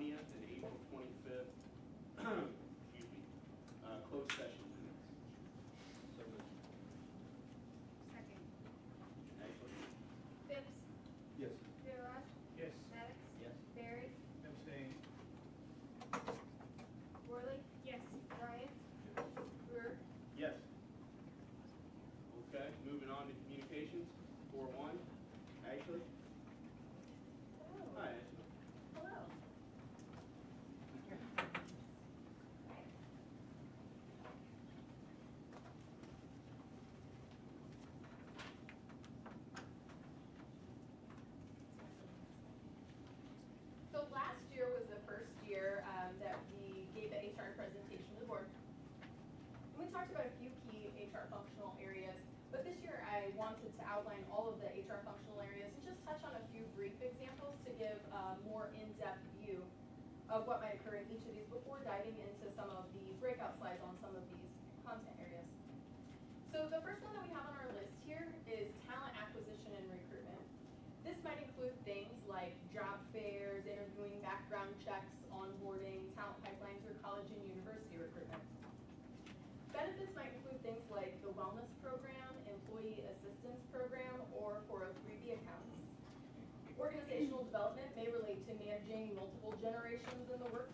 20th the first one that we have on our list here is talent acquisition and recruitment. This might include things like job fairs, interviewing, background checks, onboarding, talent pipelines, or college and university recruitment. Benefits might include things like the wellness program, employee assistance program, or 403B accounts. Organizational development may relate to managing multiple generations in the workforce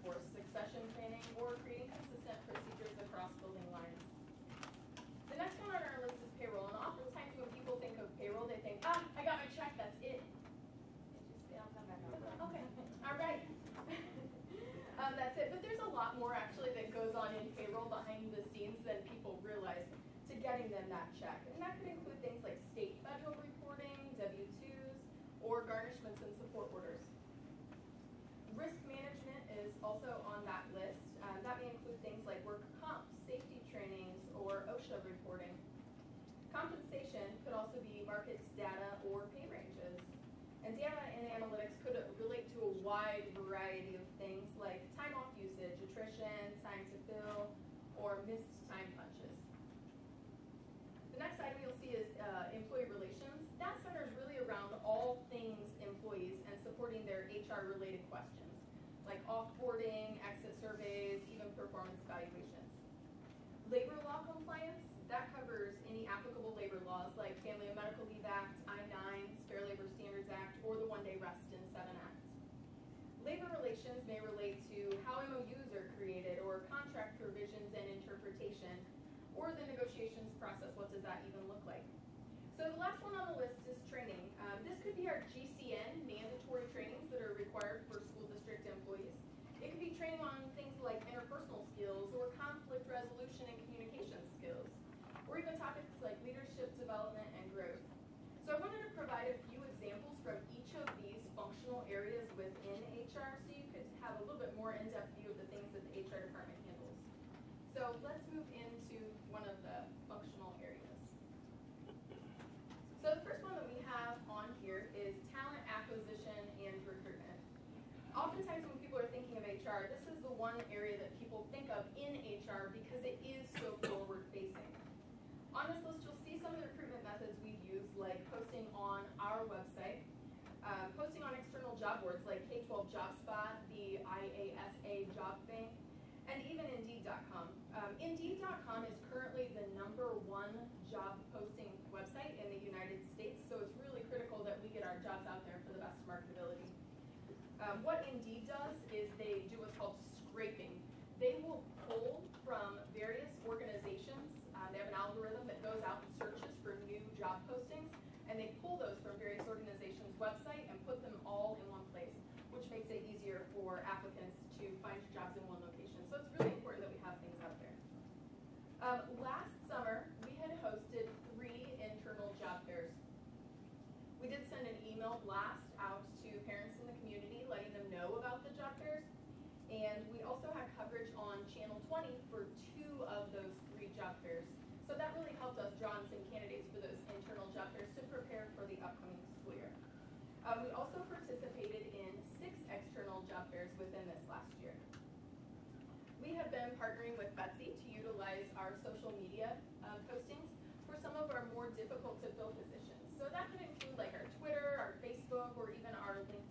for the negotiations process, what does that even look like? So the last one on the list partnering with Betsy to utilize our social media uh, postings for some of our more difficult to fill positions. So that could include like our Twitter, our Facebook, or even our LinkedIn.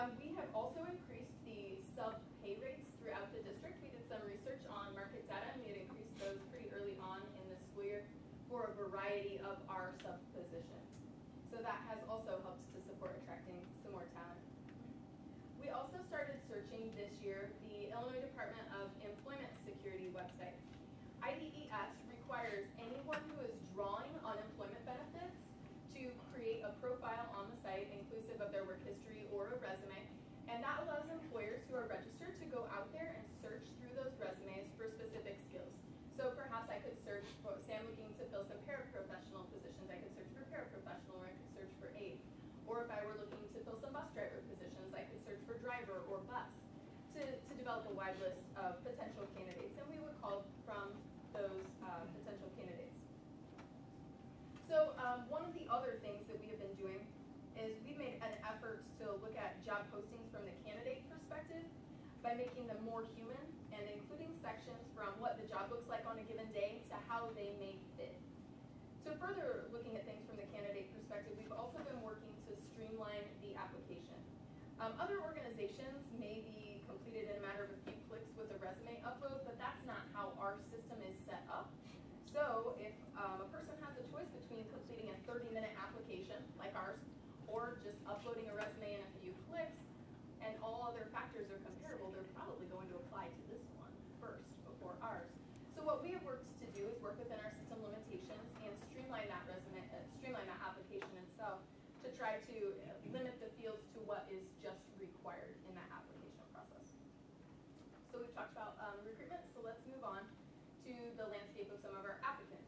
Um, we have also job postings from the candidate perspective by making them more human and including sections from what the job looks like on a given day to how they may fit. So further looking at things from the candidate perspective, we've also been working to streamline the application. Um, other organizations may be completed in a matter of a few clicks with a resume upload, but that's not how our system is set up. So if um, a person has a choice between completing a 30-minute application the landscape of some of our applicants.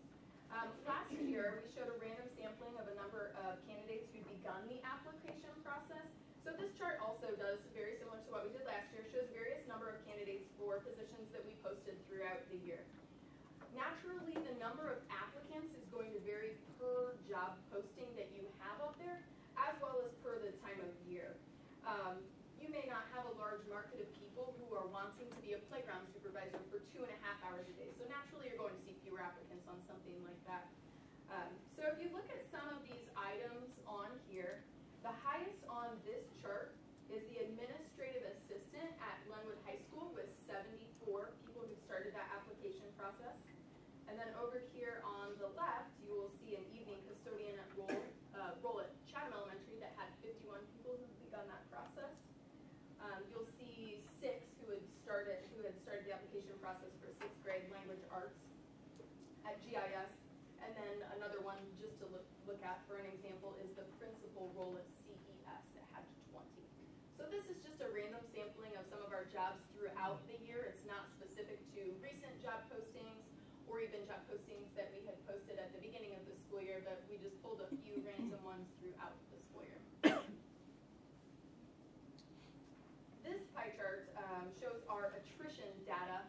Um, last year, we showed a random sampling of a number of candidates who'd begun the application process. So this chart also does, very similar to what we did last year, shows various number of candidates for positions that we posted throughout the year. Naturally, the number of applicants is going to vary per job posting. supervisor for two and a half hours a day. So naturally you're going to see fewer applicants on something like that. Um, so if you look at GIS. And then another one just to look, look at for an example is the principal role at CES that had 20. So this is just a random sampling of some of our jobs throughout the year. It's not specific to recent job postings or even job postings that we had posted at the beginning of the school year, but we just pulled a few random ones throughout the school year. this pie chart um, shows our attrition data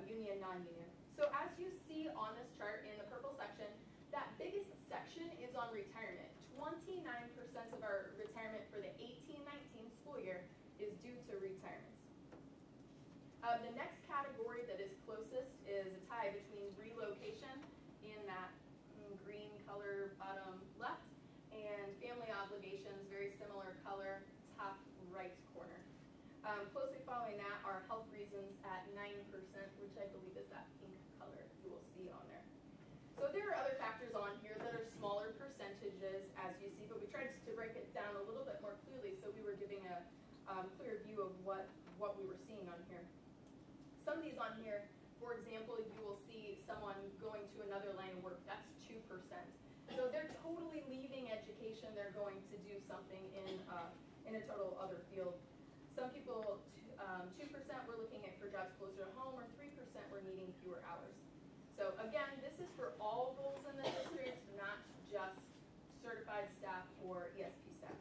um, union, non-union. So as you see on this chart in the purple section, that biggest section is on retirement. 29% of our retirement for the 18-19 school year is due to retirements. Uh, the next reasons at nine percent, which I believe is that pink color you will see on there. So there are other factors on here that are smaller percentages, as you see, but we tried to break it down a little bit more clearly, so we were giving a um, clear view of what, what we were seeing on here. Some of these on here, for example, you will see someone going to another line of work, that's two percent. So they're totally leaving education, they're going to do something in, uh, in a total other field. Some people, um, two percent were looking at for jobs closer to home, or three percent were needing fewer hours. So again, this is for all roles in the district, not just certified staff or ESP staff.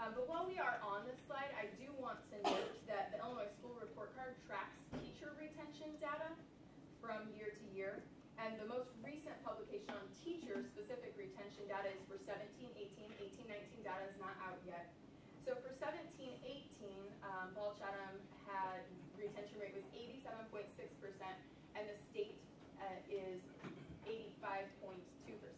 Um, but while we are on this slide, I do want to note that the Illinois School Report Card tracks teacher retention data from year to year. And the most recent publication on teacher-specific retention data is for 17, 18, 18, 19 data is not out yet. So for 17, 18, um, Ball Chatham retention rate was 87.6%, and the state uh, is 85.2%.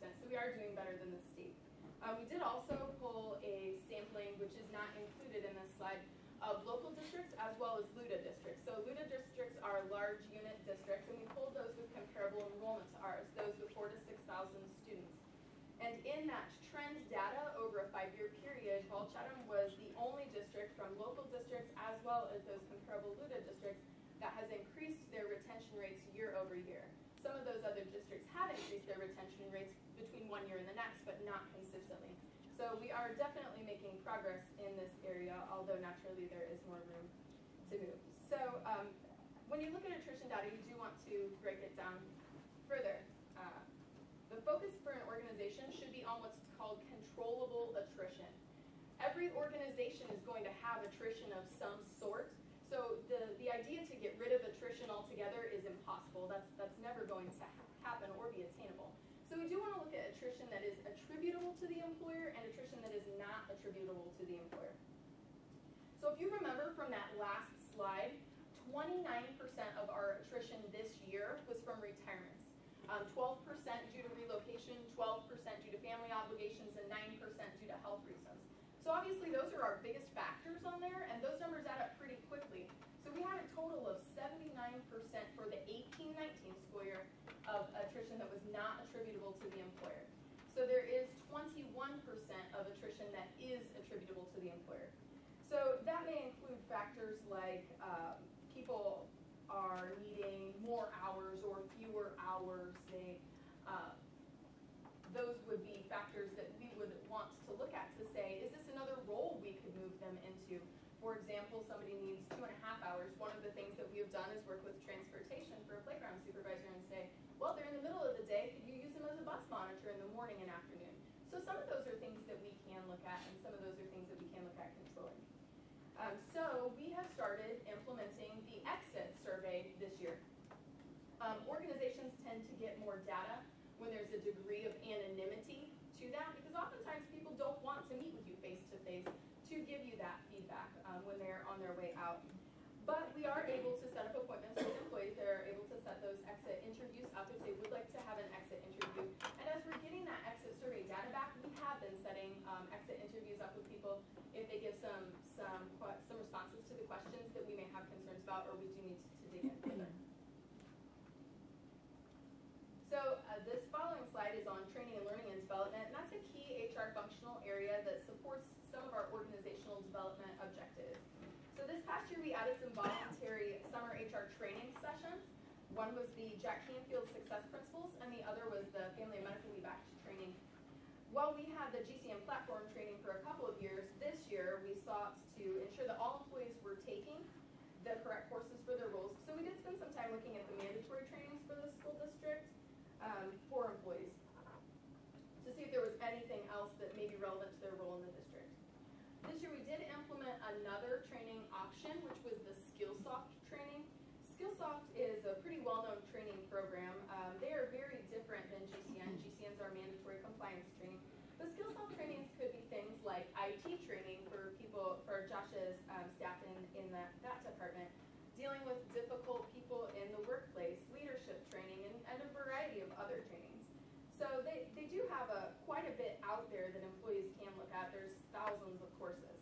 So we are doing better than the state. Uh, we did also pull a sampling, which is not included in this slide, of local districts as well as LUDA districts. So LUDA districts are large unit districts, and we pulled those with comparable enrollment to ours, those with four to 6,000 students. And in that trend data over a five-year period, while Chatham was the only district from local districts as well as those comparable LUDA districts that has increased their retention rates year over year. Some of those other districts have increased their retention rates between one year and the next, but not consistently. So we are definitely making progress in this area, although naturally there is more room to move. So um, when you look at attrition data, you do want to break it down further. Uh, the focus for an organization should be on what's called controllable attrition. Every organization is going to have attrition of some sort. So the, the idea to get rid of attrition altogether is impossible. That's, that's never going to happen or be attainable. So we do want to look at attrition that is attributable to the employer and attrition that is not attributable to the employer. So if you remember from that last slide, 29% of our attrition this year was from retirements. Um, 12% due to relocation, 12% due to family obligations, and 9% due to health reasons. So obviously those are our biggest factors on there, and those numbers add up pretty quickly. So we had a total of 79% for the 18-19 school year of attrition that was not attributable to the employer. So there is 21% of attrition that is attributable to the employer. So that may include factors like um, people are needing more hours or fewer hours. They, uh, those would be factors that we would want to look at to say, is this another role we could move them into? For example, somebody needs two and a half hours. One of the things that we have done is work with transportation for a playground supervisor and say, well, they're in the middle of the day, could you use them as a bus monitor in the morning and afternoon? So some of those are things that we can look at, and some of those are things that we can look at controlling. Um, so we have started implementing the exit survey this year. Um, organizations tend to get more data when there's a degree of anonymity to that, because oftentimes people don't want to meet with you face to face to give you that feedback um, when they're on their way out. But we are able to set up appointments with employees. They're able to set those exit interviews up if they would like to have an exit interview. And as we're getting that exit survey data back, we have been setting um, exit interviews up with people if they give some some some responses to the questions that we may have concerns about or we do need to, to dig in further. So uh, this following slide is on training and learning and development, and that's a key HR functional area that supports some of our organizational development objectives. So this added some voluntary summer HR training sessions. One was the Jack Canfield Success Principles, and the other was the Family and Medical Leave Act training. While we had the GCN platform training for a couple of years, this year we sought to ensure that all employees were taking the correct courses for their roles. So we did spend some time looking at the mandatory trainings for the school district um, for employees to see if there was anything else that may be relevant to their role in the district. This year we did implement another training option, which was the Skillsoft training. Skillsoft is a pretty well-known training program. Um, they are very different than GCN. GCN's our mandatory compliance training. But Skillsoft trainings could be things like IT training for people, for Josh's um, staff in, in that, that department, dealing with difficult people in the workplace, leadership training, and, and a variety of other trainings. So they, they do have a quite a bit out there that employees can look at. There's thousands of courses.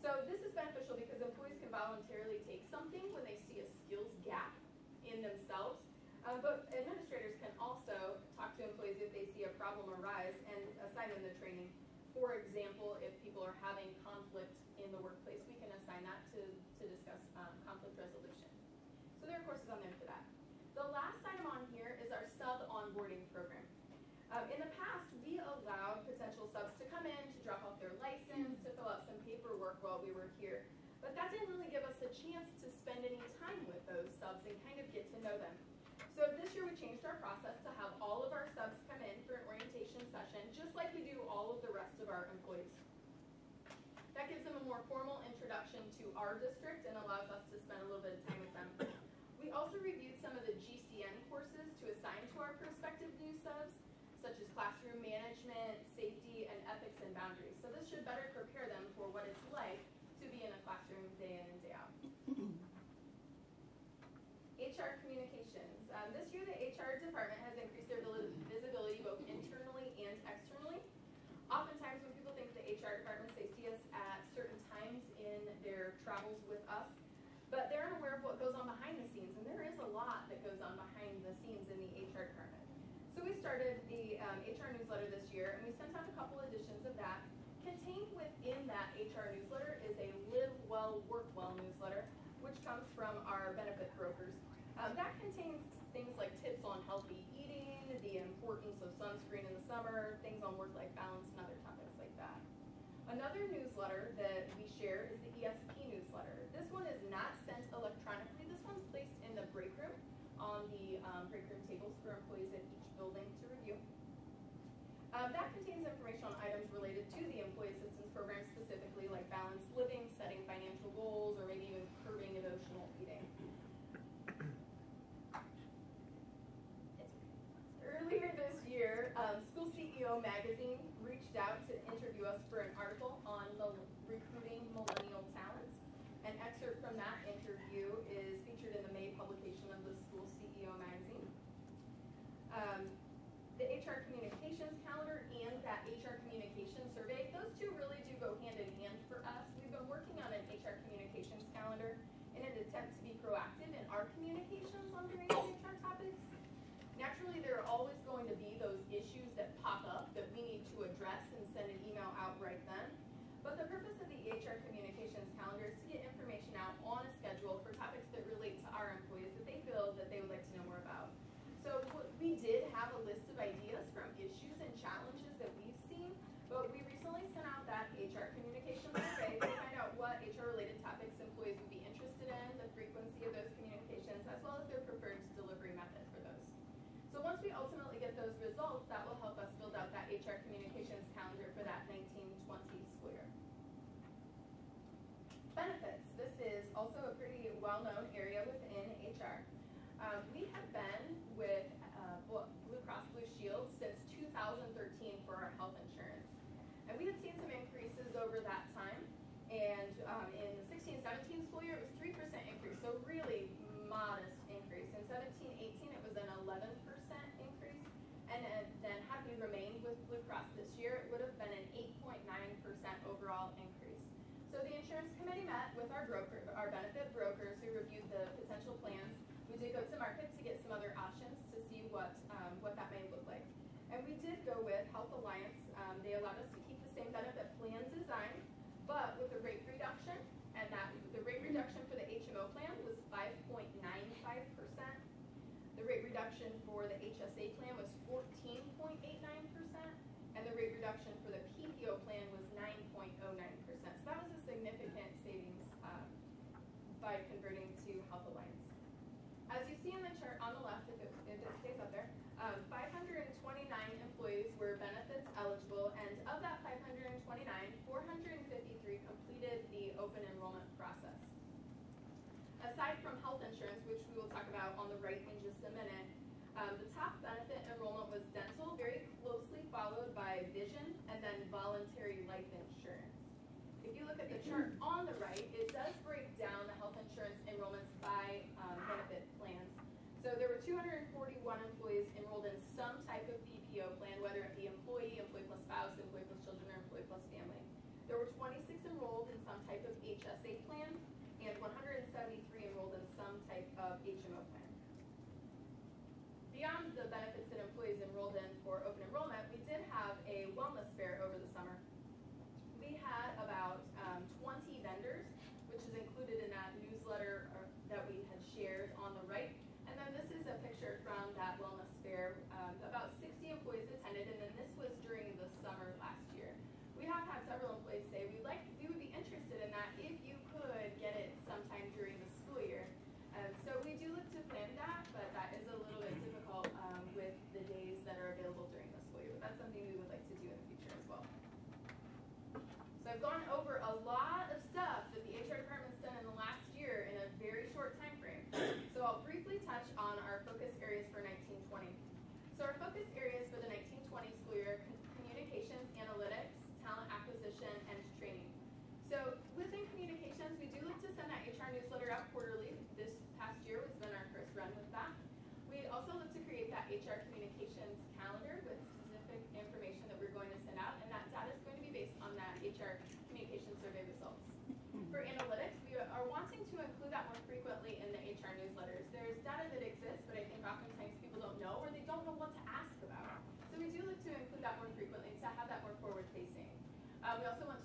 So this is beneficial because employees can volunteer Uh, but administrators can also talk to employees if they see a problem arise and assign them the training. For example, if people are having conflict in the workplace, we can assign that to, to discuss um, conflict resolution. So there are courses on there for that. The last our employees. That gives them a more formal introduction to our district and allows us to spend a little bit of time with them. We also reviewed some of the GCN courses to assign to our prospective new subs, such as classroom management, safety, and ethics and boundaries. So this should better prepare them for what it's like our benefit brokers. Um, that contains things like tips on healthy eating, the importance of sunscreen in the summer, things on work-life balance, and other topics like that. Another newsletter harbor. on the right in just a minute. Um, the top benefit enrollment was dental, very closely followed by vision, and then voluntary life insurance. If you look at the chart on the right, it communications calendar with specific information that we're going to send out, and that data is going to be based on that HR communication survey results. For analytics, we are wanting to include that more frequently in the HR newsletters. There's data that exists, but I think oftentimes people don't know or they don't know what to ask about. So we do look to include that more frequently and to have that more forward facing. Uh, we also want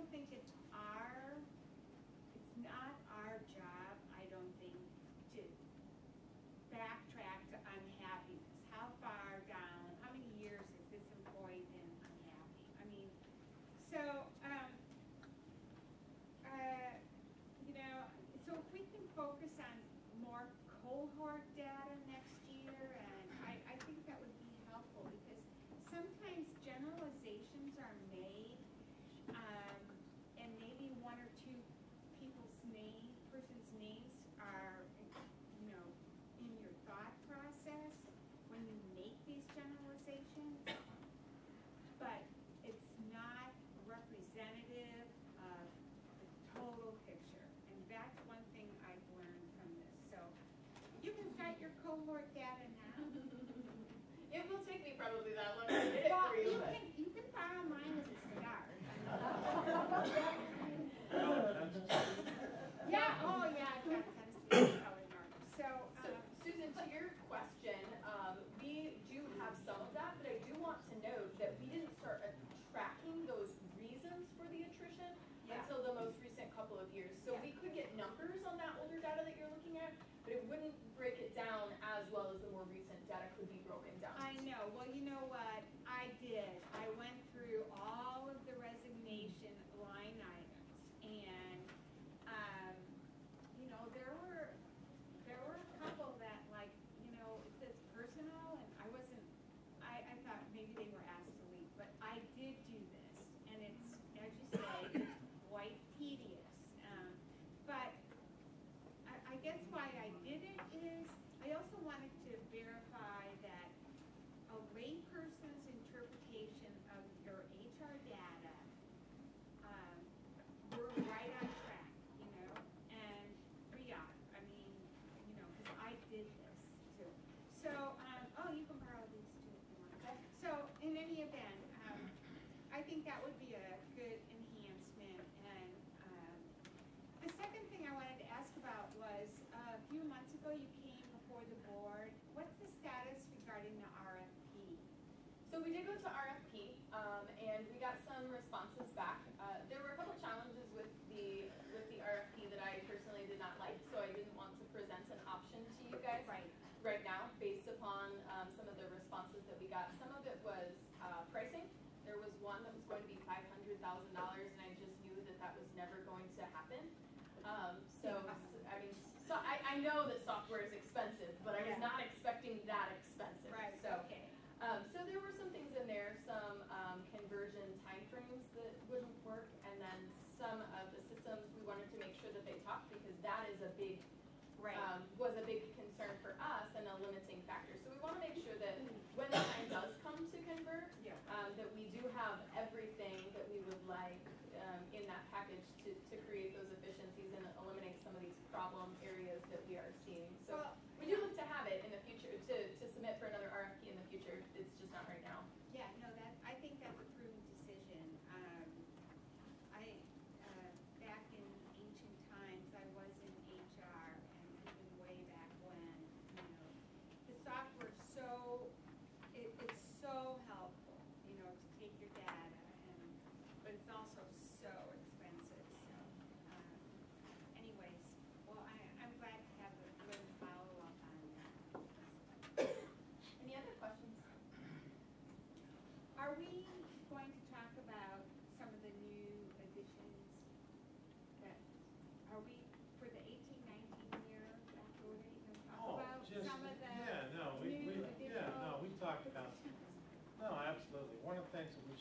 don't think it's we did go to RFP, um, and we got some responses back. Uh, there were a couple challenges with the with the RFP that I personally did not like, so I didn't want to present an option to you guys right, right now based upon um, some of the responses that we got. Some of it was uh, pricing. There was one that was going to be $500,000, and I just knew that that was never going to happen. Um, so, I mean, so I, I know that software is Right. Um, was a big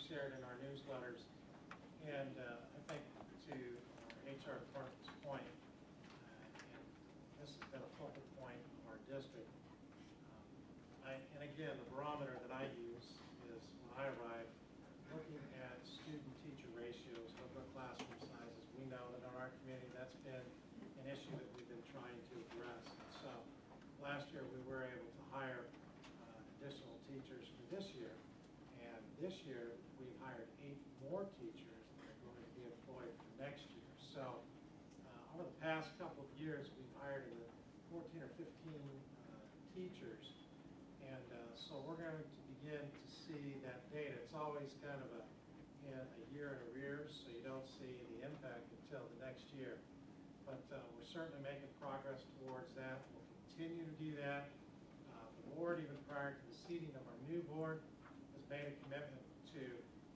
shared in our newsletters. And uh, I think to our HR department's point, uh, and this has been a focal point of our district. um, I, and again, the barometer that I use is when I arrive, looking at student-teacher ratios over classroom sizes. We know that in our community, that's been an issue that we've been trying to address. And so, last year, we were able to hire uh, additional teachers for this year. And this year, we've hired eight more teachers that are going to be employed for next year. So, uh, over the past couple of years, we've hired uh, fourteen or fifteen uh, teachers. And uh, so we're going to begin to see that data. It's always kind of a, in a year in arrears, so you don't see the impact until the next year. But uh, we're certainly making progress towards that. We'll continue to do that. Uh, The board, even prior to the seating of our new board, has made a commitment to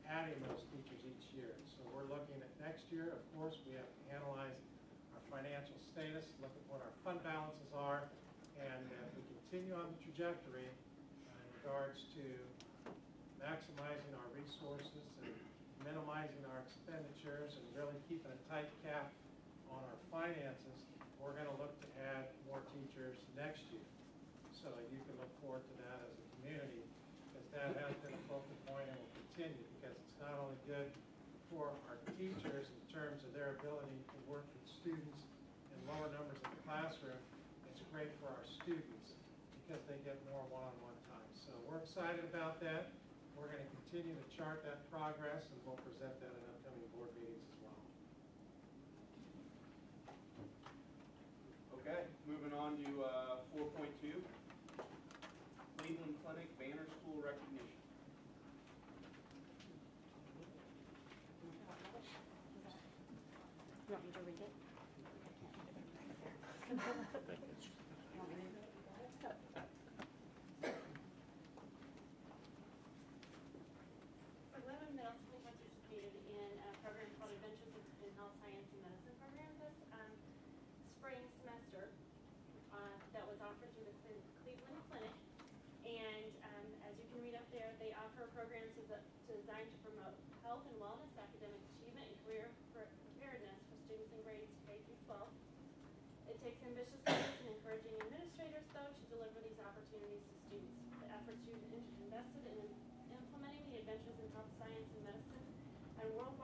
adding those teachers each year. So we're looking at next year, of course, we have to analyze our financial status, look at what our fund balances are, and if we continue on the trajectory in regards to maximizing our resources and minimizing our expenditures and really keeping a tight cap on our finances, we're gonna look to add more teachers next year. So you can look forward to that as a community, because that has been a focal point and will continue, because it's not only good for our teachers in terms of their ability to work with students lower numbers in the classroom, it's great for our students because they get more one-on-one -on -one time. So we're excited about that. We're going to continue to chart that progress, and we'll present that in upcoming board meetings as well. Okay, moving on to uh, 4.2. designed to promote health and wellness, academic achievement, and career preparedness for students in grades K through 12. It takes ambitious goals and encouraging administrators, though, to deliver these opportunities to students. The efforts you've invested in implementing the Adventures in Health Science and Medicine and worldwide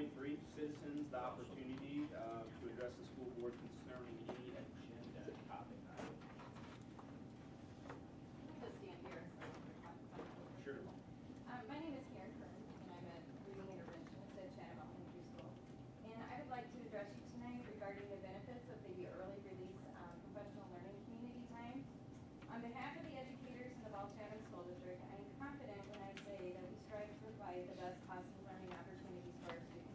point three, citizens, the opportunity, uh, to address the school board concerning any agenda topic item. Just stand here. so I can talk about it. Sure. Um, my name is Karen Kern, and I'm a reading interventionist at Chatham Elementary School. And I would like to address you tonight regarding the benefits of the early release, um, professional learning community time. On behalf of the educators in the Ball Chatham School District, I am confident when I say that we strive to provide the best possible learning opportunities for our students.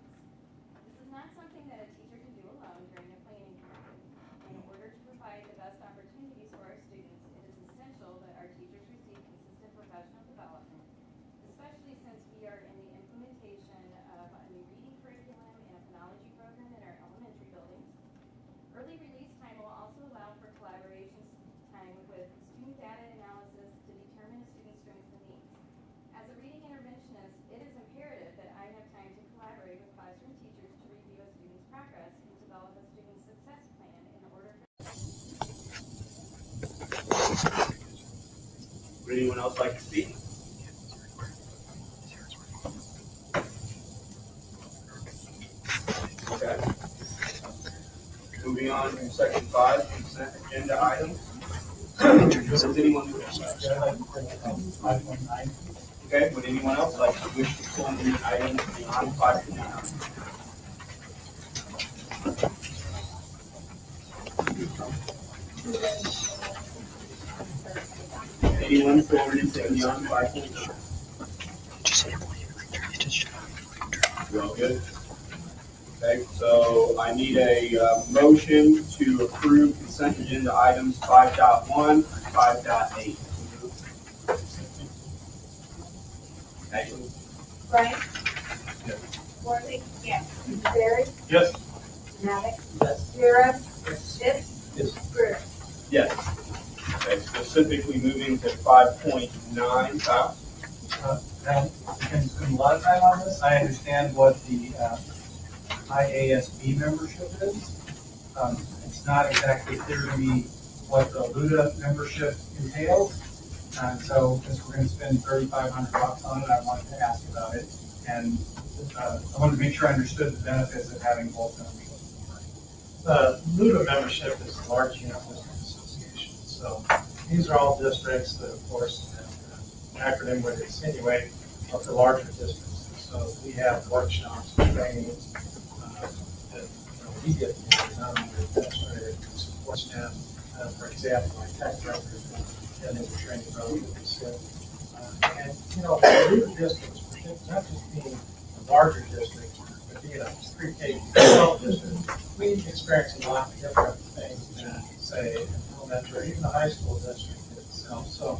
This is not something that a teacher can do alone during a planning period. In order to provide the best opportunities for our students, it is essential that our teachers receive consistent professional development, especially since we are in the implementation of a new reading curriculum and a phonology program in our elementary buildings. Early release time will also allow for collaboration time with student data analysis to determine a student's strengths and needs. As a reading interventionist, it is imperative that I have time to collaborate with classroom teachers to review a student's progress and develop a student success plan in order for Would anyone like to speak? Okay. Moving on to section five, consent agenda items. Does anyone, okay, would anyone else like to wish to pull any items beyond five point nine? Anyone for anything beyond five point nine? You all good? Okay, so I need a, uh, motion to approve consent agenda items five dot one, five. Ashley? Brian? Yes. Worley? Yes. Barry? Yes. Maddox? Yes. Vera? Yes. Bruder? Yes. Okay, specifically moving to five point nine, Kyle? Uh, And, and spend a lot of time on this, I understand what the, uh, IASB membership is. Um, it's not exactly clear to me what the LUDA membership entails. And so, since we're gonna spend thirty-five hundred bucks on it, I wanted to ask about it. And, uh, I wanted to make sure I understood the benefits of having both memberships. The LUDA membership is a Large Unit District Association. So these are all districts that, of course, an acronym would insinuate of the larger districts. So we have workshops, trainings, uh, that, you we get, administrator, but support staff. Uh, For example, my tech director, and were training relatively soon. Uh, And, you know, the LUDA districts, not just being a larger district, but being a pre-K twelve district, we experience a lot of different things than, say, elementary, even the high school district itself. So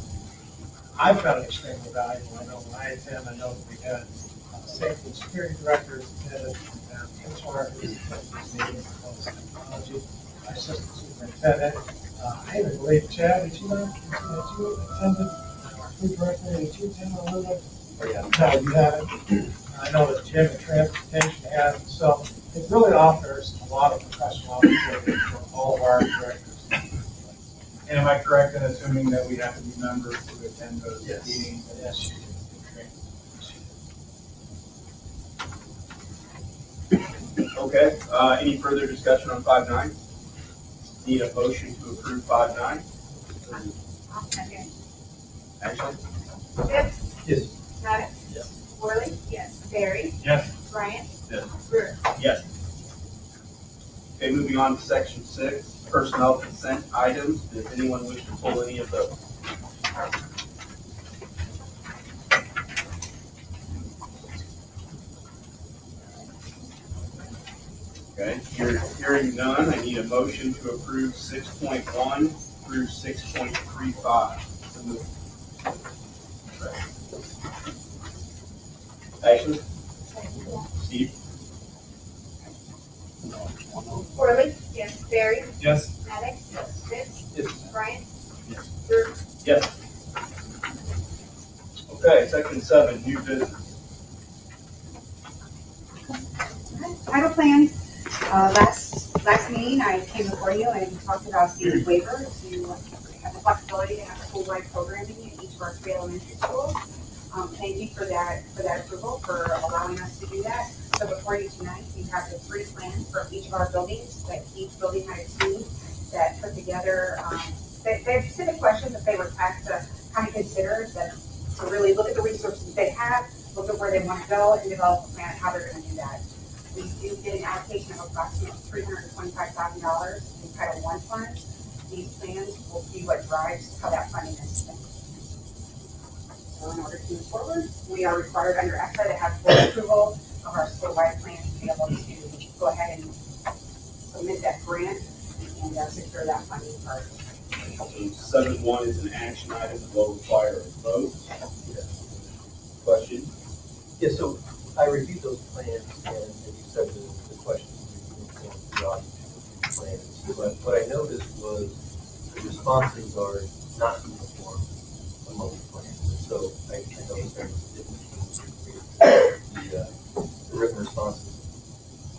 I found it extremely valuable. I know when I attend, I know that we had uh, safety and security directors, attended, and HR, who's attended these meetings, as technology, my assistant superintendent. Uh, I even believe, Chad, did you know, that you attended, our food director, did you attend a little bit? Oh, yeah. No, you haven't. I know that Jim and transportation have, so it really offers a lot of professional opportunity for all of our directors. And am I correct in assuming that we have to be members to attend those Yes. meetings? Yes. Okay, uh, any further discussion on five nine? Need a motion to approve five nine? Okay. Actually. Yes. Yes. Worley. Yes. Barry. Yes, Bryant. Yes. Brewer. Yes. Okay, moving on to section six personnel consent items. Does anyone wish to pull any of those? Okay, hear- hearing none, I need a motion to approve six point one through six point three five. Ashley? Steve? Worley. Yes. Barry. Yes. Maddox. Phipps. Yes. Bryant. Yes. Brewer. Yes. Okay, section seven, new business. Title plan, uh, last, last meeting, I came before you and talked about the waiver to have the flexibility to have school-wide programming in each of our three elementary schools. Um, thank you for that, for that approval, for allowing us to do that. So before you tonight, you have the three plans for each of our buildings, that each building had a team that put together, um, they, they have specific questions that they were asked to kind of consider, that, to really look at the resources they have, look at where they want to go, and develop a plan, how they're gonna do that. We do get an allocation of approximately three hundred twenty-five thousand dollars in Title I funds. These plans will be what drives how that funding is spent. So in order to move forward, we are required under ESSA to have full approval of our school-wide plan to be able to go ahead and submit that grant and uh, secure that funding part. So seven one is an action item that will require a vote. Question? Yeah, so I reviewed those plans and and you said the, the questions were from the audience plans. But what I noticed was the responses are not uniform among the plans. So I, I there was a difference between the, uh, the written responses.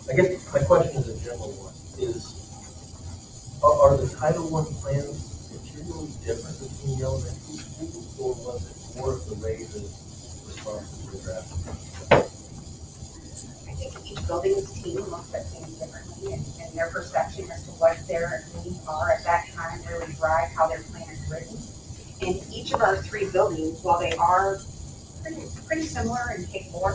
I guess my question is a general one, is, are, are the Title I plans materially different between the elementary schools? Or was it more of the way the responses were drafted? I think each building's team looks at things differently and, and their perception as to what their needs are at that time really drive how their plan is written. And each of our three buildings, while they are pretty, pretty similar in or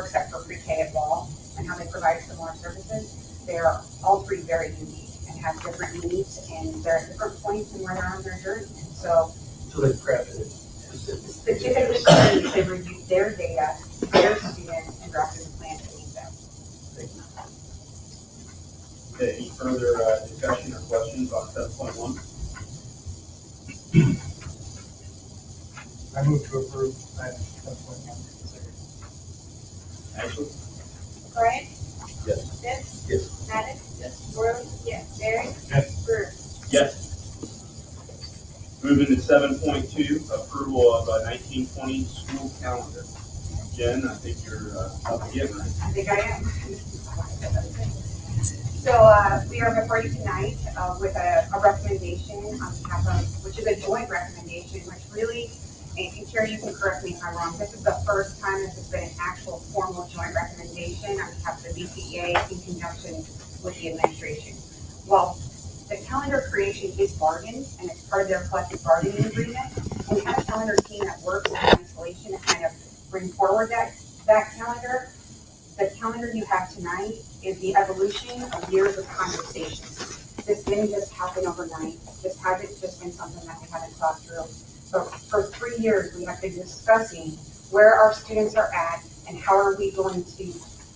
except for pre-K at Ball and how they provide similar services, they are all three very unique and have different needs and they're at different points in where they're on their journey. And so So they crafted it specifically. they reviewed their data, their students, and drafted a plan to meet them. Thank you. Okay, any further, uh, discussion or questions on seven point one? I move to approve item seven point one. Ashley? Bryant. Yes. Phipps. Yes. Maddox. Yes. Worley. Yes. Barry. Yes. Brewer. Yes. Moving to seven point two, approval of a nineteen twenty school calendar. Jen, I think you're, uh, up again, right? I think I am. So, uh, we are before you tonight, uh, with a, a recommendation on behalf of, which is a joint recommendation, which really, and Carrie, you can correct me if I'm wrong, this is the first time this has been an actual formal joint recommendation on behalf of the BCEA in conjunction with the administration. While the calendar creation is bargained, and it's part of their collective bargaining agreement, we have a calendar team that works in isolation to kind of bring forward that, that calendar. The calendar you have tonight is the evolution of years of conversations. This didn't just happen overnight. This hasn't just been something that we haven't thought through. So for three years, we have been discussing where our students are at and how are we going to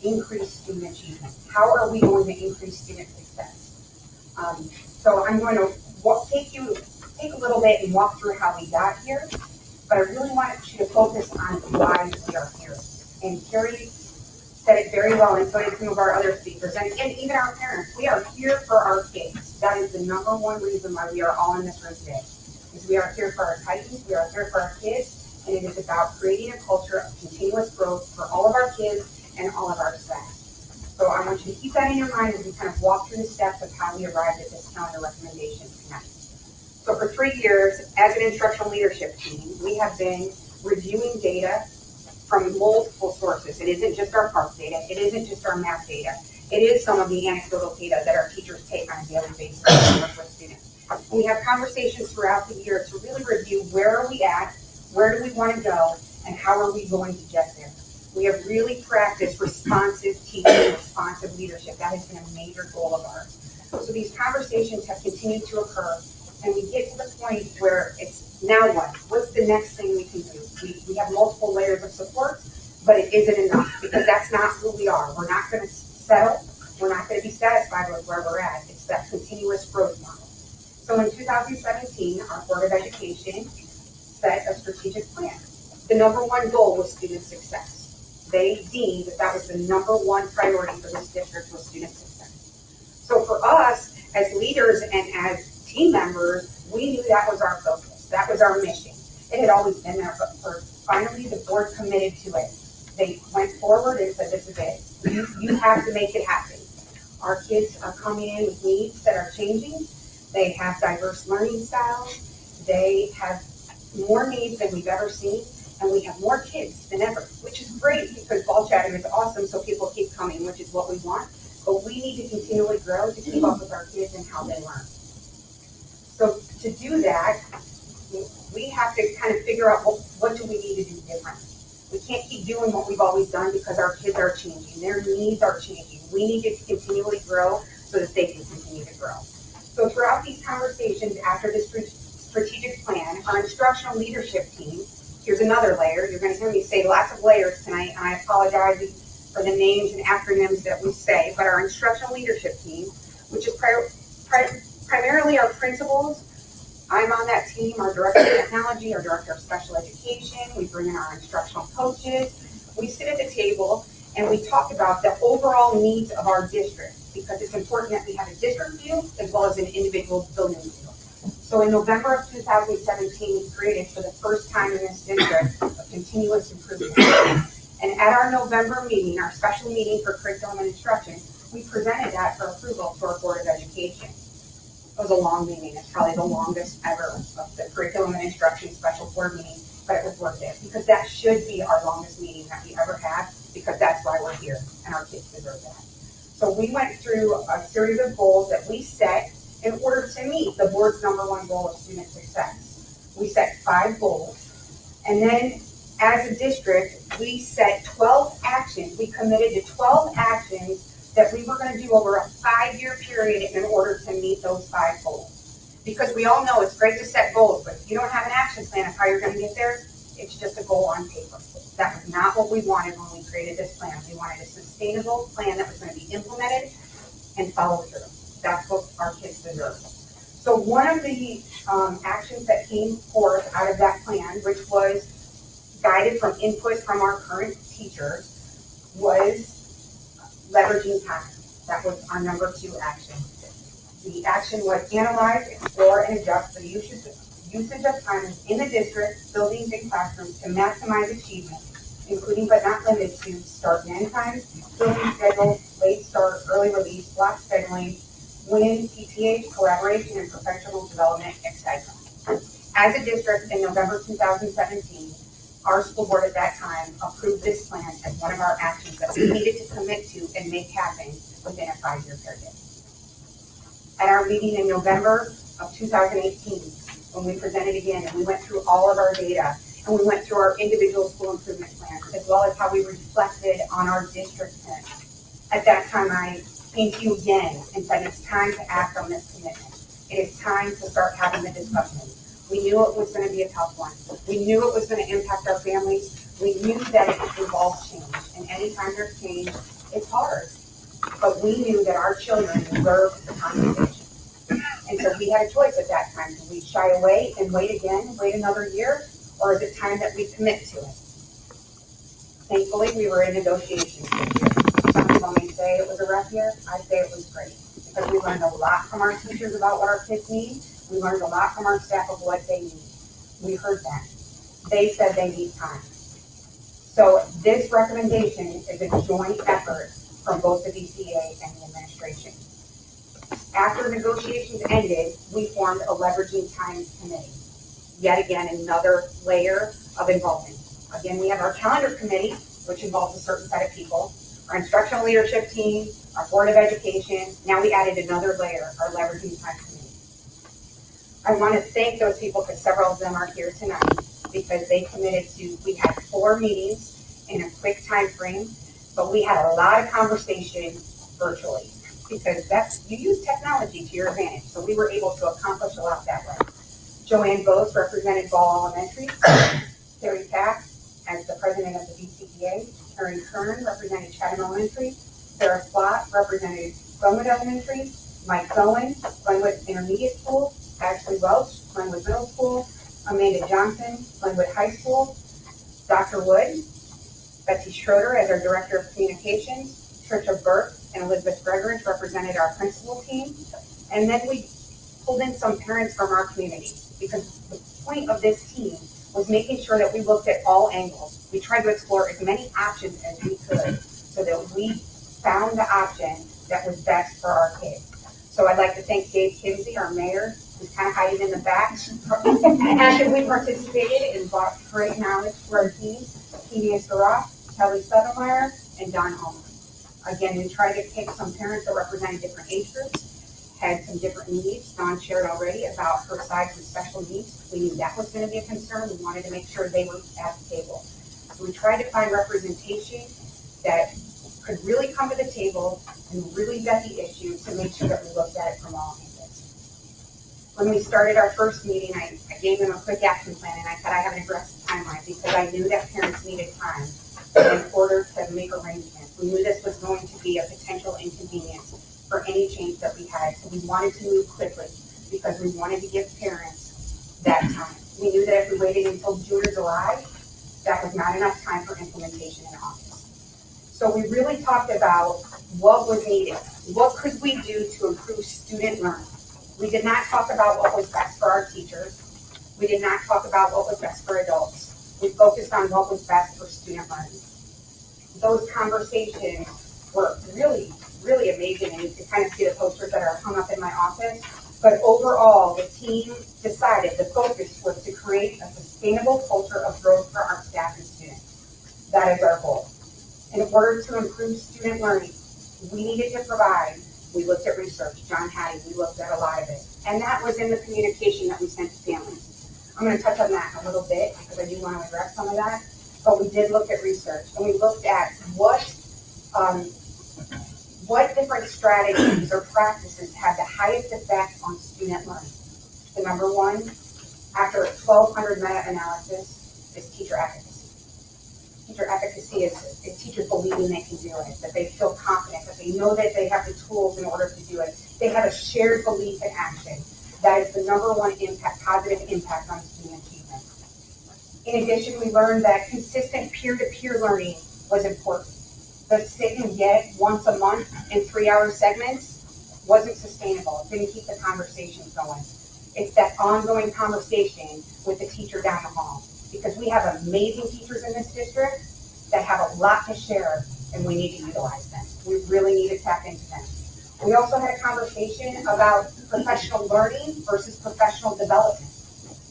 increase student achievement? How are we going to increase student success? Um, so I'm going to walk, take you, take a little bit and walk through how we got here, but I really want you to focus on why we are here. And Carrie said it very well, and so did some of our other speakers, and, and even our parents. We are here for our kids. That is the number one reason why we are all in this room today. We are here for our Titans, we are here for our kids, and it is about creating a culture of continuous growth for all of our kids and all of our staff. So I want you to keep that in your mind as we kind of walk through the steps of how we arrived at this calendar recommendation tonight. So for three years, as an instructional leadership team, we have been reviewing data from multiple sources. It isn't just our PARCC data, it isn't just our math data. It is some of the anecdotal data that our teachers take on a daily basis to work with students. We have conversations throughout the year to really review where are we at, where do we want to go, and how are we going to get there. We have really practiced responsive teaching, responsive leadership. That has been a major goal of ours. So these conversations have continued to occur, and we get to the point where it's now what? What's the next thing we can do? We, we have multiple layers of support, but it isn't enough because that's not who we are. We're not going to settle. We're not going to be satisfied with where we're at. It's that continuous growth model. So in 2017, our Board of Education set a strategic plan. The number one goal was student success. They deemed that that was the number one priority for this district was student success. So for us, as leaders and as team members, we knew that was our focus. That was our mission. It had always been there, but for finally the board committed to it. They went forward and said, this is it. You, you have to make it happen. Our kids are coming in with needs that are changing. They have diverse learning styles. They have more needs than we've ever seen. And we have more kids than ever, which is great because Ball Chatham is awesome, so people keep coming, which is what we want. But we need to continually grow to keep up with our kids and how they learn. So to do that, we have to kind of figure out what, what do we need to do different. We can't keep doing what we've always done because our kids are changing. Their needs are changing. We need to continually grow so that they can continue to grow. So throughout these conversations after this strategic plan, our instructional leadership team, here's another layer. You're going to hear me say lots of layers tonight, and I apologize for the names and acronyms that we say, but our instructional leadership team, which is pri pri primarily our principals, I'm on that team, our director of technology, our director of special education, we bring in our instructional coaches. We sit at the table and we talk about the overall needs of our district because it's important that we have a district view as well as an individual building view. So in November of 2017, we created for the first time in this district a continuous improvement. And at our November meeting, our special meeting for curriculum and instruction, we presented that for approval to our Board of Education. It was a long meeting. It's probably the longest ever of the curriculum and instruction special board meeting, but it was worth it because that should be our longest meeting that we ever had because that's why we're here and our kids deserve that. So we went through a series of goals that we set in order to meet the board's number one goal of student success. We set five goals. And then as a district, we set 12 actions. We committed to 12 actions that we were going to do over a five-year period in order to meet those five goals. Because we all know it's great to set goals, but if you don't have an action plan of how you're going to get there, it's just a goal on paper. That was not what we wanted when we created this plan. We wanted a sustainable plan that was going to be implemented and followed through. That's what our kids deserve. So one of the um, actions that came forth out of that plan, which was guided from input from our current teachers, was leveraging time. That was our number two action. The action was analyze, explore, and adjust the usage, usage of time in the district, buildings, and classrooms to maximize achievement, including but not limited to start and end times, building schedule, late start, early release, block scheduling, WIN, PPH, collaboration, and professional development, etc. As a district in November 2017, our school board at that time approved this plan as one of our actions that we needed to commit to and make happen within a five-year period. At our meeting in November of 2018, when we presented again and we went through all of our data and we went through our individual school improvement plans as well as how we reflected on our district plan. At that time, I came to you again and said it's time to act on this commitment. It is time to start having the discussion. we knew it was going to be a tough one. We knew it was going to impact our families. We knew that it involved change. And anytime there's change, it's hard. But we knew that our children deserve the conversation. And so we had a choice at that time. Do we shy away and wait again, wait another year? Or is it time that we commit to it? Thankfully, we were in negotiations Some people may say it was a rough year. I say it was great. Because we learned a lot from our teachers about what our kids need we learned a lot from our staff of what they need. We heard that. They said they need time. So this recommendation is a joint effort from both the VCA and the administration. After negotiations ended, we formed a leveraging time committee. Yet again, another layer of involvement. Again, we have our calendar committee, which involves a certain set of people, our instructional leadership team, our Board of Education. Now we added another layer, our leveraging time committee. I want to thank those people because several of them are here tonight because they committed to, we had four meetings in a quick time frame, but we had a lot of conversation virtually because that's, you use technology to your advantage. So we were able to accomplish a lot that way. Joanne Bose represented Ball Elementary. Terry Pack as the president of the BCEA. Erin Kern represented Chatham Elementary. Sarah Slot represented Glenwood Elementary. Mike Cohen, Glenwood Intermediate School. Ashley Welch, Glenwood Middle School. Amanda Johnson, Glenwood High School. Dr. Wood, Betsy Schroeder as our Director of Communications. Trisha Burke and Elizabeth Gregorich represented our principal team. And then we pulled in some parents from our community because the point of this team was making sure that we looked at all angles. We tried to explore as many options as we could so that we found the option that was best for our kids. So I'd like to thank Dave Kinsey, our mayor, who's kind of hiding in the back, actively participated and brought great knowledge to our team. Kenia Saroff, Kelly Settlemeyer, and Dawn Homer. Again, we tried to pick some parents that represented different age groups, had some different needs. Dawn shared already about her size and special needs. We knew that was going to be a concern. We wanted to make sure they were at the table. So we tried to find representation that could really come to the table and really vet the issue to make sure that we looked at it from all angles. When we started our first meeting, I, I gave them a quick action plan and I said I have an aggressive timeline because I knew that parents needed time in order to make arrangements. We knew this was going to be a potential inconvenience for any change that we had, so we wanted to move quickly because we wanted to give parents that time. We knew that if we waited until June or July, that was not enough time for implementation in August. So we really talked about what was needed. What could we do to improve student learning? We did not talk about what was best for our teachers. We did not talk about what was best for adults. We focused on what was best for student learning. Those conversations were really, really amazing, and you can kind of see the posters that are hung up in my office. But overall, the team decided the focus was to create a sustainable culture of growth for our staff and students. That is our goal. In order to improve student learning, we needed to provide, we looked at research, John Hattie, we looked at a lot of it. And that was in the communication that we sent to families. I'm going to touch on that a little bit because I do want to address some of that. But we did look at research and we looked at what um, what different strategies or practices have the highest effect on student learning? The number one, after 1,200 meta-analysis, is teacher efficacy. Teacher efficacy is, is teachers believing they can do it, that they feel confident, that they know that they have the tools in order to do it. They have a shared belief in action. That is the number one impact, positive impact on student achievement. In addition, we learned that consistent peer-to-peer learning was important the sit and once a month in three hour segments wasn't sustainable. It didn't keep the conversation going. It's that ongoing conversation with the teacher down the hall. Because we have amazing teachers in this district that have a lot to share and we need to utilize them. We really need to tap into them. We also had a conversation about professional learning versus professional development.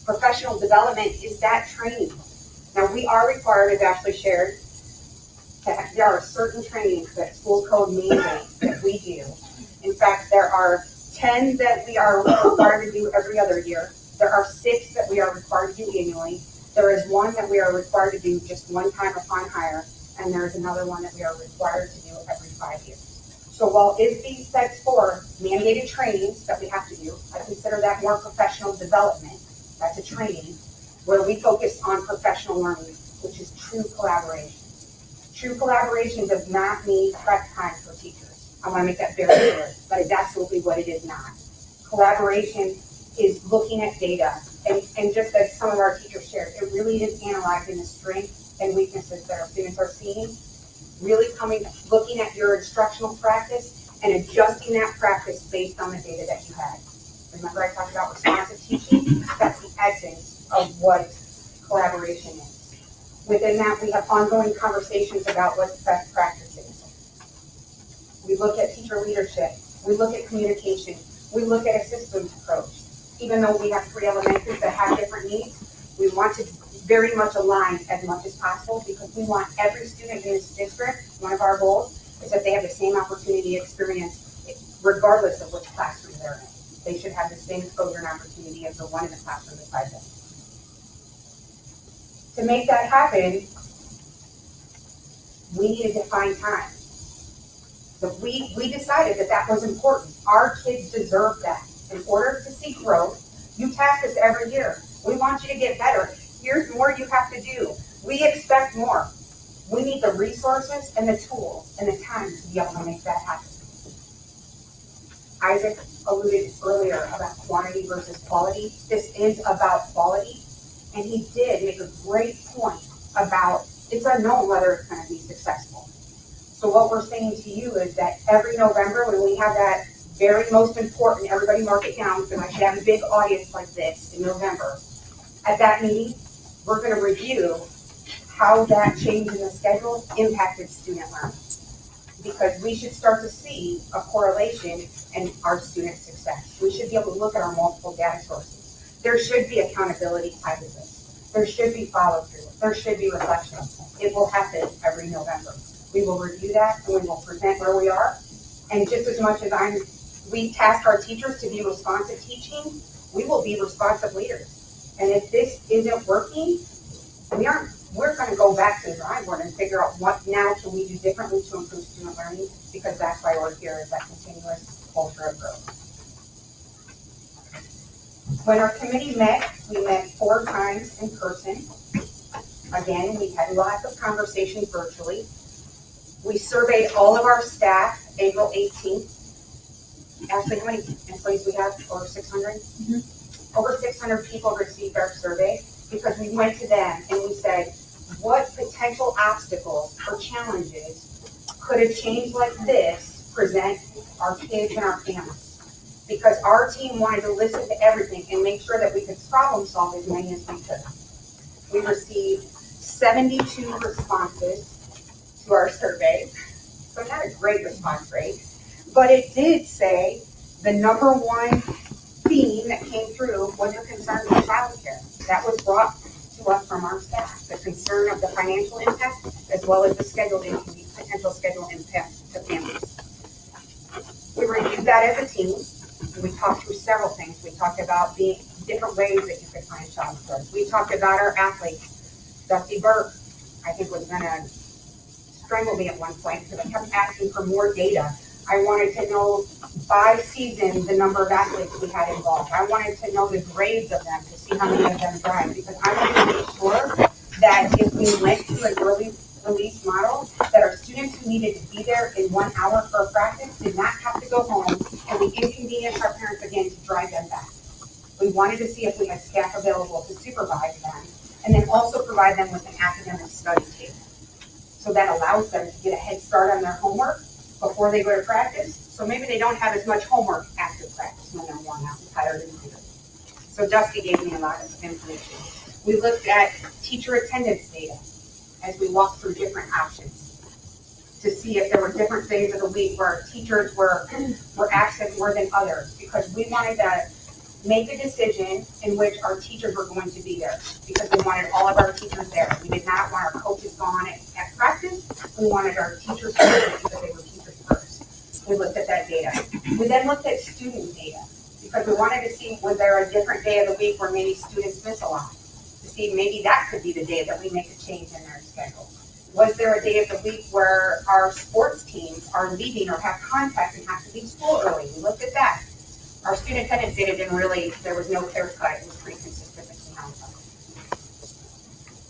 Professional development is that training. Now we are required, as Ashley shared, there are certain trainings that school code mandates that we do. In fact, there are 10 that we are required to do every other year. There are six that we are required to do annually. There is one that we are required to do just one time upon hire, and there is another one that we are required to do every five years. So while ISB sets for mandated trainings that we have to do, I consider that more professional development. That's a training where we focus on professional learning, which is true collaboration. True collaboration does not mean prep time for teachers. I want to make that very clear, but it's absolutely what it is not. Collaboration is looking at data, and, and just as some of our teachers shared, it really is analyzing the strengths and weaknesses that our students are seeing, really coming, looking at your instructional practice and adjusting that practice based on the data that you had. Remember I talked about responsive teaching? That's the essence of what collaboration is. Within that, we have ongoing conversations about what's best practices. We look at teacher leadership. We look at communication. We look at a systems approach. Even though we have three elementaries that have different needs, we want to very much align as much as possible because we want every student in this district, one of our goals, is that they have the same opportunity experience regardless of which classroom they're in. They should have the same exposure and opportunity as the one in the classroom beside them. To make that happen, we needed to find time. So we, we decided that that was important. Our kids deserve that. In order to see growth, you task us every year. We want you to get better. Here's more you have to do. We expect more. We need the resources and the tools and the time to be able to make that happen. Isaac alluded earlier about quantity versus quality. This is about quality. And he did make a great point about it's unknown whether it's going to be successful. So what we're saying to you is that every November when we have that very most important, everybody mark it down because I should have a big audience like this in November. At that meeting, we're going to review how that change in the schedule impacted student learning. Because we should start to see a correlation in our student success. We should be able to look at our multiple data sources. There should be accountability tied to this. There should be follow through. There should be reflection. It will happen every November. We will review that and we will present where we are. And just as much as I'm, we task our teachers to be responsive teaching, we will be responsive leaders. And if this isn't working, we aren't, we're going to go back to the drawing board and figure out what now can we do differently to improve student learning because that's why we're here is that continuous culture of growth. When our committee met, we met four times in person. Again, we had lots of conversations virtually. We surveyed all of our staff April 18th. Ashley, how many employees we have? Over 600? Mm-hmm. Over 600 people received our survey because we went to them and we said, what potential obstacles or challenges could a change like this present our kids and our families? Because our team wanted to listen to everything and make sure that we could problem solve as many as we could. We received 72 responses to our survey, so not a great response rate, but it did say the number one theme that came through was a concern with childcare. That was brought to us from our staff, the concern of the financial impact as well as the potential schedule impact to families. We reviewed that as a team. We talked through several things. We talked about the different ways that you could find childcare. We talked about our athletes. Dusty Burke, I think, was gonna strangle me at one point because I kept asking for more data. I wanted to know by season the number of athletes we had involved. I wanted to know the grades of them to see how many of them drive because I wanted to make sure that if we went to an early release model, that our students who needed to be there in one hour for a practice did not have to go home and we inconvenience our parents again to drive them back. We wanted to see if we had staff available to supervise them and then also provide them with an academic study table. So that allows them to get a head start on their homework before they go to practice. So maybe they don't have as much homework after practice when they're worn out and tired and hungry. So Dusty gave me a lot of information. We looked at teacher attendance data as we walked through different options to see if there were different days of the week where teachers were were absent more than others because we wanted to make a decision in which our teachers were going to be there because we wanted all of our teachers there. We did not want our coaches gone at, at practice. We wanted our teachers there because they were. We looked at that data. We then looked at student data because we wanted to see was there a different day of the week where maybe students miss a lot. To see maybe that could be the day that we make a change in their schedule. Was there a day of the week where our sports teams are leaving or have contact and have to leave school early? We looked at that. Our student attendance data didn't really, there was no clear cut, it was pretty consistent between how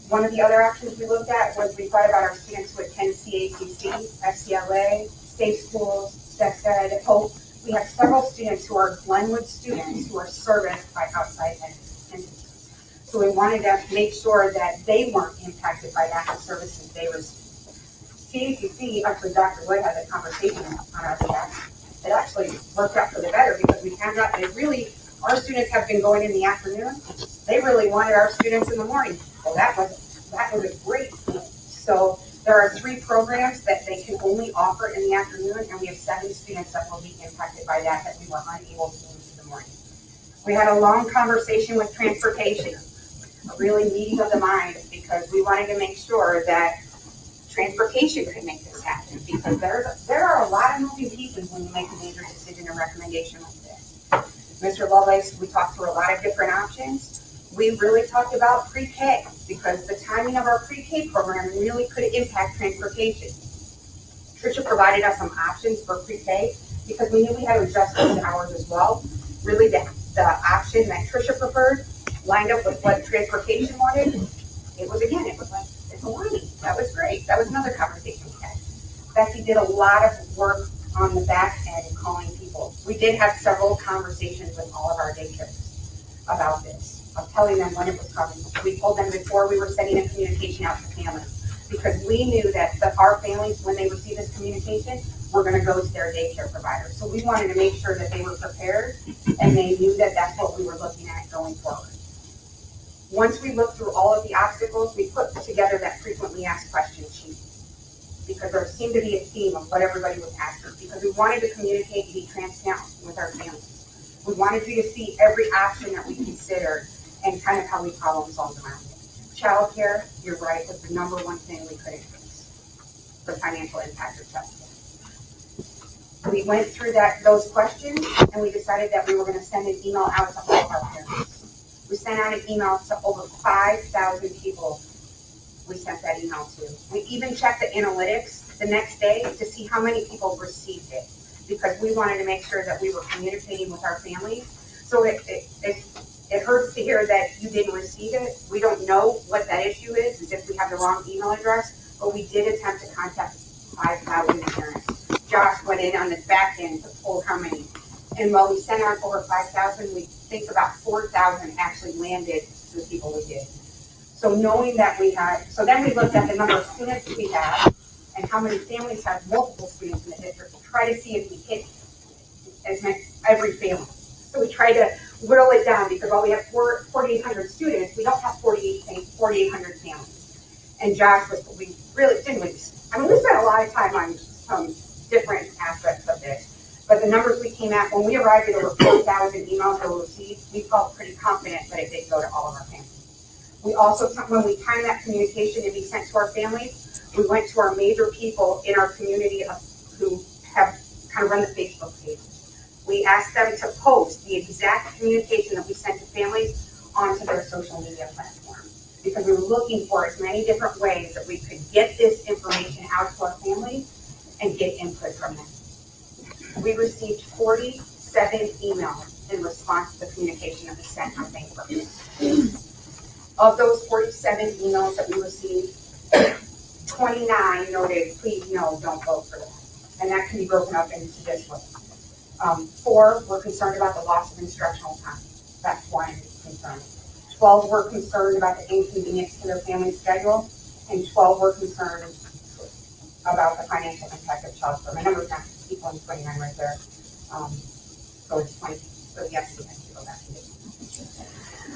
One of the other options we looked at was we thought about our students who attend CACC, FCLA, Safe Schools, SASED, Hope. We have several students who are Glenwood students who are serviced by outside entities. So we wanted to make sure that they weren't impacted by lack of services they received. CACC, actually Dr. Wood had a conversation on our behalf it actually worked out for the better because we found out they really, our students have been going in the afternoon. They really wanted our students in the morning. Well, that was, that was a great thing. So there are three programs that they can only offer in the afternoon, and we have seven students that will be impacted by that that we were unable to move to the morning. We had a long conversation with transportation, a really meeting of the minds, because we wanted to make sure that transportation could make this happen, because there, there are a lot of moving pieces when you make a major decision and recommendation like this. Mr. Lovelace, we talked through a lot of different options. We really talked about pre-K, because the timing of our pre-K program really could impact transportation. Tricia provided us some options for pre-K, because we knew we had to adjust those hours as well. Really, the, the option that Tricia preferred lined up with what transportation wanted. It was, again, it was like, it's aligning. That was great. That was another conversation we had. Betsy did a lot of work on the back end calling people. We did have several conversations with all of our daycares about this, of telling them when it was coming. We told them before we were sending a communication out to families, because we knew that the, our families, when they receive this communication, were gonna go to their daycare provider. So we wanted to make sure that they were prepared and they knew that that's what we were looking at going forward. Once we looked through all of the obstacles, we put together that frequently asked questions sheet. Because there seemed to be a theme of what everybody was asking, because we wanted to communicate and be transparent with our families. We wanted you to see every option that we considered and kind of how we problem solved around it. Childcare, you're right, was the number one thing we couldn't fix, the financial impact of childcare. We went through that, those questions, and we decided that we were gonna send an email out to all of our parents. We sent out an email to over five thousand people we sent that email to. We even checked the analytics the next day to see how many people received it, because we wanted to make sure that we were communicating with our families. So it, it, it, it hurts to hear that you didn't receive it. We don't know what that issue is, is if we have the wrong email address, but we did attempt to contact five thousand parents. Josh went in on the back end to pull how many. And while we sent out over five thousand, we think about four thousand actually landed to the people we did. So knowing that we had, so then we looked at the number of students we have and how many families have multiple students in the district to try to see if we hit as many, every family. So we tried to whittle it down because while we have four, forty-eight hundred students, we don't have 48 eh, fam- 4,800 families. And Josh was, we really, didn't we? I mean, we spent a lot of time on some different aspects of this. But the numbers we came at, when we arrived at over four thousand emails that were received, we felt pretty confident that it did go to all of our families. We also, when we timed that communication to be sent to our families, we went to our major people in our community who have kind of run the Facebook page. We asked them to post the exact communication that we sent to families onto their social media platform. Because we were looking for as many different ways that we could get this information out to our families and get input from them. We received forty-seven emails in response to the communication that was sent on Facebook. Of those forty-seven emails that we received, twenty-nine noted, please no, don't vote for that. And that can be broken up into this way. Um, four were concerned about the loss of instructional time. That's one concern. Twelve were concerned about the inconvenience to their family schedule, and twelve were concerned about the financial impact of childcare. My number's not equal to twenty-nine right there. Um, so it's twenty, so yes, we have to go back and get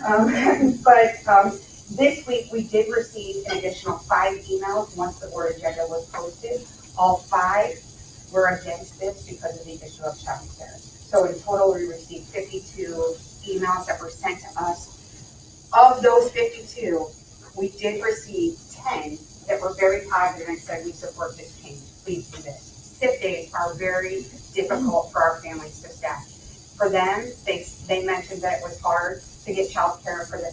um, but, um, this week, we did receive an additional five emails once the board agenda was posted. All five were against this because of the issue of childcare. So in total, we received fifty-two emails that were sent to us. Of those fifty-two, we did receive ten that were very positive and said, we support this change, please do this. SIP days are very difficult for our families to staff. For them, they, they mentioned that it was hard to get childcare for the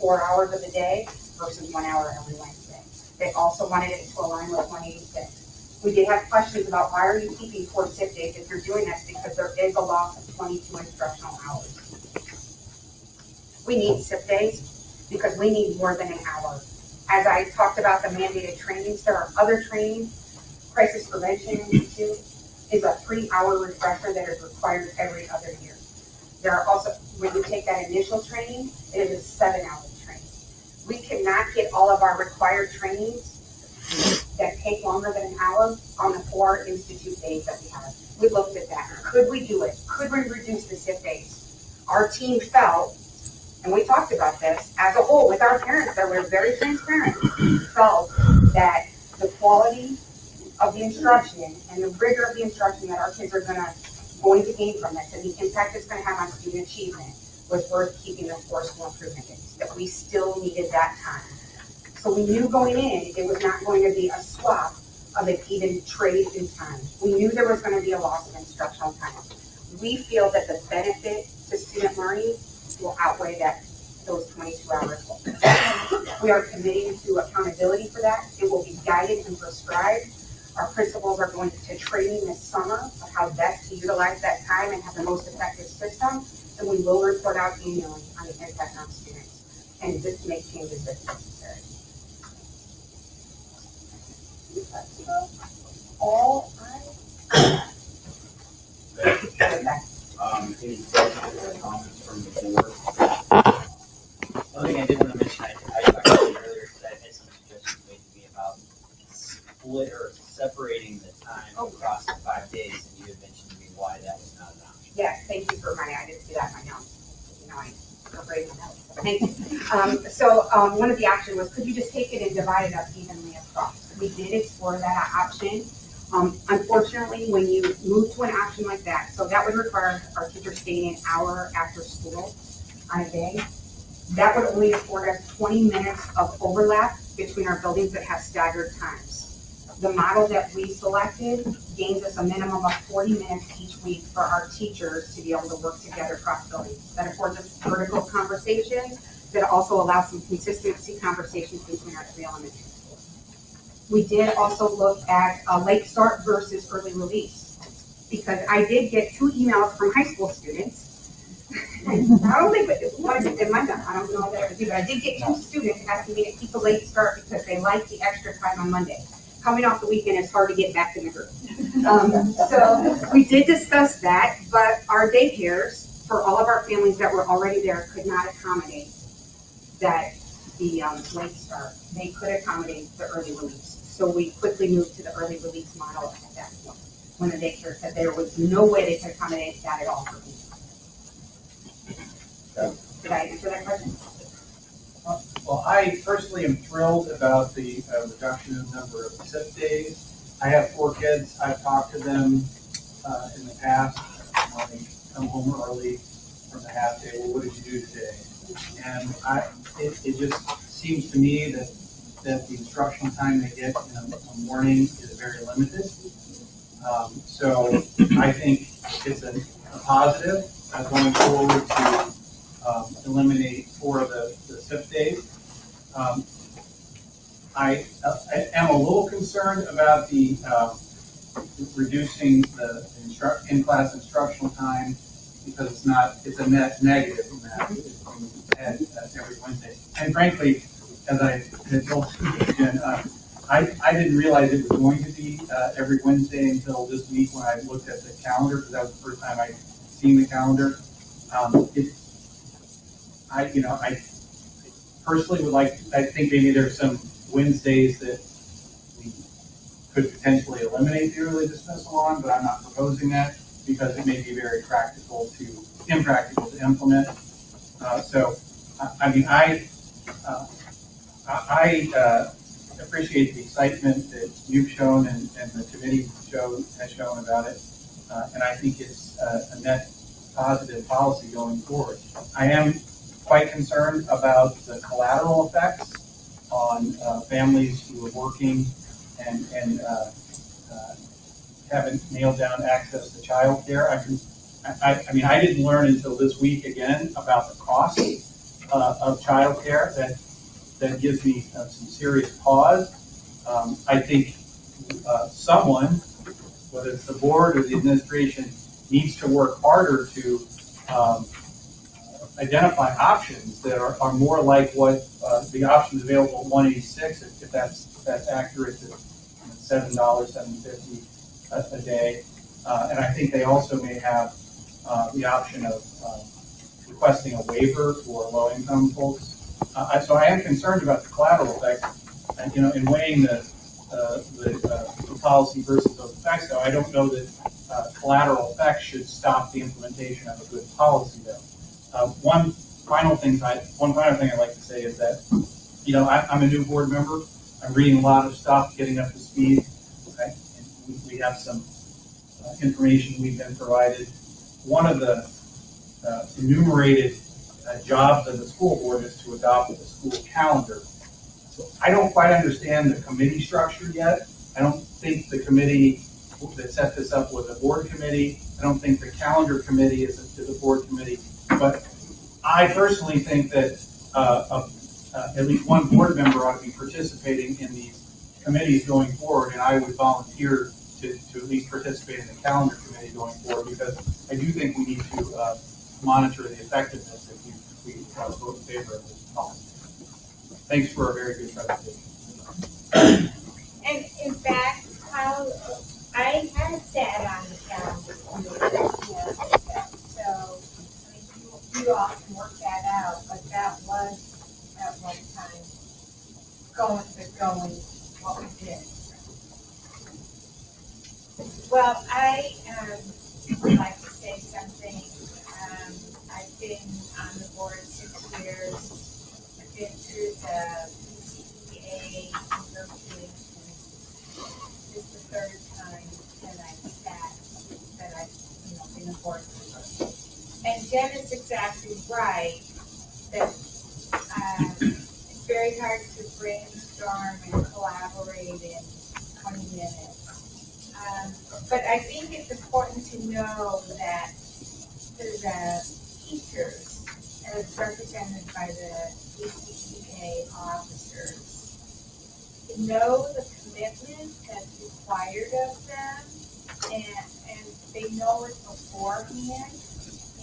four hours of the day versus one hour every Wednesday. They also wanted it to align with one eighty-six. We did have questions about why are you keeping days if you're doing this, because there is a loss of twenty-two instructional hours. We need SIP days because we need more than an hour. As I talked about the mandated trainings, there are other trainings, crisis prevention is a three-hour refresher that is required every other year. There are also, when you take that initial training, it is a seven-hour training. We cannot get all of our required trainings that take longer than an hour on the four institute days that we have. We looked at that. Could we do it? Could we reduce the SIP days? Our team felt, and we talked about this, as a whole with our parents, that we're very transparent, felt that the quality of the instruction and the rigor of the instruction that our kids are gonna, going to gain from this and the impact it's gonna have on student achievement was worth keeping the four school improvement days, that we still needed that time. So we knew going in, it was not going to be a swap of an even trade in time. We knew there was gonna be a loss of instructional time. We feel that the benefit to student learning will outweigh that, those twenty-two hours. We are committing to accountability for that. It will be guided and prescribed. Our principals are going to training this summer of how best to utilize that time and have the most effective system. And we will report out annually on the impact on students and just make changes if necessary. All I. Um, any questions or the board? One thing I did want to mention, I, I talked about earlier today, I had some suggestions made to me about split or separating the time across the five days, and you had mentioned to me why that was not an option. Yes, thank you for reminding, I didn't see that in my notes. You know, I incorporated my so, um, one of the options was, could you just take it and divide it up evenly across? We did explore that option. Um, unfortunately, when you move to an option like that, so that would require our teachers staying an hour after school on a day. That would only afford us twenty minutes of overlap between our buildings that have staggered times. The model that we selected gains us a minimum of forty minutes each week for our teachers to be able to work together across buildings. That affords us vertical conversations, that also allows some consistency conversations between our three elementary. We did also look at a late start versus early release, because I did get two emails from high school students. I don't think, it one of them, it I don't know that, but I did get two students asking me to keep a late start because they like the extra time on Monday coming off the weekend, it's hard to get back in the group. Um, so we did discuss that, but our daycares, for all of our families that were already there, could not accommodate that, the, um, late start. They could accommodate the early release. So we quickly moved to the early release model at that point, when the daycare said there was no way they could accommodate that at all for me. Did I answer that question? Well, I personally am thrilled about the uh, reduction in number of SIP days. I have four kids, I've talked to them uh, in the past, come home early from the half day, well, what did you do today? And I, it, it just seems to me that, that the instructional time they get in a a morning is very limited. Um, So I think it's a a positive uh, going forward to um, eliminate four of the, the SIP days. Um, I, I am a little concerned about the, uh, reducing the instruct, in-class instructional time because it's not, it's a net negative in that uh, every Wednesday. And frankly, as I had told uh, I, I didn't realize it was going to be, uh, every Wednesday until this week when I looked at the calendar, because that was the first time I'd seen the calendar. Um, it, I, you know, I personally would like, I think maybe there's some Wednesdays that we could potentially eliminate the early dismissal on, but I'm not proposing that because it may be very practical to, impractical to implement. Uh, so, I, I mean, I, uh, I, uh, appreciate the excitement that you've shown and, and the committee show, has shown about it. Uh, and I think it's uh, a net positive policy going forward. I am quite concerned about the collateral effects on uh, families who are working and, and uh, haven't nailed down access to childcare. I, can- I, I mean, I didn't learn until this week again about the cost uh, of childcare. That that gives me uh, some serious pause. Um, I think uh, someone, whether it's the board or the administration, needs to work harder to um, identify options that are, are more like what uh, the options available at 186, if, if that's if that's accurate, to seven dollars, seven fifty a, day. Uh, and I think they also may have uh, the option of uh, requesting a waiver for low-income folks. Uh, so I am concerned about the collateral effects, and you know, in weighing the uh, the, uh, the policy versus those effects. Though I don't know that uh, collateral effects should stop the implementation of a good policy, though. Uh, one final thing, I, one final thing I'd like to say is that, you know, I, I'm a new board member. I'm reading a lot of stuff, getting up to speed. Okay? And we, have some uh, information we've been provided. One of the enumerated uh, jobs of the school board is to adopt the school calendar. So I don't quite understand the committee structure yet. I don't think the committee that set this up was a board committee. I don't think the calendar committee is a, is a board committee. But I personally think that, uh, uh, uh, at least one board member ought to be participating in these committees going forward, and I would volunteer to, to at least participate in the calendar committee going forward, because I do think we need to, uh, monitor the effectiveness we uh, vote in favor of this policy. Thanks for a very good presentation. And in fact, how, I had sat on the calendar so, I mean, you, you all can work that out, but that was at one time going, the going, what we did. Well, I, um, would like to say something, um, I've been on the board I've been the BCEA negotiations. This is the third time that I've sat, that I've, you know, been a board member. And Jen is exactly right, that, um, it's very hard to brainstorm and collaborate in twenty minutes. Um, but I think it's important to know that the teachers, represented by the BCEA officers, know the commitment that's required of them, and, and they know it beforehand,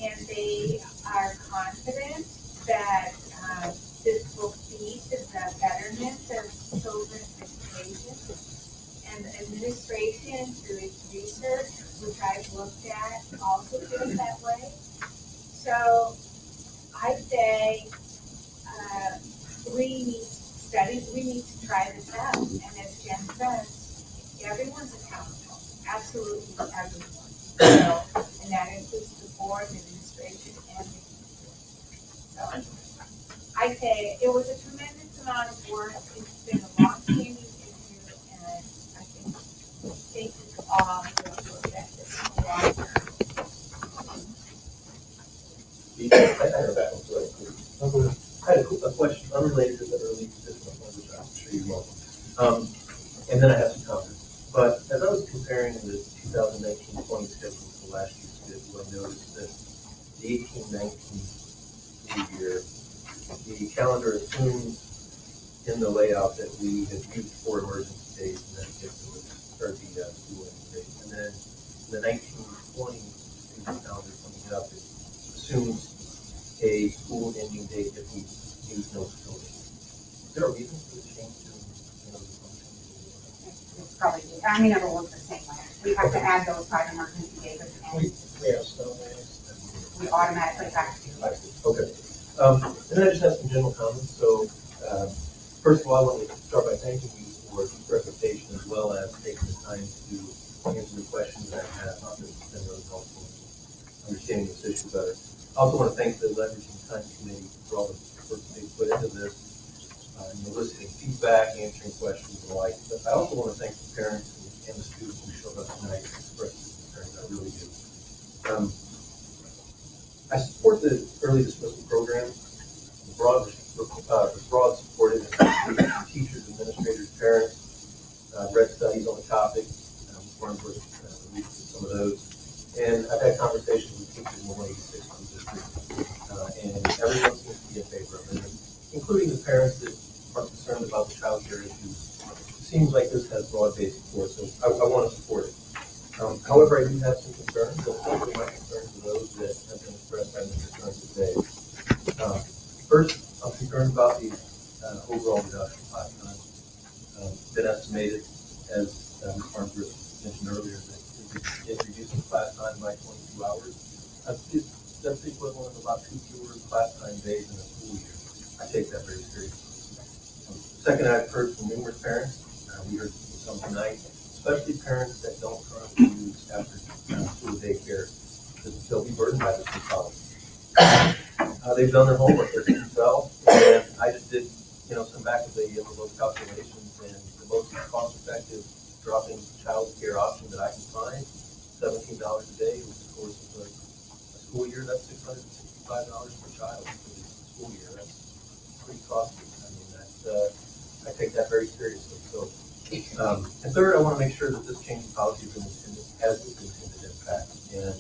and they are confident that, uh, this will feed to the betterment of children's education. And the administration through its research, which I've looked at, also feels that way. So I say, uh, we need study, we need to try this out. And as Jen says, everyone's accountable, absolutely everyone. So, and that includes the board, the administration, and the teachers. So I say it was a tremendous amount of work. It's been a long-standing issue, and I think cases all will look at this in the long term. I have had a question unrelated to the early one, which I'm sure you will. Um, and then I have some comments. But as I was comparing the 2019-20 schedule to last year's schedule, I noticed that the 18-19 year, the calendar assumes in the layout that we have used four emergency days and then get to the, uh, days. And then the 19-20 calendar coming up, assumes a school ending date if we use no facility. Is there a reason for the change in, in those assumptions? It's probably, I mean, it'll work the same way. We have to add those five emergency days and Yes, so, we automatically have to. I see, okay. Um, and then I just have some general comments, so, um, first of all, I want to start by thanking you for your presentation as well as taking the time to answer the questions that I have it's been really helpful in understanding this issue better. I also want to thank the leveraging time committee for all the work they put into this, uh, feedback, answering questions and the like. But I also want to thank the parents and- the students who showed up tonight and their concerns, I really do. Um, I support the early dismissal program. The broad, uh, the broad support it teachers, administrators, parents. Uh, read studies on the topic, um, Farnsworth, uh, some of those. And I've had conversations with teachers in the uh, and everyone seems to be in favor of it, including the parents that are concerned about the child care issues. It seems like this has broad-based support, so I, I want to support it. Um, however, I do have some concerns, of my concerns are those that have been expressed by Mr. Stearns today. Uh, First, I'm concerned about the, uh, overall reduction of five times. Um, been estimated, as, uh, Ms. Farnsworth mentioned earlier, that if it's reducing class time by twenty-two hours. That's, it's- that's the equivalent of about two fewer class time days in a school year. I take that very seriously. Second, I've heard from numerous parents, uh, we heard some tonight, especially parents that don't currently use after uh, school daycare, because they'll be burdened by this policy. Uh, they've done their homework, themselves, and I just did, you know, some back of the envelope calculations, and the most cost-effective drop-in childcare option that I can find, seventeen dollars a day, which of course a school year, that's six hundred and sixty-five dollars per child for the school year, that's pretty costly. I mean, that's, uh, I take that very seriously, so. Um, and third, I wanna make sure that this change in policy has its intended impact, and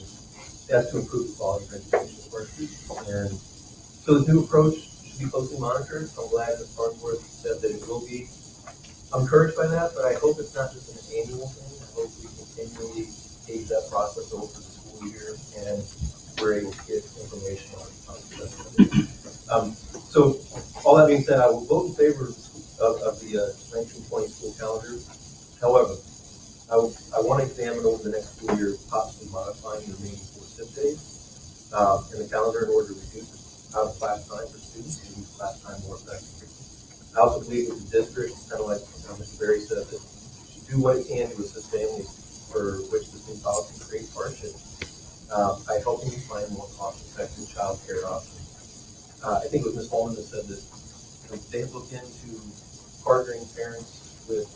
that's to improve the quality of education for our students. And so the new approach should be closely monitored, I'm glad that Farnsworth said that it will be. I'm encouraged by that, but I hope it's not just an annual thing, I hope we continually take that process over the school year, and we're able to get information on, on Um, so, all that being said, I will vote in favor of, of the uh, nineteen twenty school calendar. However, I, I want to examine over the next school year, possibly modifying the remaining four SIP days, uh, in the calendar in order to reduce out of class time for students and use class time more effectively. I also believe that the district, kind of like uh, Mr. Berry said, that should do what it can to assist families for which this new policy creates hardship, uh, by helping them find more cost-effective childcare options. Uh, I think it was Ms. Holman that said that you they look into partnering parents with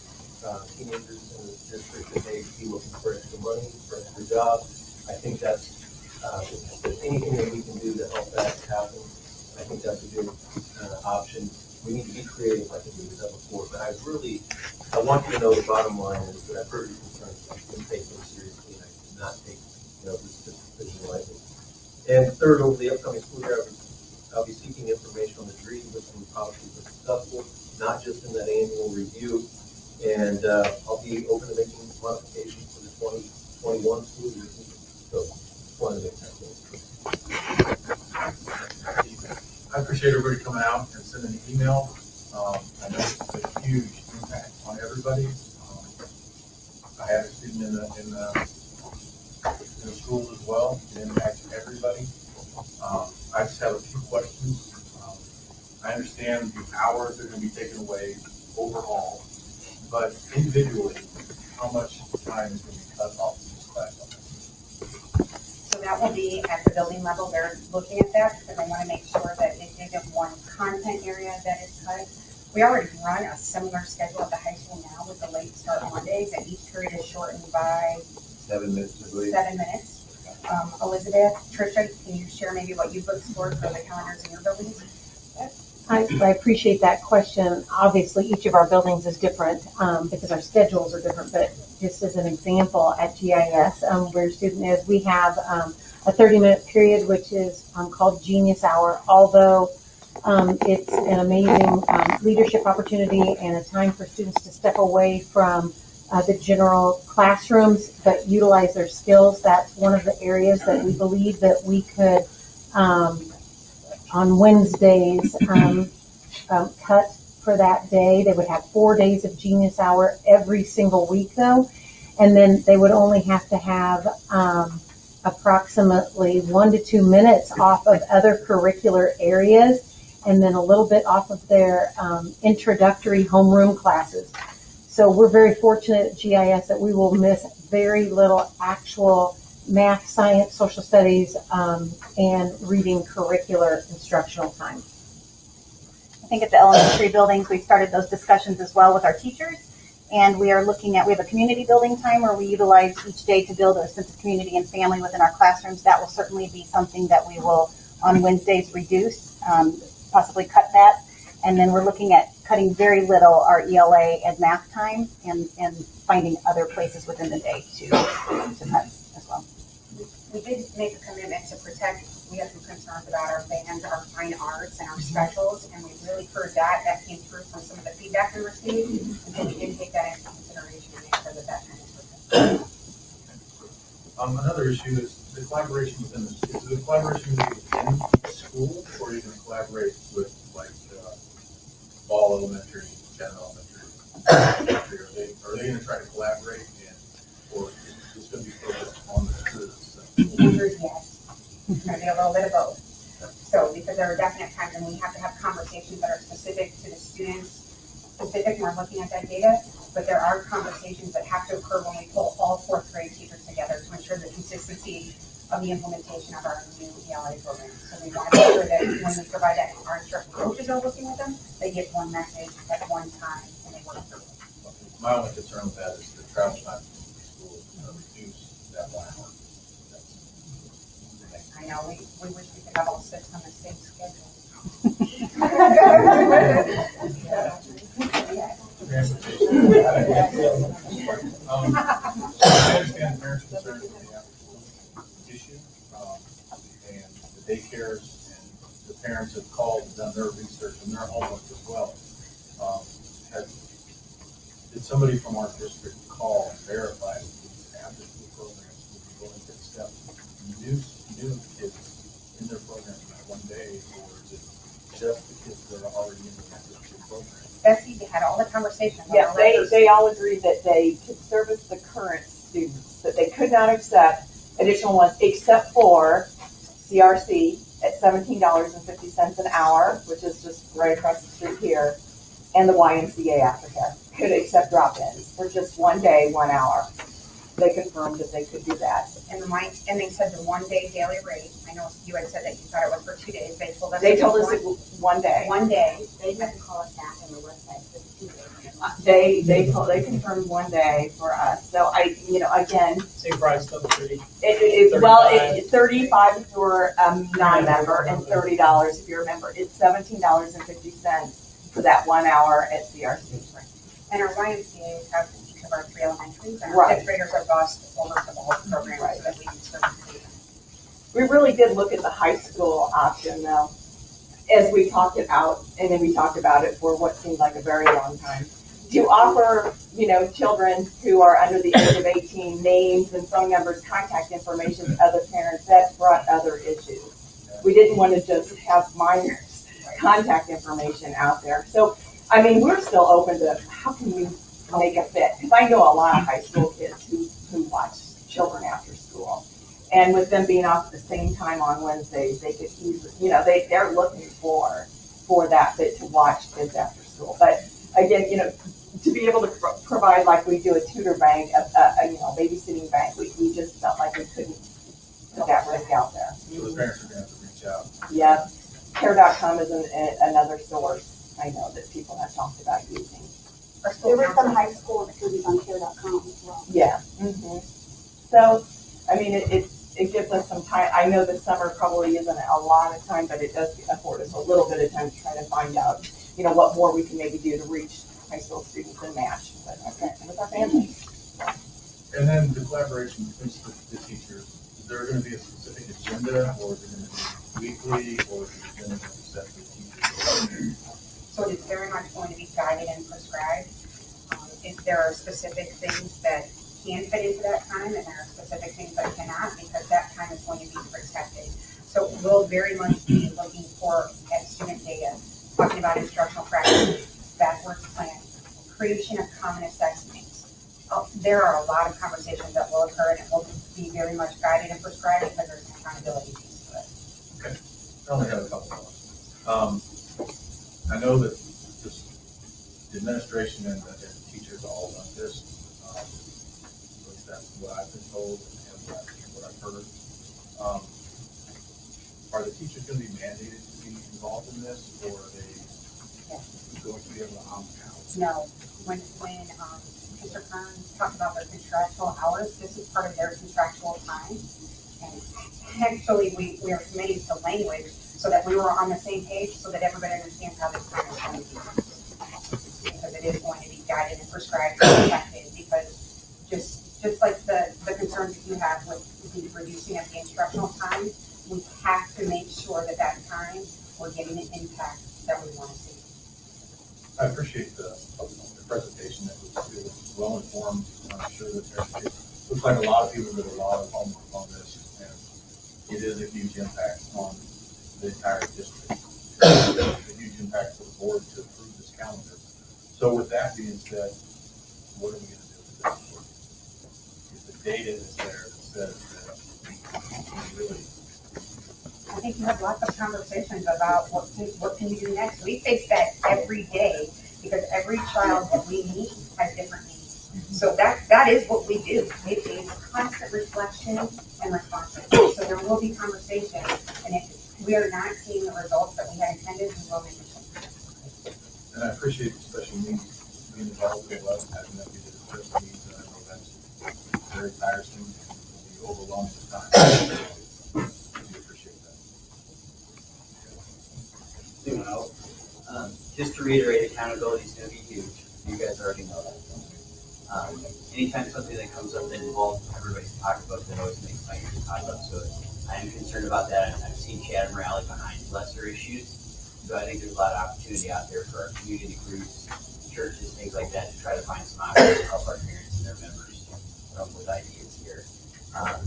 uh, teenagers in the district that may be looking for extra money, for extra jobs. I think that's, uh, if anything that we can do to help that happen, I think that's a good uh, option. We need to be creative, like we said before, but I really, I want you to know the bottom line is that I've heard your concerns, I didn't take them seriously, and I did not take, you know, this this And third, over the upcoming school year, I was I'll be seeking information on the which will probably be successful, not just in that annual review. And, uh, I'll be open to making modifications for the twenty twenty-one school year. So. I appreciate everybody coming out and sending an email. Um, I know it's a huge impact on everybody. Um, I have a student in the, in the, in the schools as well, it impacts everybody. Um, I just have a few questions. Um, I understand the hours are gonna be taken away overall, but individually, how much time is gonna be cut off of this class? So that will be at the building level, they're looking at that, because they wanna make sure that it isn't one content area that is cut. We already run a similar schedule at the high school now with the late start Mondays, and each period is shortened by Seven minutes, I believe. seven minutes. Um, Elizabeth, Tricia, can you share maybe what you've looked for for the calendars in your buildings? I, I appreciate that question. Obviously, each of our buildings is different, um, because our schedules are different, but just as an example, at GIS, um, where student is, we have, um, a thirty-minute period, which is, um, called Genius Hour, although, um, it's an amazing, um, leadership opportunity and a time for students to step away from, uh, the general classrooms, but utilize their skills. That's one of the areas that we believe that we could, um, on Wednesdays, um, um, cut for that day. They would have four days of Genius Hour every single week though. And then they would only have to have, um, approximately one to two minutes off of other curricular areas and then a little bit off of their, um, introductory homeroom classes. So we're very fortunate at GIS that we will miss very little actual math, science, social studies, um, and reading curricular instructional time. I think at the elementary buildings, we've started those discussions as well with our teachers. And we are looking at, we have a community building time where we utilize each day to build a sense of community and family within our classrooms. That will certainly be something that we will on Wednesdays reduce, um, possibly cut that. And then we're looking at cutting very little our ELA and math time and, and finding other places within the day to, to cut as well. We did make a commitment to protect, we have some concerns about our band, our fine arts and our specials, and we really heard that, that came through from some of the feedback we received, and so we did take that into consideration and make sure that that kind of protected. Um, another issue is the collaboration within the, is the collaboration within the school, or are you gonna collaborate with, like, Ball Elementary, Jen Elementary? Are they, are they gonna try to collaborate and, or is this gonna be focused on the answer is yes. Gonna be a little bit of both. So, because there are definite times when we have to have conversations that are specific to the students, specific, we're looking at that data, but there are conversations that have to occur when we pull all fourth grade teachers together to ensure the consistency of the implementation of our new ELA program. So we want to make sure that when we provide that, our instructor coaches are working with them, they get one message at one time and they work through it. My only concern with that is the travel time to school uh, reduce that one hour. I know, we, we wish we could have all six on the same schedule. um, I understand parents' concerns. Have called and done their research and their homework as well. Um, has, did somebody from our district call and verify that these after-school programs would be willing to accept new, new kids in their program that one day, or is it just the kids that are already in the after-school program? Betsy had all the conversations. on Yeah, they, records. they all agreed that they could service the current students, that they could not accept additional ones except for CRC at seventeen dollars and fifty cents an hour, which is just right across the street here, and the YMCA Africa could accept drop-ins for just one day, one hour. They confirmed that they could do that. And the and they said the one day daily rate, I know you had said that you thought it was for two days, they told us. They told us it was one day. One day, They didn't call us back on the website for the two days. They, they told, they confirmed one day for us. So I, you know, again, Same price, double city. It, it, well, it, thirty-five if you're a non-member and thirty dollars if you're a member. It's seventeen dollars and fifty cents for that one hour at CRC. and our YMCA's have each of our three elementaries, and our Right. fifth graders are bused over to the whole program, so that we can serve. We really did look at the high school option though, as we talked it out, and then we talked about it for what seemed like a very long time. To offer, you know, children who are under the age of eighteen names and phone numbers, contact information to other parents, that brought other issues. We didn't want to just have minors contact information out there. So, I mean, we're still open to how can we make a fit? Because I know a lot of high school kids who, who watch children after school. And with them being off at the same time on Wednesdays, they could easily, you know, they, they're looking for, for that fit to watch kids after school. But again, you know, to be able to pro- provide like we do a tutor bank, a, a, a, you know, babysitting bank, we, we just felt like we couldn't put that risk out there. So the parents are gonna have to reach out. Yeah, care.com is an, a, another source I know that people have talked about using. There were some counselors- high school recruiters on care.com as well. Yeah. hmm So, I mean, it, it, it gives us some time. I know the summer probably isn't a lot of time, but it does afford us a little bit of time to try to find out, you know, what more we can maybe do to reach high school students and match with our, with our families. And then the collaboration between the, the teachers, is there gonna be a specific agenda, or is it gonna be weekly, or is it gonna be set with teachers? So it is very much going to be guided and prescribed. Um, If there are specific things that can fit into that time and there are specific things that cannot, because that time is going to be protected. So we'll very much be looking for at student data, talking about instructional practices, backwards plan, creation of common assessments. Oh, There are a lot of conversations that will occur and it will be very much guided and prescribed because there's an accountability piece to it. I only have a couple more. Um, I know that this, the administration and the, and the teachers all want this. Um, that's what I've been told and what I've, what I've heard. Um, are the teachers gonna be mandated to be involved in this, or are they going to be able to opt out? No, when, when, um, Mr. Kern talked about their contractual hours, this is part of their contractual time. And actually, we, we are committing to language so that we were on the same page, so that everybody understands how this time is going to be. Because it is going to be guided and prescribed and protected, because just, just like the, the concerns that you have with the reducing of the instructional time, we have to make sure that that time, we're getting the impact that we want to see. I appreciate the, the presentation, it was, it was well informed, I'm sure that there, it looks like a lot of people did a lot of homework on this, and it is a huge impact on the entire district. It's a huge impact for the board to approve this calendar. So with that being said, what are we gonna do with this? If the data is there that says that we really I think you have lots of conversations about what what can you do next. We face that every day because every child that we meet has different needs. So that, that is what we do. It is constant reflection and responsibility. So there will be conversation and if we are not seeing the results that we had intended, we will make a change. And I appreciate the special needs being involved in well, having that be the special needs, and I know that's very tiresome, and will be overwhelming at times. I appreciate that. Anyone else? Um, just to reiterate, accountability is gonna be huge. You guys already know that. Um, anytime something that comes up that involves everybody's pocketbook, that always makes my ears hot up to it. I am concerned about that. I've seen Chatham rally behind lesser issues. So I think there's a lot of opportunity out there for our community groups, churches, things like that, to try to find some options to help our parents and their members come with ideas here. Um,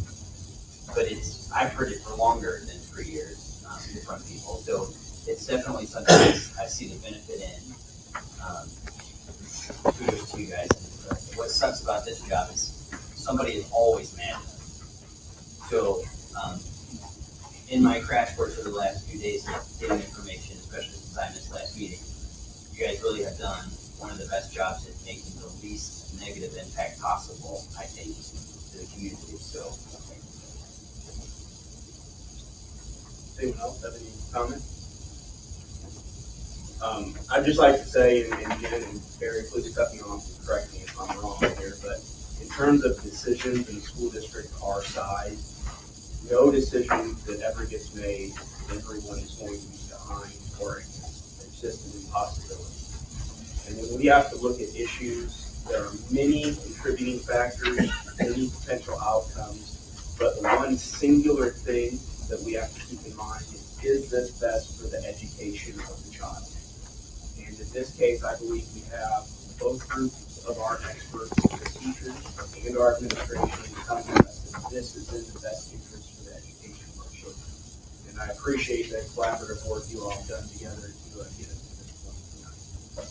but it's, I've heard it for longer than three years, um, from people, so it's definitely something I see the benefit in. Um, kudos to you guys. What sucks about this job is somebody is always mad. So, um, in my crash course over the last few days of getting information, especially since I missed last meeting, you guys really have done one of the best jobs at making the least negative impact possible, I think, to the community, so. Anyone else have any comment? Um, I'd just like to say, and, and Jen and Barry, please cut me off and correct me if I'm wrong here, but in terms of decisions in a school district our size, no decision that ever gets made, everyone is going to be behind or against. It's just an impossibility. And when we have to look at issues, there are many contributing factors, many potential outcomes, but the one singular thing that we have to keep in mind is, is this best for the education of the child? And in this case, I believe we have both groups of our experts, the teachers and our administration, telling us that this is in the best interest for the education of our children. And I appreciate the collaborative work you all have done together to uh, get us to this point tonight.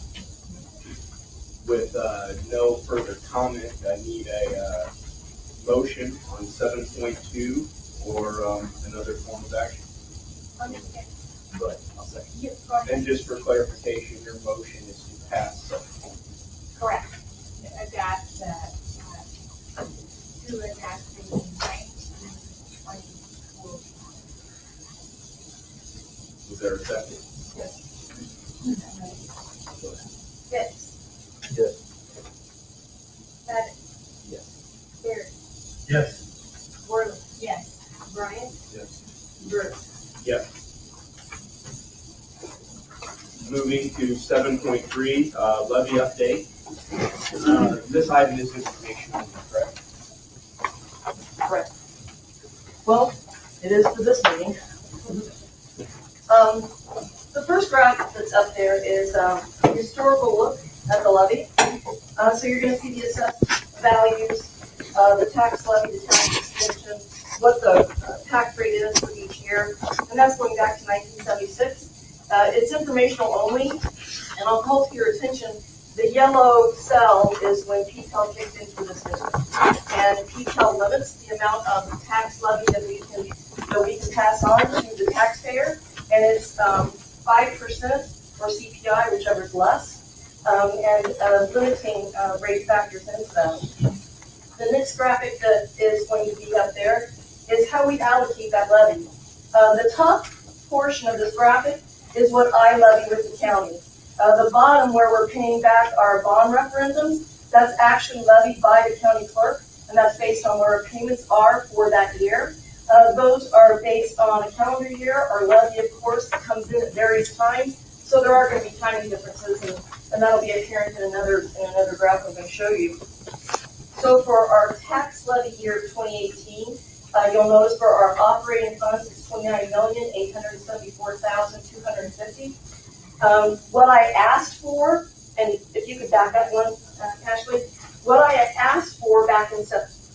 With uh, no further comment, I need a uh, motion on seven point two or um, another form of action. But I'll second. And just for clarification, your motion is to pass seven point two. Correct. Adapt that, uh, to adapt the nineteen twenty school. Was there a second? Phipps, Yes. Pettit, Yes. Barry, Yes. Worley. Yes. Bryant, Yes. Brooks. Yes. Moving to seven point three, uh, levy update. Uh, This item is information correct? Correct. Well, it is for this meeting. Um, the first graph that's up there is, um, a historical look at the levy. Uh, so you're gonna see the assessed values, uh, the tax levy, the tax extension, what the uh, tax rate is for each year, and that's going back to nineteen seventy-six. Uh, it's informational only, and I'll call to your attention, the yellow cell is when PTEL kicks into this district. And PTEL limits the amount of tax levy that we can, that we can pass on to the taxpayer. And it's, um, five percent or CPI, whichever is less, um, and, uh, limiting, uh, rate factors into that. The next graphic that is going to be up there is how we allocate that levy. Uh, the top portion of this graphic is what I levy with the county. Uh, the bottom where we're paying back our bond referendums, that's actually levied by the county clerk, and that's based on where our payments are for that year. Uh, those are based on a calendar year. Our levy, of course, comes in at various times, so there are going to be timing differences, and, and that'll be apparent in another in another graph I'm going to show you. So for our tax levy year 2018, uh, you'll notice for our operating funds, it's 29,874,250. Um, what I asked for, and if you could back up one, uh, Ashley, what I had asked for back in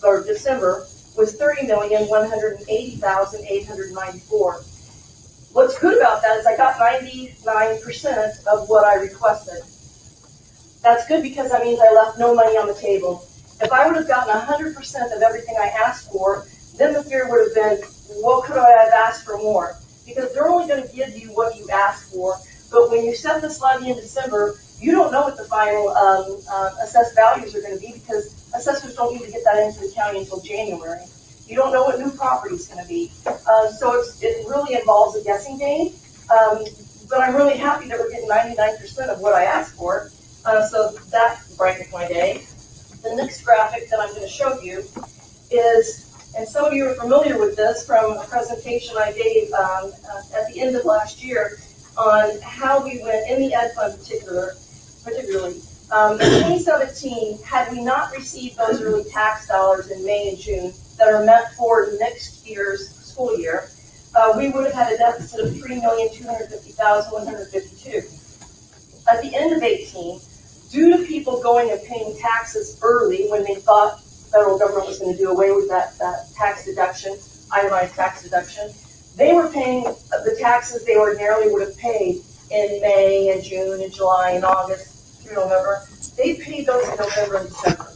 or December was thirty million one hundred and eighty thousand eight hundred ninety-four. What's good about that is I got ninety-nine percent of what I requested. That's good because that means I left no money on the table. If I would have gotten hundred percent of everything I asked for, then the fear would have been, what could I have asked for more? Because they're only going to give you what you asked for. But when you set this levy in December, you don't know what the final um, uh, assessed values are going to be because assessors don't need to get that into the county until January. You don't know what new property is going to be. Uh, so it really involves a guessing game. Um, but I'm really happy that we're getting 99% of what I asked for. Uh, so that brightened my day. The next graphic that I'm going to show you is and some of you are familiar with this from a presentation I gave um, uh, at the end of last year on how we went in the ed fund particular, particularly. Um, in 2017, had we not received those early tax dollars in May and June that are meant for next year's school year, uh, we would have had a deficit of 3,250,152. At the end of eighteen, due to people going and paying taxes early when they thought federal government was gonna do away with that, that tax deduction, itemized tax deduction, they were paying uh, the taxes they ordinarily would have paid in May and June and July and August through November. They paid those in November and December.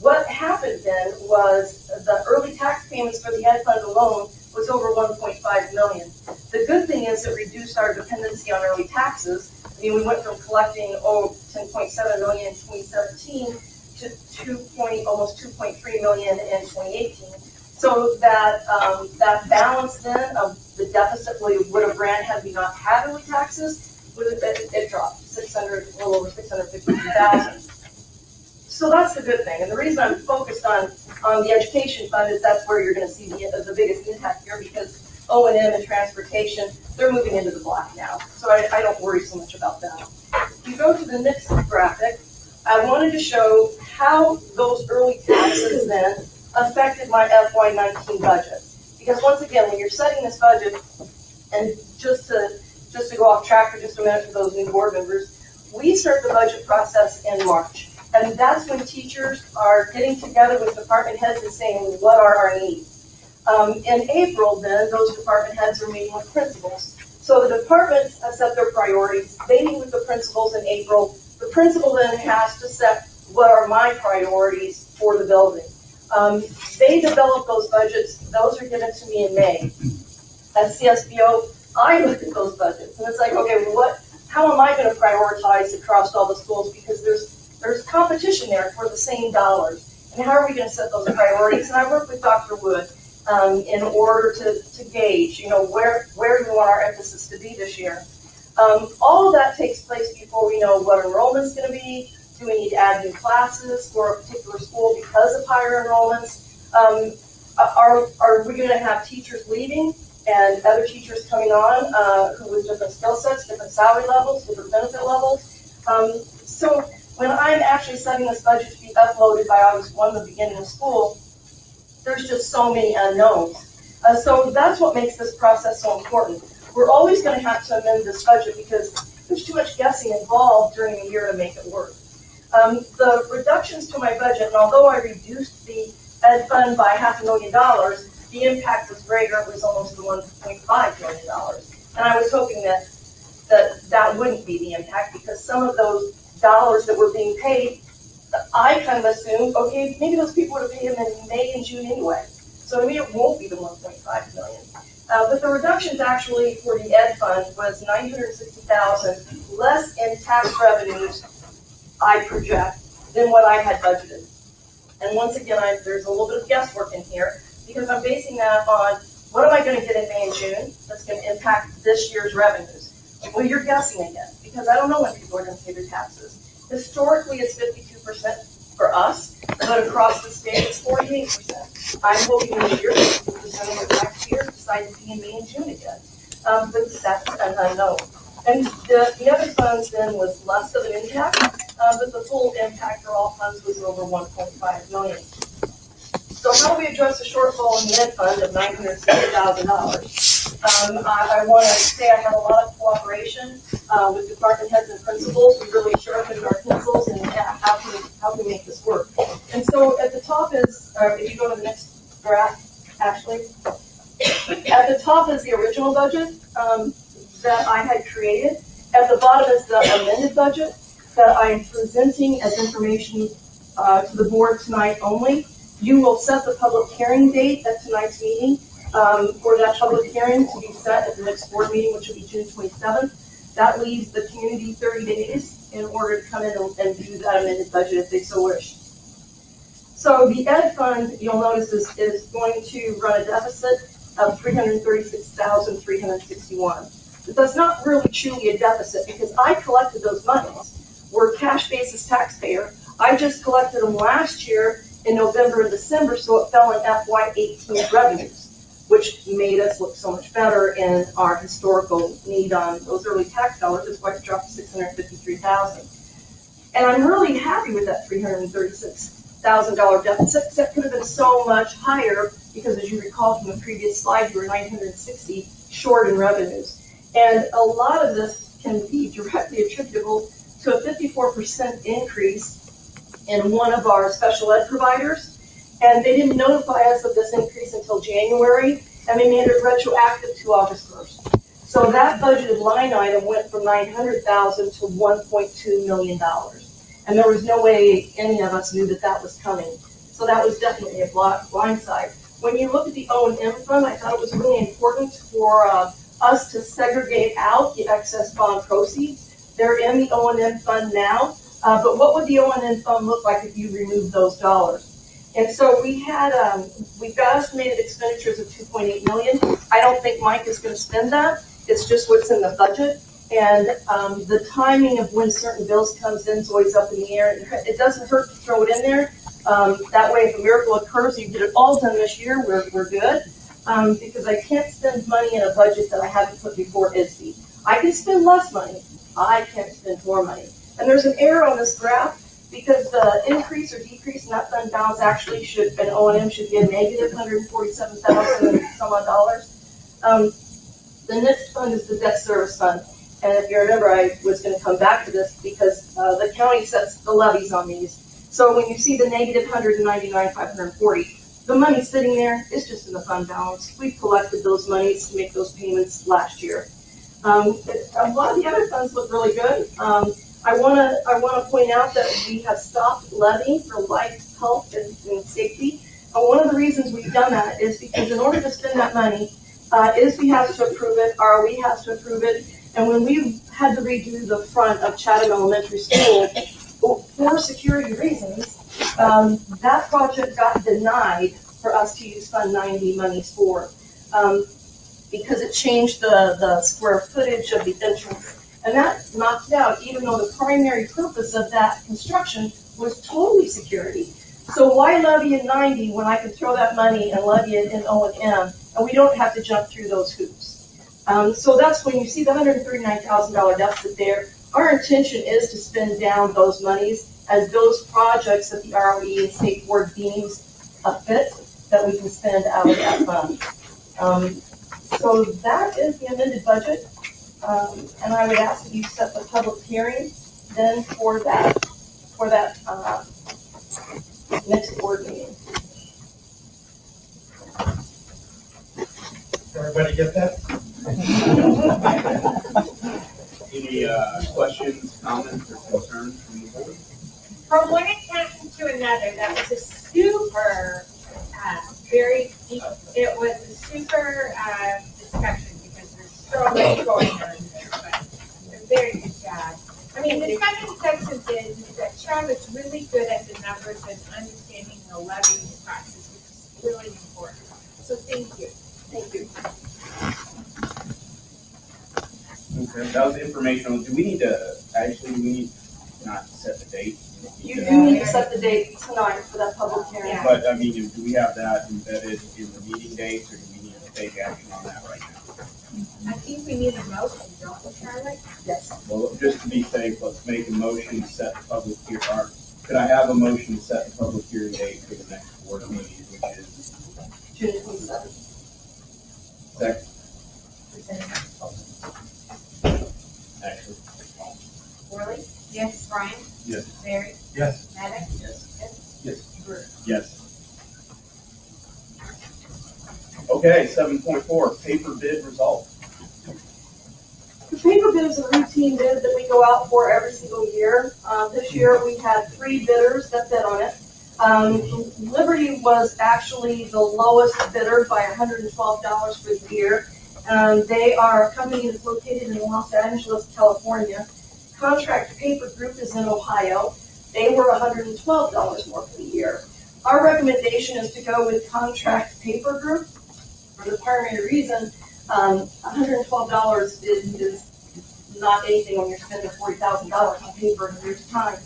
What happened then was the early tax payments for the ed fund alone was over one point five million. The good thing is it reduced our dependency on early taxes. I mean, we went from collecting, oh oh, ten point seven million in twenty seventeen to two point, almost two point three million in twenty eighteen. So that, um, that balance then of the deficit we would have ran had we not had early taxes, would have, it, it dropped six hundred, a little over six hundred fifty-two thousand. So that's the good thing, and the reason I'm focused on, on the education fund is that's where you're gonna see the, the biggest impact here, because O and M and transportation, they're moving into the black now, so I, I don't worry so much about that. If you go to the next graphic, I wanted to show how those early taxes then affected my FY nineteen budget. Because once again, when you're setting this budget, and just to, just to go off track for just a minute for those new board members, we start the budget process in March. And that's when teachers are getting together with department heads and saying, what are our needs? Um, in April, then, those department heads are meeting with principals. So the departments have set their priorities. They meet with the principals in April. The principal then has to set what are my priorities for the building. Um, they develop those budgets. Those are given to me in May. As CSBO, I look at those budgets, and it's like, okay, well, what? How am I going to prioritize across all the schools? Because there's there's competition there for the same dollars. And how are we going to set those priorities? And I work with Dr. Wood um, in order to, to gauge, you know, where, where we want our emphasis to be this year. Um, all of that takes place before we know what enrollment is going to be. Do we need to add new classes for a particular school because of higher enrollments? Um, are, are we going to have teachers leaving and other teachers coming on uh, who with different skill sets, different salary levels, different benefit levels? Um, so when I'm actually setting this budget to be uploaded by August 1, the beginning of school, there's just so many unknowns. Uh, so that's what makes this process so important. We're always going to have to amend this budget because there's too much guessing involved during the year to make it work. Um, the reductions to my budget, and although I reduced the ed fund by half a million dollars, the impact was greater. It was almost the 1.5 million dollars, and I was hoping that that that wouldn't be the impact because some of those dollars that were being paid, I kind of assumed, okay, maybe those people would have paid them in May and June anyway. So maybe it won't be the 1.5 million. Uh, but the reductions actually for the ed fund was 960,000 less in tax revenues I project than what I had budgeted. And once again, I, there's a little bit of guesswork in here because I'm basing that on what am I going to get in May and June that's going to impact this year's revenues. Well, you're guessing again because I don't know when people are going to pay their taxes. Historically, it's 52% for us, but across the state, it's 48%. I'm hoping this year, 50% of next year decide to be in May and June again. Um, but that's an unknown. And the, the other funds then was less of an impact, uh, but the full impact for all funds was over 1.5 million. So how do we address the shortfall in the ed fund of $960,000? Um, I, I want to say I had a lot of cooperation uh, with department heads and principals. We really sharpened our pencils and uh, how can we, how can we make this work. And so at the top is, uh, if you go to the next graph, actually, at the top is the original budget um, that I had created. At the bottom is the amended budget that I am presenting as information uh, to the board tonight only. You will set the public hearing date at tonight's meeting um, for that public hearing to be set at the next board meeting, which will be June 27th. That leaves the community 30 days in order to come in and, and do that amended budget if they so wish. So the ed fund, you'll notice, is, is going to run a deficit of 336,361. But that's not really truly a deficit because I collected those monies. We're cash basis taxpayer. I just collected them last year in November and December, so it fell in FY18 revenues which made us look so much better in our historical need on those early tax dollars. That's why it dropped to 653,000. And I'm really happy with that $336,000 deficit. That could have been so much higher because as you recall from the previous slide, we were nine hundred and sixty short in revenues. And a lot of this can be directly attributable to a fifty-four percent increase in one of our special ed providers. And they didn't notify us of this increase until January, and they made it retroactive to August first. So that budgeted line item went from nine hundred thousand to one point two million dollars. And there was no way any of us knew that that was coming. So that was definitely a block, blindside. When you look at the O and M fund, I thought it was really important for, uh, us to segregate out the excess bond proceeds. They're in the O and M fund now, uh, but what would the O and fund look like if you removed those dollars? And so we had, um, we've got estimated expenditures of two point eight million. I don't think Mike is gonna spend that. It's just what's in the budget. And, um, the timing of when certain bills comes in is always up in the air. It doesn't hurt to throw it in there. Um, that way, if a miracle occurs, you get it all done this year, we're, we're good. Um, because I can't spend money in a budget that I haven't put before ISB. I can spend less money. I can't spend more money. And there's an error on this graph because the increase or decrease in that fund balance actually should, an O and M should be a 147,000 some odd dollars. Um, the next fund is the debt service fund. And if you remember, I was gonna come back to this because, uh, the county sets the levies on these. So when you see the negative hundred and ninety-nine, five hundred and forty, the money sitting there is just in the fund balance. We collected those monies to make those payments last year. Um, a lot of the other funds look really good. Um, I wanna, I wanna point out that we have stopped levying for life, health, and, and safety. And one of the reasons we've done that is because in order to spend that money, uh, ISB has to approve it, ROE has to approve it, and when we had to redo the front of Chatham Elementary School, for security reasons, um, that project got denied for us to use Fund ninety monies for. Um, because it changed the, the square footage of the entrance. And that knocked out, even though the primary purpose of that construction was totally security. So why levy in ninety when I can throw that money and levy it in O and we don't have to jump through those hoops? Um, so that's when you see the hundred and thirty-nine thousand dollar deficit there. Our intention is to spend down those monies as those projects that the ROE and state board deems a fit that we can spend out of that fund. Um, so that is the amended budget. Um, and I would ask that you set the public hearing then for that, for that, uh, next board meeting. Everybody get that? Any, uh, questions, comments, or concerns from the board? From one accountant to another, that was a super, uh, very, deep- it was a super, uh, discussion because there's so much going on there, but a very good job. I mean, the second section is that Sean was really good at the numbers and understanding the levying process, which is really important. So thank you. Thank you. Okay, that was informational. Do we need to, actually, do we need not set the date? You do need to set the date tonight for that public hearing. Yeah. But, I mean, do do we have that embedded in the meeting dates, or do we need to take action on that right now? I think we need a motion, don't we, Charlotte? Yes. Well, just to be safe, let's make a motion to set the public hearing, or could I have a motion to set the public hearing date for the next board meeting, which is June twenty-seventh. second, actually? Worley? Yes. Brian? Yes. Mary? Yes. Maddox? Yes. Yes. Brewer? Yes. Okay, seven point four, paper bid result. The paper bid is a routine bid that we go out for every single year. Uh, this year, we had three bidders that bid on it. Um, Liberty was actually the lowest bidder by hundred and twelve dollars for the year. Um, they are a company that's located in Los Angeles, California. Contract Paper Group is in Ohio. They were hundred and twelve dollars more for the year. Our recommendation is to go with Contract Paper Group for the primary reason, um, $112 is, is not anything when you're spending $40,000 on paper in a year's time.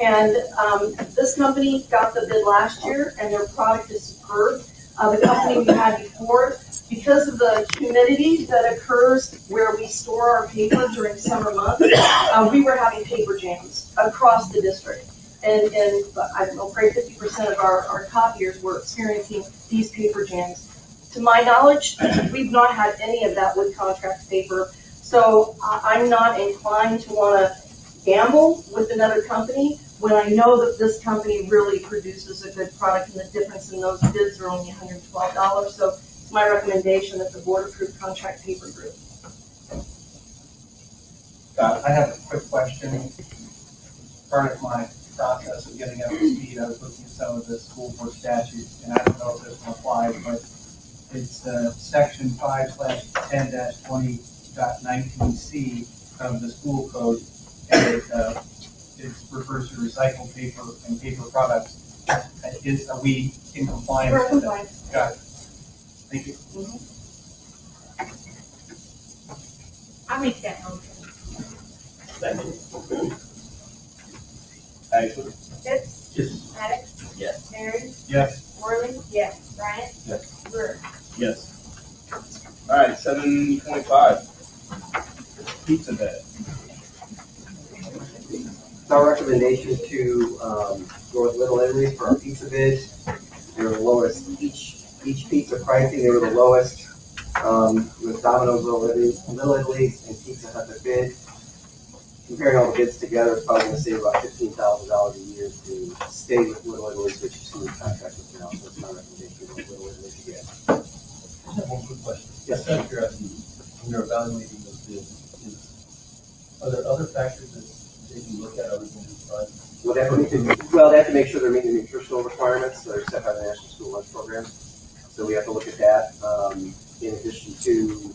And um, this company got the bid last year, and their product is superb. Uh, the company we had before, because of the humidity that occurs where we store our paper during summer months, uh, we were having paper jams across the district. And, and, I don't know, probably fifty percent of our, our copiers were experiencing these paper jams. To my knowledge, we've not had any of that with contract paper. So I'm not inclined to wanna gamble with another company when I know that this company really produces a good product and the difference in those bids are only hundred and twelve dollars. So it's my recommendation that the board approve contract paper group. I have a quick question. Part of my process of getting up to speed, I was looking at some of the school board statutes, and I don't know if this one applies, but it's, uh, section five slash ten dash twenty dot nineteen C of the school code, and it, uh, it refers to recycled paper and paper products. Is, are we in compliance We're with that? compliant. Got it. Thank you. I'll make that motion. Ashley? Pitts? Yes. Maddox? Yes. Terry? Yes. Worley? Yes. Bryant? Yes. Brewer? Yes. All right, seven twenty-five. Pizza bed. It's our recommendation to, um, go with Little Italy for our pizza bid. They were the lowest, each, each pizza pricing, they were the lowest. Um, with Domino's, Little Italy, Little Italy and Pizza Hut the bid. Comparing all the bids together, it's probably gonna save about fifteen thousand dollars a year to stay with Little Italy, which is who we contract with now, so it's my recommendation with Little Italy to get. I just have one quick question. Yes. Out of curiosity, when you're evaluating those bids, is, are there other factors that they can look at other than just price? Well, they have to, meet- well, they have to make sure they're meeting the nutritional requirements that are set by the National School Lunch Program. So we have to look at that, um, in addition to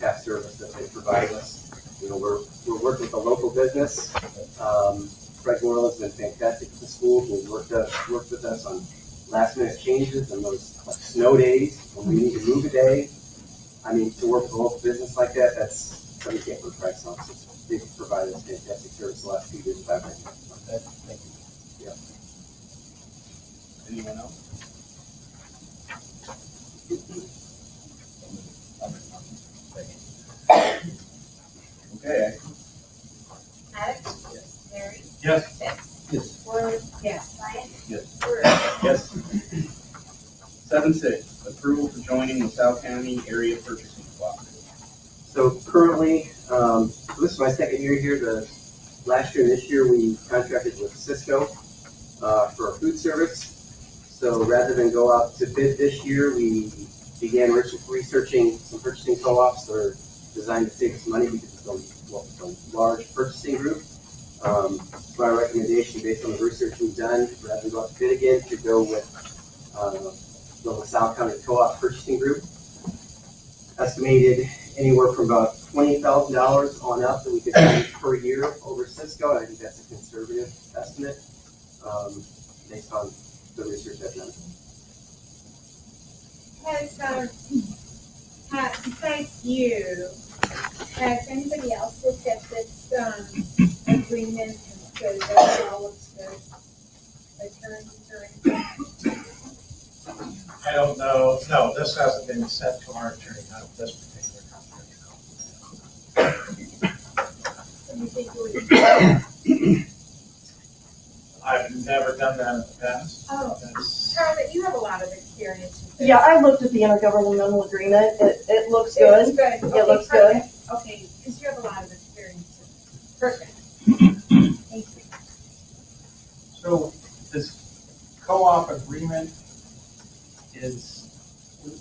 past service that they provide us. You know, we're, we're working with a local business. Um, Fred Moreland's been fantastic at the school. He's worked us, worked with us on last minute changes and those like snow days when we need to move a day. I mean, to work with a local business like that, that's, something you can't put a price on. So They've provided us fantastic service the last few years. I've been here. Okay, thank you. Anyone else? Okay. Maddox? Terry? Yes. Pitts? Yes. Worley? Yes. Bryant? Yes. Brewer? Yes. Seven six, approval for joining the South County Area Purchasing Cooperative. So currently, um, this is my second year here. The last year and this year, we contracted with Sysco uh, for our food service. So rather than go out to bid this year, we began researching some purchasing co-ops that are designed to save us money because it's it's large purchasing group. Um, my recommendation, based on the research we've done, rather than go to bid again, to go with uh, the LaSalle County Co-op Purchasing Group. Estimated anywhere from about twenty thousand dollars on up that we could save per year over Sysco, I think that's a conservative estimate, um, based on the research I've done. Has, um, uh, besides you, has anybody else looked at this, um, agreement and that all looks good? Attorneys or anything? I don't know, no, this hasn't been sent to our attorney, not this particular contract. What do you think it would be? I've never done that in the past. Oh, That's- Charlotte, you have a lot of experience with this. Yeah, I looked at the intergovernmental agreement. It, it looks good. It's good. It Okay, looks good. perfect. Okay, because you have a lot of experience. Perfect. Thank you. So this co-op agreement is,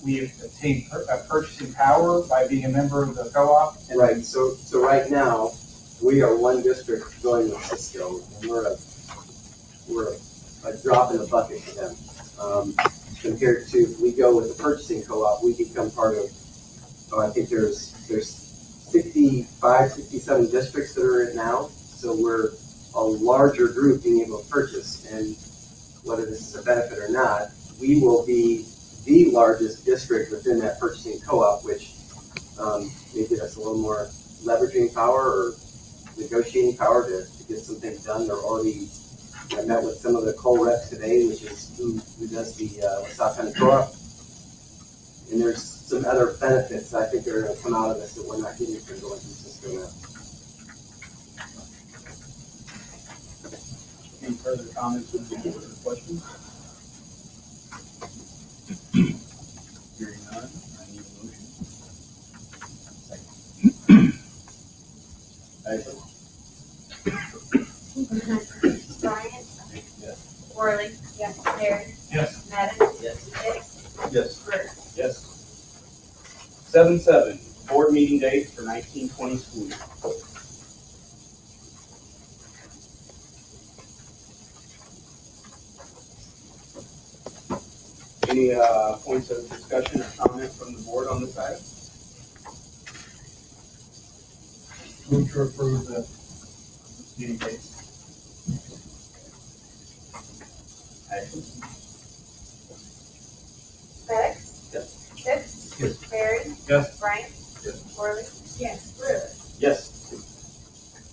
we obtain obtained pur- uh, purchasing power by being a member of the co-op? Right, so, so right now, we are one district going with Sysco, and we're a, we're a drop in the bucket for them. Um, compared to, if we go with the purchasing co-op, we become part of, oh, I think there's, there's 65, 67 districts that are in now, so we're a larger group being able to purchase, and whether this is a benefit or not, we will be the largest district within that purchasing co-op, which um, may give us a little more leveraging power or negotiating power to, to get some things done. They're already, I met with some of the coal reps today, which is who, who does the uh, South County Co-op. And there's some other benefits I think that are gonna come out of this that we're not getting from going through Sysco now. Any further comments from the board or questions? Hearing none, I need a motion. Ashley? Bryant? Yes. Worley? Yes. Harry? Yes. Madden? Yes. Hicks? Yes. Bruder? Yes. Seven seven, board meeting dates for nineteen twenty school year. Any, uh, points of discussion or comment from the board on this item? Move to approve the meeting dates. Ashley? Hicks? Yes. Hicks? Yes. Harry? Yes. Bryant? Yes. Worley? Yes. Bruder? Yes.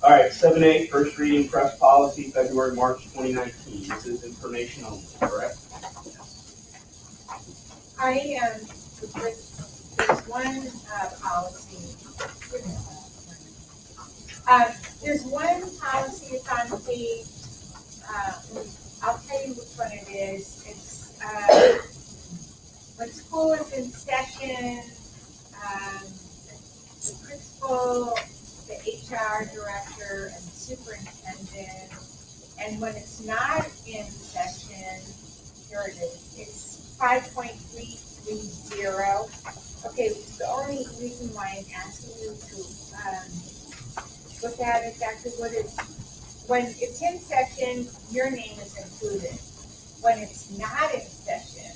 All right, seven eight, first reading press policy, February, March twenty nineteen. This is information only, correct? I, um, with, there's one, uh, policy. Uh, there's one policy that's on page, uh, I'll tell you which one it is. It's, uh, when school is in session, um, the principal, the HR director, and the superintendent, and when it's not in session, here it is, it's five point three three zero. Okay, the only reason why I'm asking you to, um, look at exactly what it's, when it's in session, your name is included. When it's not in session,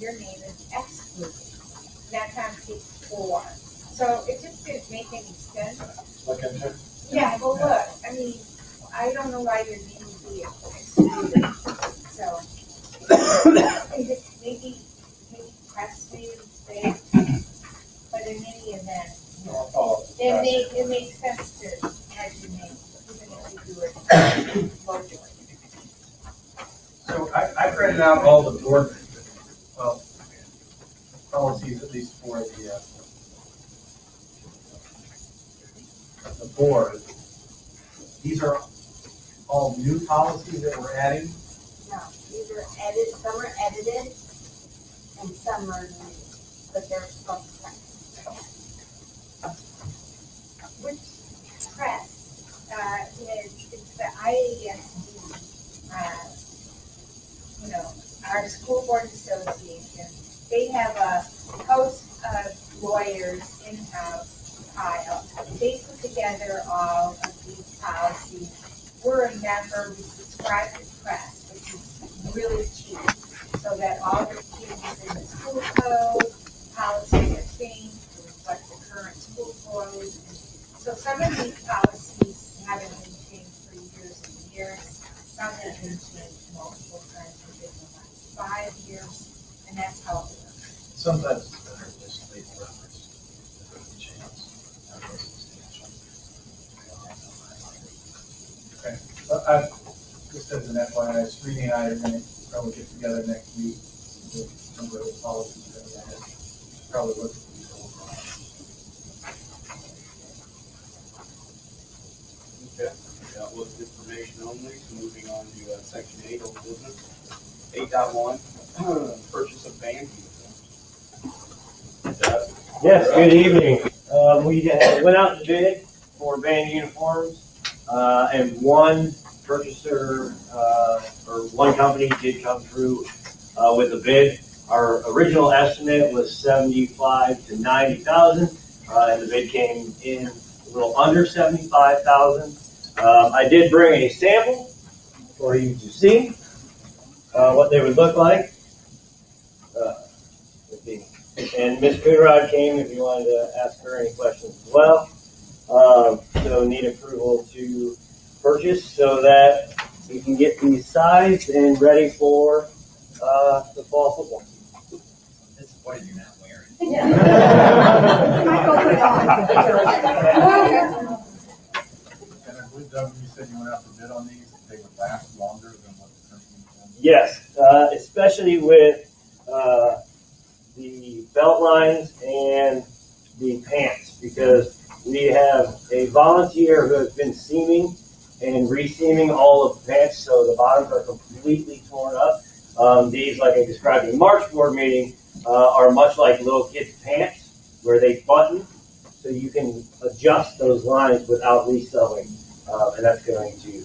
your name is excluded. And That's on page four. So it just didn't make any sense. Look into. Yeah, well, look, I mean, I don't know why your name would be excluded, so. It maybe, maybe press me mistake, but in any event, it make, it makes sense to add your name, even if you So I, I printed out all the board, well, policies at least for the, uh, the board. These are all new policies that we're adding. No, these are edited, some are edited and some are new, but they're from. Which press, uh, is, it's the IASB, uh, you know, our school board association. They have a host of lawyers in-house file. They put together all of these policies. We're a member, we subscribe to press, which is really cheap, so that all the changes in the school code, policies are changed to reflect the current school code. So some of these policies haven't been changed for years and years. Some have been changed multiple times within the last five years, and that's how it works. Sometimes it's better just leave the reference. Okay, so I, just as an FYI, Srini and probably get together next week number of policies that we have. Probably look at these overall. Okay, that was information only, so moving on to, uh, section eight, old business. Eight point one, purchase of band uniforms. Yes, good evening. Um, we went out to bid for band uniforms, uh, and one purchaser, uh, or one company did come through, uh, with a bid. Our original estimate was seventy-five to ninety thousand, uh, and the bid came in a little under seventy-five thousand. Um, I did bring a sample for you to see, uh, what they would look like. Uh. And Ms. Coonrod came if you wanted to ask her any questions as well. Um, so need approval to purchase so that we can get these sized and ready for uh, the fall football. Disappointed you're not wearing. And I believe Doug, you said you went out for bid on these, they would last longer than what the uniforms. Yes, uh, especially with uh, the belt lines and the pants, because we have a volunteer who has been seaming and reseaming all of the pants so the bottoms are completely torn up. Um, these, like I described in March board meeting, uh, are much like little kids' pants where they button so you can adjust those lines without resewing. Uh, and that's going to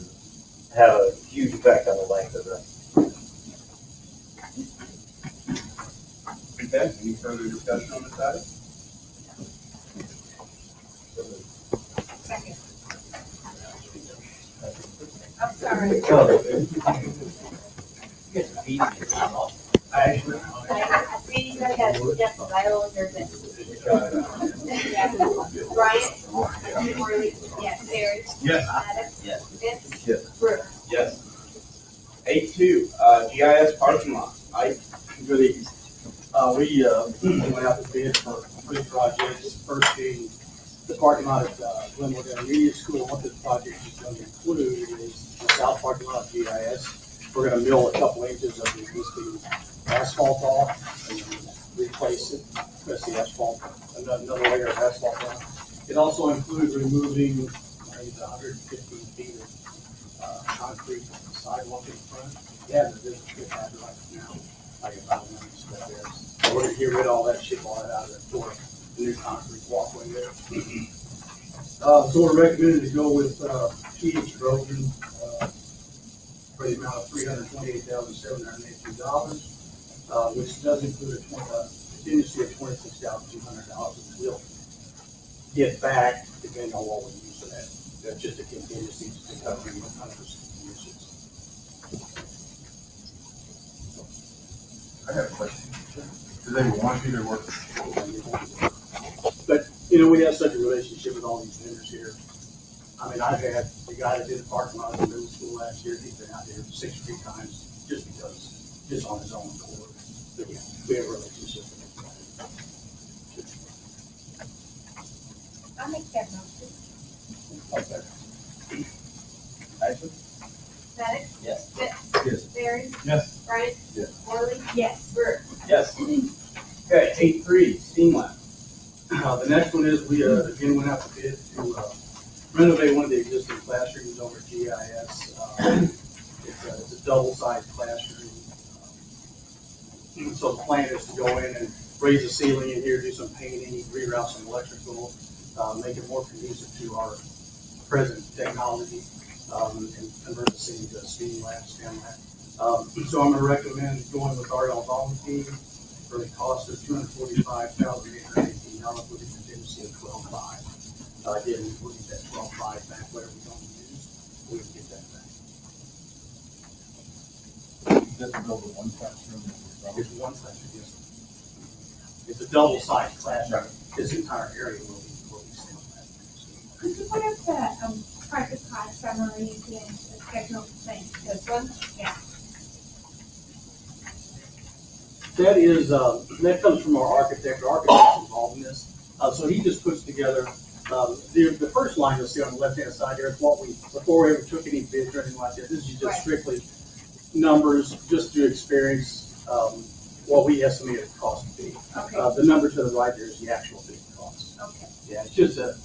have a huge effect on the length of the Okay, any further discussion on this item? Second. I'm sorry. Ashley? Reading that has Jeff Vital in Worley? Yes. Barry? Yes. Maddox? Yes. Fitz? Yes. Eight two, uh, GIS parking lot. I, Good. Uh, we, uh, went out to bid for three projects. First being the parking lot at, uh, Glenwood Intermediate School. What this project is going to include is the south parking lot of GIS. We're gonna mill a couple inches of the existing asphalt off and replace it, press the asphalt, another layer of asphalt down. It also included removing the 150 feet of uh, concrete sidewalk in front. Yeah, the district could have right now, like about one step there. So we're gonna get rid of all that shit, all that out of there for the new concrete walkway there. Uh, so we're recommended to go with uh, PH Grogan uh, for the amount of $328,782 uh, which does include a twenty, uh, contingency of twenty-six thousand, two hundred dollars, which we'll get back depending on what we use for that. That's just a contingency to cover any unforeseen uses. I have a question. Do they want you to work? But, you know, we have such a relationship with all these vendors here. I mean, I've had the guy that did the parking lot in the middle school last year, he's been out there six, three times just because, just on his own accord. But yeah, we have a relationship with I'll make that motion. Ashley? Maddox? Yes. Fitz? Yes. Barry? Yes. Brian? Yes. Worley? Yes. Brooks? Yes. Okay, eight three, steam lab. Uh, the next one is, we, uh, again, went out to bid to, uh, renovate one of the existing classrooms over at GIS. Uh, It's a, it's a double-sized classroom. Um, So the plan is to go in and raise the ceiling in here, do some painting, reroute some electrical, uh, make it more conducive to our present technology, um, and convert the city to a steam lab, STEM lab. Um, so I'm gonna recommend going with RL Volunteer for the cost of two hundred forty-five thousand eight hundred eighteen dollars with a contingency of twelve-five. Uh, again, we'll get that twelve-five back, whatever we don't use, we can get that back. To build a one classroom. It's one section, yes. It's a double-sized classroom, this entire area will be, will be STEM lab. Could you put up the, um, private cost summary again, the schedule thing, this one? Yeah. That is, uh, that comes from our architect, our architect's involved in this. Uh, so he just puts together, um, the, the first line you'll see on the left-hand side there is what we, before we ever took any bids or anything like that, this is Right. just strictly numbers, just to experience, um, what we estimated the cost to be. Okay, Uh, the number to the right there is the actual bid cost. okay. Yeah, it's just a,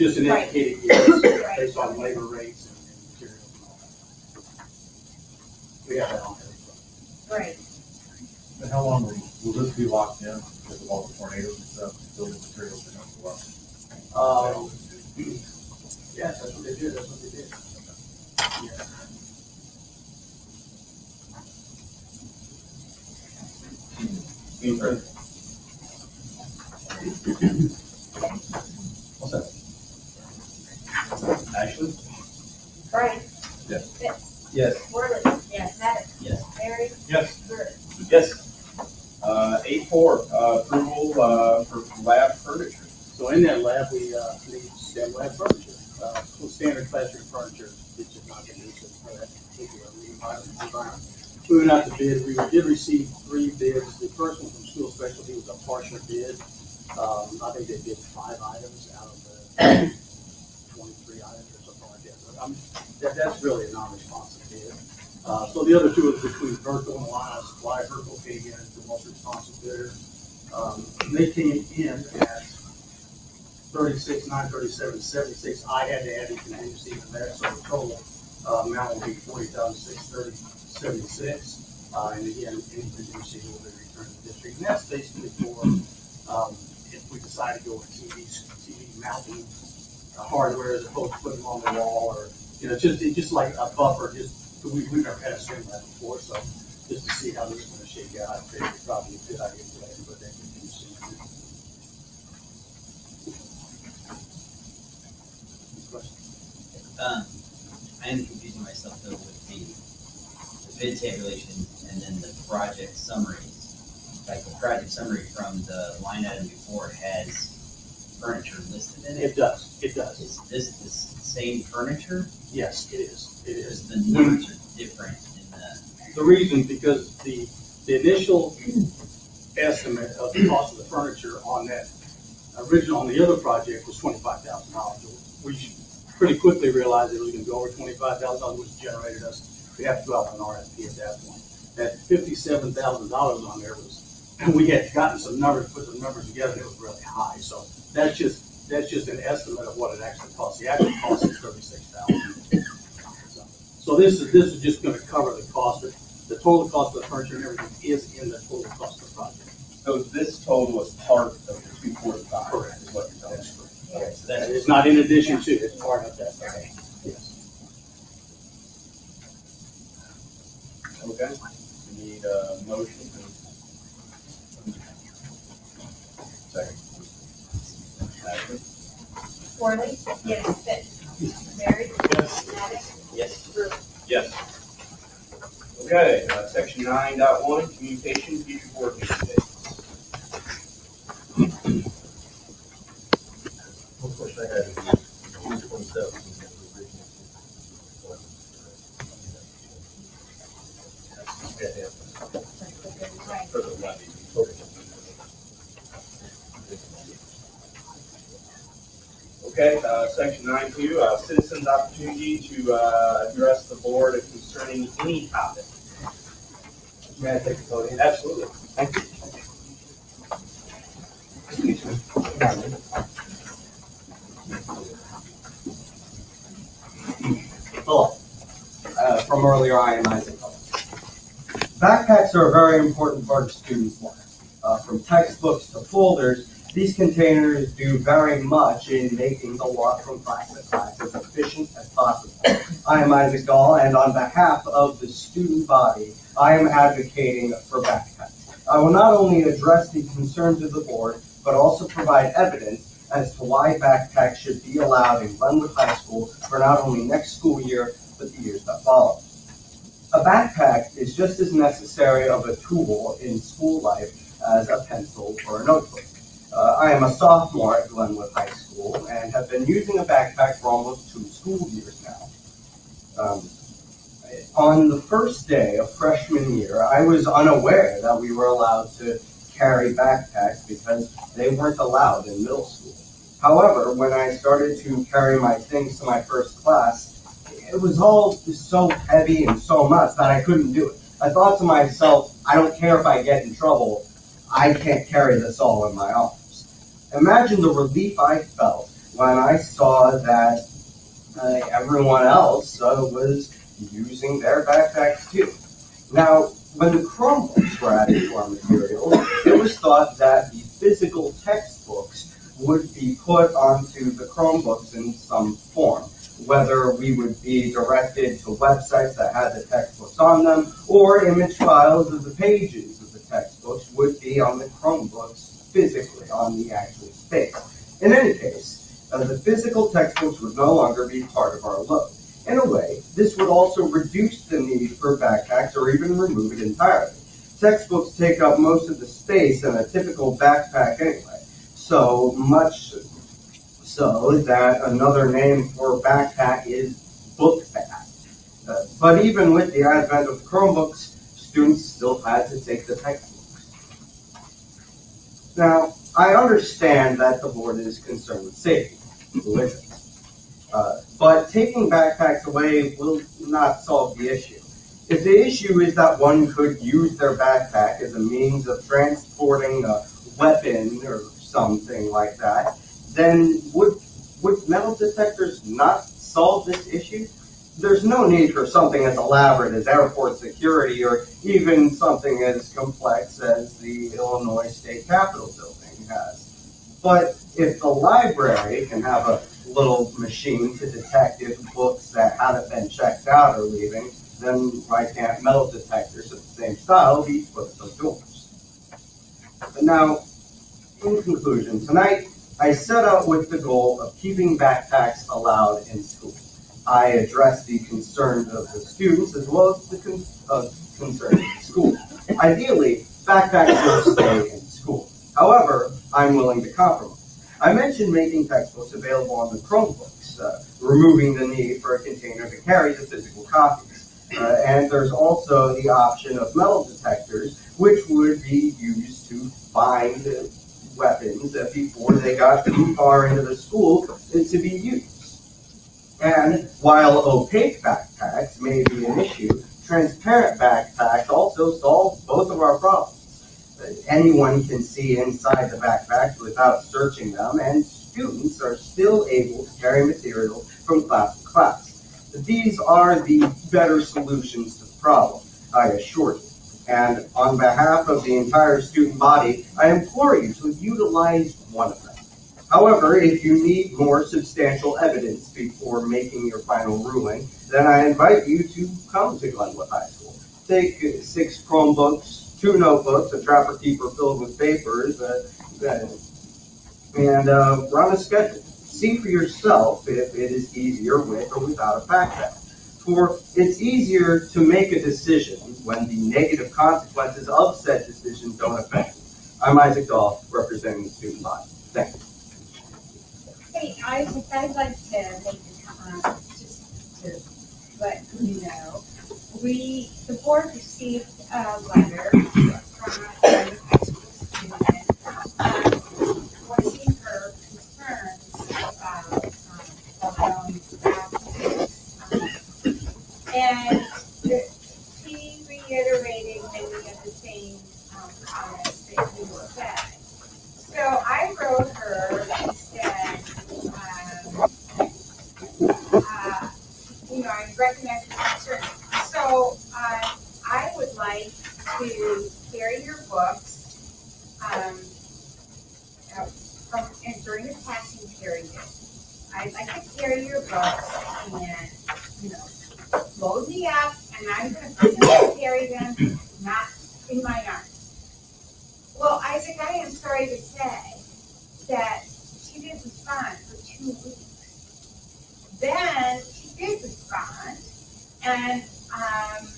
just an Right. educated guess Right. based on labor rates and and materials and all that. We have that on there. Right. And how long will, will this be locked in because of all the tornadoes and stuff, building materials that don't go up? Um, yeah, that's what they did, that's what they did. Yeah. Any further? What's that? Ashley? Brian? Yes. Fitz? Yes. Worley? Yes. Maddox? Yes. Barry? Yes. Brooks? Yes. Uh, eight four, uh, approval, uh, for lab furniture. So in that lab, we, uh, need STEM lab furniture, uh, so standard classroom furniture, it's just not conducive for that particular environment. environment. Moving out to bid, we did receive three bids, the first one from School Specialty was a partial bid. Um, I think they did five items out of the twenty-three items or something like that, but I'm, that, that's really a non-responsive bid. Uh, so the other two is between Virtual and Alliance Supply, Virtual came in the most responsive bidder. Um, they came in at thirty-six, nine thirty-seven, seventy-six, I had to add a contingency in there, so the total, uh, amount will be forty thousand, six thirty, seventy-six. Uh, and again, any contingency will be returned to the district, and that's basically for, um, if we decide to go with TV, TV mounting uh, hardware as opposed to putting them on the wall, or, you know, just, it's just like a buffer, just, we, we've never had a stream like before, so just to see how this is gonna shake out, I think it's probably a good idea to go ahead and put that contingency in. Um, I am confusing myself though with the, the bid tabulation and then the project summaries. Like the project summary from the line item before has furniture listed in it. It does, it does. Is this the same furniture? Yes, it is, it is. The numbers are different in the, The reason, because the, the initial estimate of the cost of the furniture on that original, on the other project was twenty-five thousand dollars. We pretty quickly realized it was gonna go over twenty-five thousand dollars, which generated us, we have to go out on an RFP at that point. That fifty-seven thousand dollars on there was, and we had gotten some numbers, put some numbers together, and it was really high, so that's just, that's just an estimate of what it actually costs. The actual cost is thirty-six thousand. So this is, this is just gonna cover the cost, of the total cost of the furniture and everything is in the total cost of the project. So this total is part of the two forty-five? Correct. Is what you're telling us? Okay, so that's. Not in addition to, it's part of that. Okay. Yes. Okay, we need a motion. Second. Ashley? Worley? Yes. Fitz? Mary? Yes. Maddox? Yes. Ruth? Yes. Okay, uh, section nine dot one, communication, future board meeting dates. One question I had is June twenty-seventh. Yeah, yeah. For the levy. Okay, uh, section 9.2, uh, citizens' opportunity to, uh, address the board concerning any topic. May I take? Absolutely. Thank you. Excuse me. Hello. Uh, from earlier, I am Isaac Backpacks are a very important part of students' lives. Uh, from textbooks to folders, these containers do very much in making the walk from class to class as efficient as possible. I am Isaac Gall, and on behalf of the student body, I am advocating for backpacks. I will not only address the concerns of the board, but also provide evidence as to why backpacks should be allowed in Glenwood High School for not only next school year, but the years that follow. A backpack is just as necessary of a tool in school life as a pencil or a notebook. Uh, I am a sophomore at Glenwood High School and have been using a backpack for almost two school years now. Um, on the first day of freshman year, I was unaware that we were allowed to carry backpacks because they weren't allowed in middle school. However, when I started to carry my things to my first class, it was all so heavy and so much that I couldn't do it. I thought to myself, I don't care if I get in trouble, I can't carry this all in my arms. Imagine the relief I felt when I saw that uh, everyone else uh, was using their backpacks too. Now, when the Chromebooks were added to our materials, it was thought that the physical textbooks would be put onto the Chromebooks in some form, whether we would be directed to websites that had the textbooks on them, or image files of the pages of the textbooks would be on the Chromebooks physically on the actual space. In any case, uh, the physical textbooks would no longer be part of our load. In a way, this would also reduce the need for backpacks or even remove it entirely. Textbooks take up most of the space in a typical backpack anyway, so much so that another name for backpack is book bag. Uh, but even with the advent of Chromebooks, students still had to take the textbooks. Now, I understand that the board is concerned with safety. Uh, but taking backpacks away will not solve the issue. If the issue is that one could use their backpack as a means of transporting a weapon or something like that, then would, would metal detectors not solve this issue? There's no need for something as elaborate as airport security or even something as complex as the Illinois State Capitol building has. But if the library can have a little machine to detect if books that haven't been checked out are leaving, then why can't metal detectors of the same style be put those doors? But now, in conclusion, tonight I set out with the goal of keeping backpacks allowed in school. I address the concerns of the students as well as the con- uh, concerns of the school. Ideally, backpacks should stay in school. However, I'm willing to compromise. I mentioned making textbooks available on the Chromebooks, uh, removing the need for a container to carry the physical copies. Uh, and there's also the option of metal detectors, which would be used to bind weapons before they got too far into the school to be used. And while opaque backpacks may be an issue, transparent backpacks also solve both of our problems. Anyone can see inside the backpacks without searching them, and students are still able to carry material from class to class. These are the better solutions to the problem, I assure you. And on behalf of the entire student body, I implore you to utilize one of them. However, if you need more substantial evidence before making your final ruling, then I invite you to come to Glenwood High School. Take uh, six Chromebooks, two notebooks, a trapper keeper filled with papers, uh, and uh, run a schedule. See for yourself if it is easier with or without a backpack. For it's easier to make a decision when the negative consequences of said decision don't affect you. I'm Isaac Dahl, representing the student body. Thank you. Hey, Isaac, I'd like to make a comment, just to let you know. We, the board received a letter from a high school student, voicing her concerns about, um, allowing And the- she reiterated many of the same, um, comments that you said. So I wrote her and said, um, uh, So, uh, I would like to carry your books, um, uh, from, and during the passing period. I'd like to carry your books and, you know, load me up and I'm gonna physically carry them, not in my arms. Well, Isaac, I am sorry to say that she didn't respond for two weeks. Then she did respond, and um,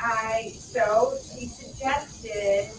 I so she suggested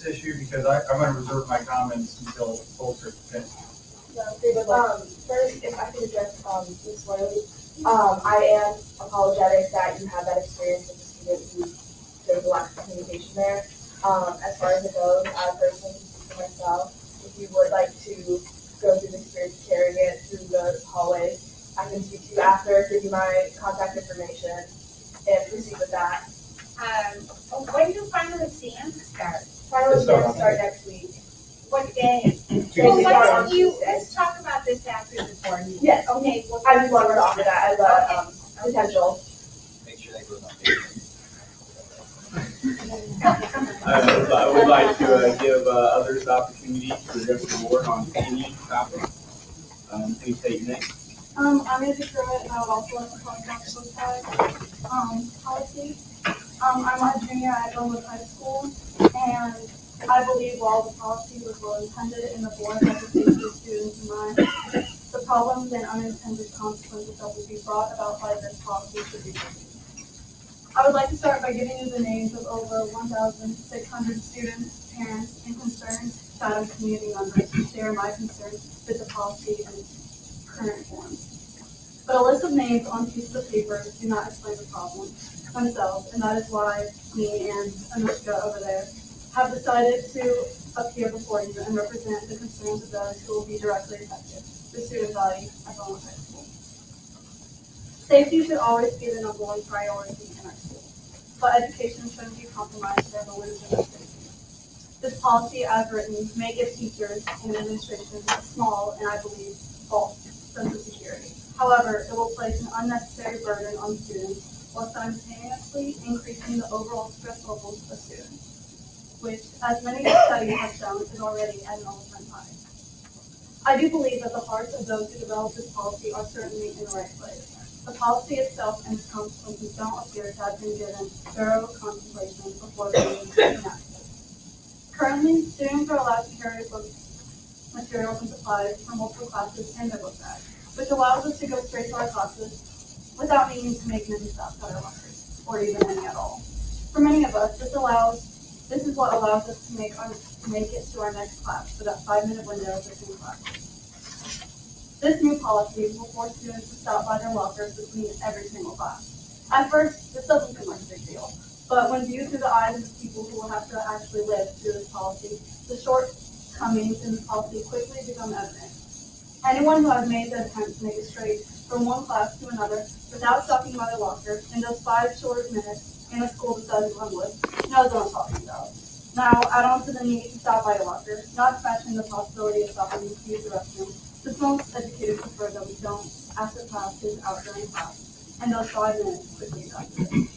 this issue? Because I, I'm gonna reserve my comments until folks are finished. Um, first, if I could address, um, Ms. Wiley, um, I am apologetic that you had that experience with a student who, there was a lack of communication there. Um, as far as it goes, I personally can speak for myself, if you would like to go through the experience of carrying it through the hallways, I can speak to you after, give you my contact information, and proceed with that. Um, oh, when do final exams start? Final They start exams on start next week. What day? Tuesday. Well, why Start on don't you, Tuesday. let's talk about this after the board meeting. Yes. Okay. well, I just wanted to offer that as a, um, potential. Make sure they go on. I would, I would like to uh, give uh, others the opportunity to address the board on any topic. Um, please state your name. Um, I'm Izzy Pruitt, and I would also like to talk about the side, um, policy. Um, I'm a junior at Glenwood High School, and I believe while the policy was well intended and the board has the safety of students in mind, the problems and unintended consequences that will be brought about by this policy should be reviewed. I would like to start by giving you the names of over one thousand six hundred students, parents, and concerned child community members who share my concerns with the policy and its current form. But a list of names on pieces of paper do not explain the problem themselves, and that is why me and Anushka over there have decided to appear before you and represent the concerns of those who will be directly affected, the student body at Glenwood High School. Safety should always priority in our school, but education shouldn't be compromised for the illusion of safety. This policy, as written, may give teachers and administration a small and I believe false sense of security. However, it will place an unnecessary burden on students while simultaneously increasing the overall stress levels of students, which, as many studies have shown, is already at an all-time high. I do believe that the hearts of those who developed this policy are certainly in the right place. The policy itself and its consequences don't appear to have been given thorough contemplation before being enacted. Currently, students are allowed to carry book materials and supplies for multiple classes in their book bag, which allows us to go straight to our classes without needing to make many stops at our lockers, or even any at all. For many of us, this allows, this is what allows us to make our, make it to our next class for that five-minute window between classes. This new policy will force students to stop by their lockers between every single class. At first, this doesn't seem like a big deal, but when viewed through the eyes of the people who will have to actually live through this policy, the shortcomings in the policy quickly become evident. Anyone who has made the attempt to make it straight from one class to another without stopping by their locker in those five short minutes in a school the size of Glenwood knows what I'm talking about. Now, add on to the need to stop by a locker, not to mention the possibility of stopping to use the restroom. Since most educators prefer that we don't ask the classes out during class, and those five minutes quickly evaporate.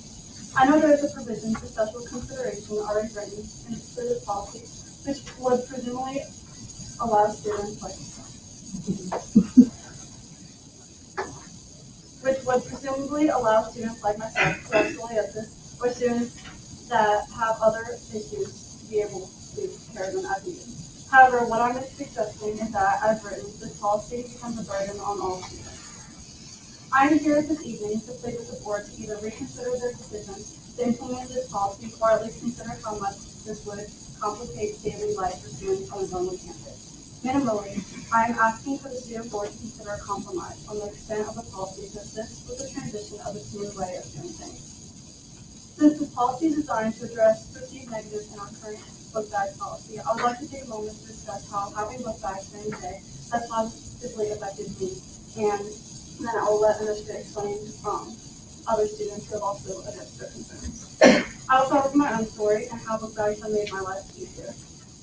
I know there is a provision for special consideration already written into this policy, which would presumably allow students like which would presumably allow students like myself who have scoliosis or students that have other issues to be able to carry them as needed. However, what I'm suggesting is that, as written, this policy becomes a burden on all students. I am here this evening to plead with the board to either reconsider their decision to implement this policy or at least consider how much this would complicate daily life for students on the Glenwood campus. Minimally, I am asking for the student board to consider a compromise on the extent of the policy to assist with the transition of a smooth way of doing things. Since this policy is designed to address perceived negatives in our current book bag policy, I would like to take a moment to discuss how having book bags during the day has positively affected me, and then I will let Anushka explain um, other students who have also addressed their concerns. I start with my own story and how book bags have made my life easier.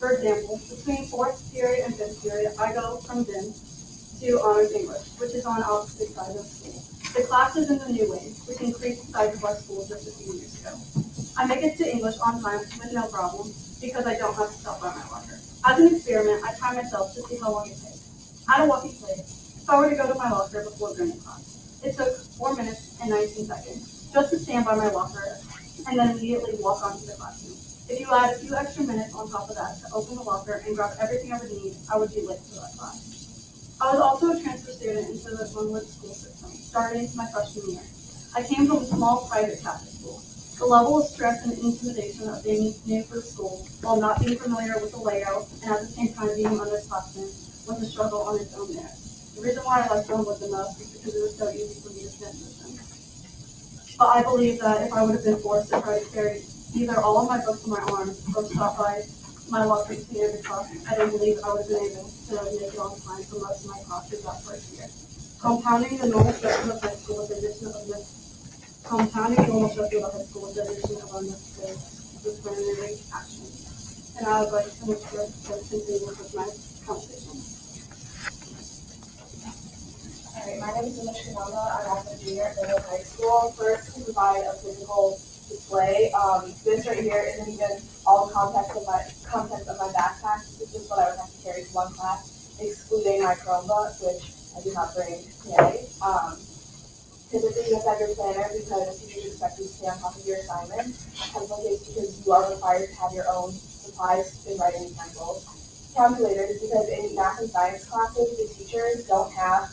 For example, between fourth period and fifth period, I go from DIN to honors English, which is on opposite sides of school. The class is in the new wing, which increased the size of our school just a few years ago. I make it to English on time with no problem because I don't have to stop by my locker. As an experiment, I time myself to see how long it takes. At a walkie plate, if I were to go to my locker before grading class, it took 4 minutes and 19 seconds just to stand by my locker and then immediately walk onto the classroom. If you add a few extra minutes on top of that to open the locker and grab everything I would need, I would be late for that class. I was also a transfer student into the Glenwood school system, starting my freshman year. I came from a small private Catholic school. The level of stress and intimidation of being new for school while not being familiar with the layout and at the same time being underclassmen was a struggle on its own merit. The reason why I liked Glenwood the most is because it was so easy for me to transition. But I believe that if I would have been forced to try to carry either all of my books on my arm or stop by my locker to near the class, I don't believe I would have been able to make it on time for most of my classes that first year. Compounding the normal stressors of high school with the addition of this, compounding of actions. And. Alright, my name is Amish Kanama. I'm also a junior at Glenwood High School. First, to provide a physical display. Um, this right here isn't even all the contents of my contents of my backpack. This is just what I would have to carry to one class, excluding my Chromebook, which I do not bring today. Um, typically, you have your planner because teachers expect you to stay on top of your assignments. Pencil case because you are required to have your own supplies and writing utensils. Calculators because in math and science classes, the teachers don't have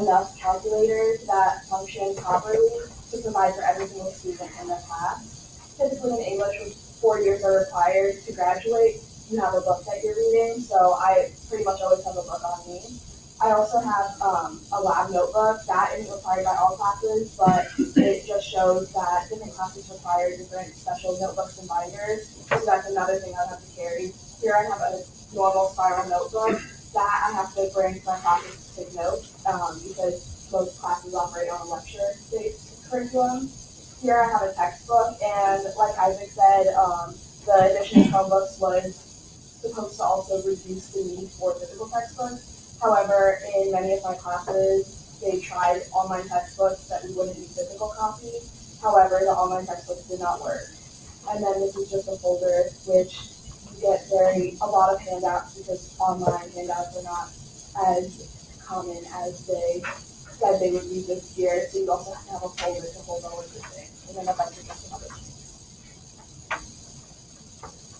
enough calculators that function properly to provide for every single student in the class. Typically in English, four years are required to graduate, you have a book that you're reading, so I pretty much always have a book on me. I also have um, a lab notebook that isn't required by all classes, but it just shows that different classes require different special notebooks and binders, so that's another thing I have to carry. Here I have a normal spiral notebook that I have to bring to my classes to take notes um, because most classes operate on a lecture-based curriculum. Here I have a textbook, and like Isaac said, um, the addition of Chromebooks was supposed to also reduce the need for physical textbooks. However, in many of my classes, they tried online textbooks that we wouldn't need physical copies. However, the online textbooks did not work. And then this is just a folder which you get very a lot of handouts because online handouts are not as common as they said they would be this year. So you also have to have a folder to hold all of your things. And then a bunch of other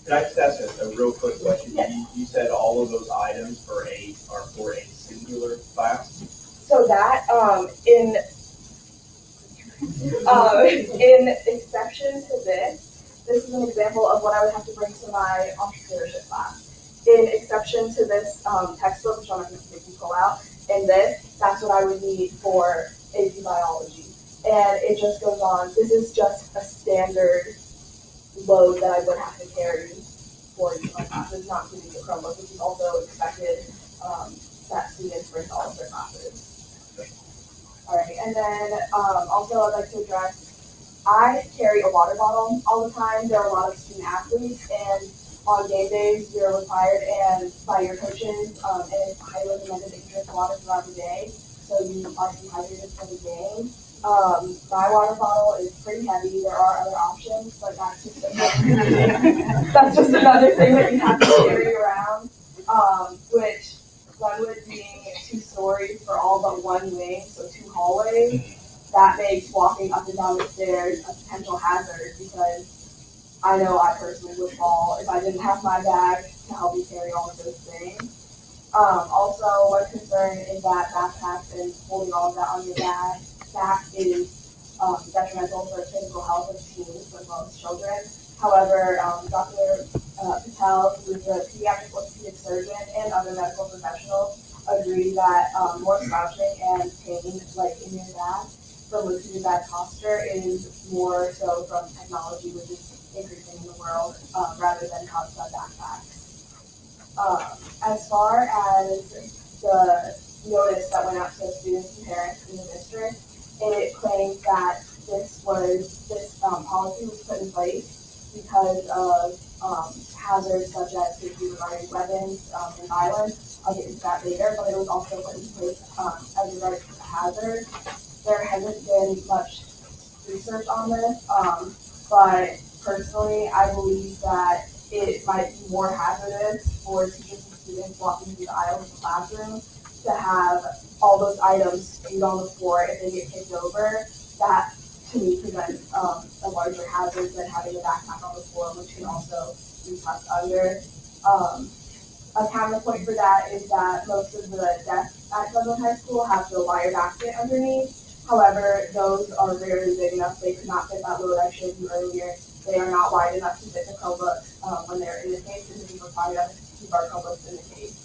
Can I just ask a, a real quick question? You, you said all of those items for a, are for a singular class? So that um, in um, in exception to this, this is an example of what I would have to bring to my entrepreneurship class. In exception to this um, textbook, which I'm not going to make you pull out, and this, that's what I would need for AP biology. And it just goes on. This is just a standard load that I would have to carry for my classes, not including the Chromebook, which is also expected um, that students bring all of their classes. Alright, and then um, also I'd like to address, I carry a water bottle all the time. There are a lot of student athletes, and on game days, you're required and by your coaches, um, and it's highly recommended that you drink water throughout the day, so you are dehydrated for the game. Um, my water bottle is pretty heavy. There are other options, but that's just another, that's just another thing that you have to carry around. Um, which Glenwood being two stories for all but one wing, so two hallways, that makes walking up and down the stairs a potential hazard because I know I personally would fall if I didn't have my bag to help me carry all of those things. Um, also, one concern is that backpacks and holding all of that on your bag back is um, detrimental for physical health of teens as well as children. However, um, Dr. Uh, Patel, who is a pediatric orthopedic surgeon, and other medical professionals agree that um, more slouching and pain, like in your back, from losing bad posture is more so from technology, which is increasing in the world, um, rather than caused by backpacks. Um, as far as the notice that went out to students and parents in the district, it claims that this was, this um, policy was put in place because of um, hazards such as safety regarding weapons um, and violence. I'll get into that later, but it was also put in place um, as regards to the hazard. There hasn't been much research on this, um, but personally, I believe that it might be more hazardous for teachers and students walking through the aisles of the classroom to have all those items on the floor if they get kicked over. That to me presents um, a larger hazard than having a backpack on the floor, which can also be tucked under. Um, a counterpoint for that is that most of the desks at Dublin High School have the wire basket underneath. However, those are rarely big enough. They could not fit that load I showed you earlier. They are not wide enough to fit the Chromebooks um, when they're in the case because we require us to keep our Chromebooks in the case.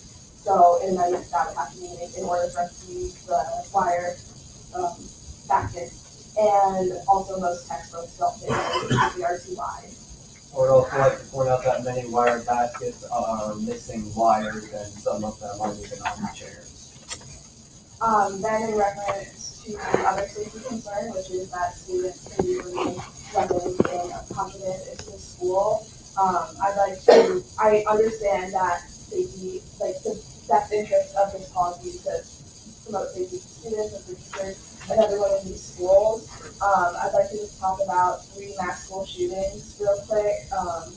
So in that that would have to be in order for us to use the wire um. And also most textbooks don't fit because are too wide. I would also like to point out that many wire baskets are missing wires and some of them aren't even on the chairs. Um, then in reference to the other safety concern, which is that students can be bringing weapons and contraband into the school, um, I'd like to, I understand that safety, like the best interest of this policy to promote safety for students and for teachers and everyone in these schools. Um, I'd like to just talk about three mass school shootings real quick um,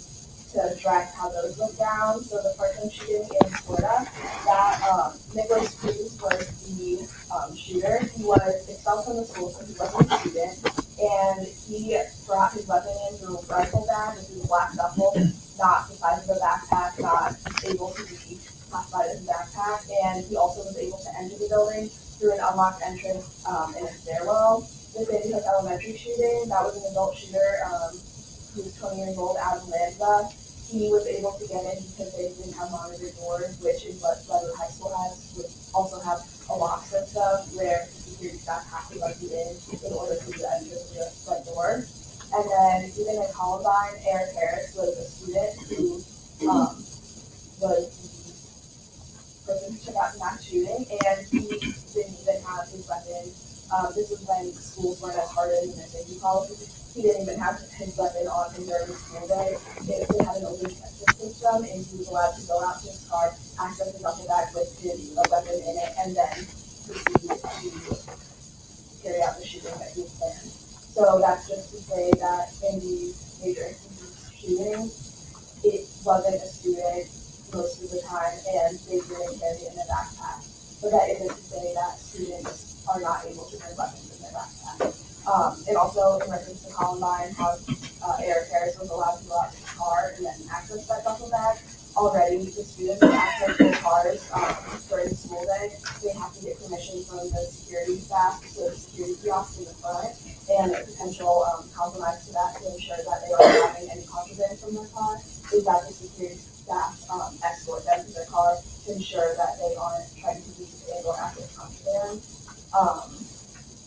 to address how those went down. So the Parkland shooting in Florida, that um, Nikolas Cruz was the um, shooter. He was expelled from the school because he wasn't a student, and he brought his weapon in through a rifle bag, which is a black duffel, not the size of a backpack, not able to be classified as a backpack, and he also was able to enter the building through an unlocked entrance um, in a stairwell. The Sandy Hook Elementary shooting, that was an adult shooter um, who was 20 years old Adam Lanza. He was able to get in because they didn't have monitored doors, which is what Glenwood High School has, which also have a lock system where the security staff have to let you in in order to enter the front door. And then even in Columbine, Eric Harris was a student who um, was person who took out the mass shooting, and he didn't even have his weapon. Um, this was when schools weren't as hard as their safety policies. He didn't even have his weapon on him during school day. They, they had an open exit system, and he was allowed to go out to his car, access his duffel bag with his weapon in it, and then proceed to carry out the shooting that he planned. So that's just to say that in these major instances of shooting, it wasn't a student most of the time, and they didn't carry it in their backpack. But that isn't to say that students are not able to bring weapons in their backpack. Um, and also in reference to Columbine, how uh, Eric Harris was allowed to go out to his car and then access that duffel bag. Already, the students who access their cars um, during school day, they have to get permission from the security staff, so the security kiosks in the front, and a potential um, compromise to that to ensure that they aren't having any contraband from their car is that the security staff um, escort them to their car to ensure that they aren't trying to use and or access contraband. Um,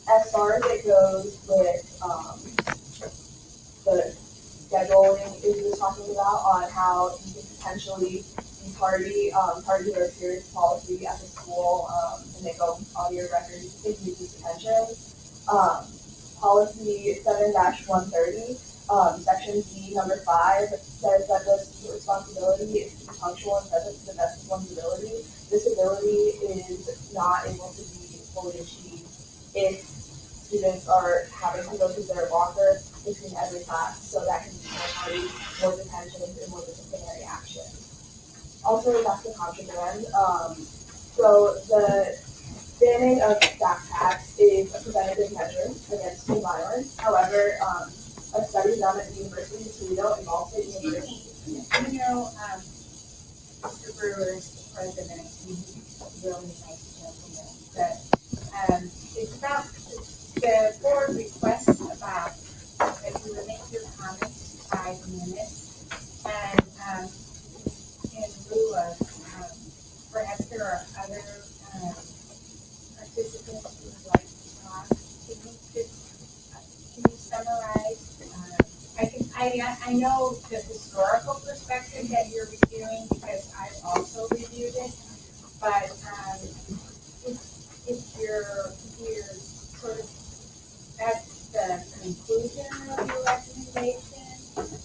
as far as it goes with um, the scheduling is was talking about on how you could potentially be party, um, party or serious policy at the school, um, and they go on your record if you use detention. Um, policy seven one thirty, um, section B number five says that the student responsibility is to be punctual and present to the best of one's ability. This ability is not able to be fully achieved if students are having to go through their locker between every class, so that can be more detentions, and more disciplinary action. Also, back to contraband. Um, so the banning of backpacks is a preventative measure against teen violence. However, um, a study done at the University of Toledo and Ball State University. You know, um, Mr. Brewer is the president, really nice gentleman, but, um, it's about, the board requests about, that you would make your comments to five minutes, and, um, in lieu of, um, perhaps there are other, um, participants who would like to talk, can you just, uh, can you summarize, um, I I, know the historical perspective that you're reviewing, because I've also reviewed it, but, um, if, if you're, you're sort of, that's the conclusion of your recommendation,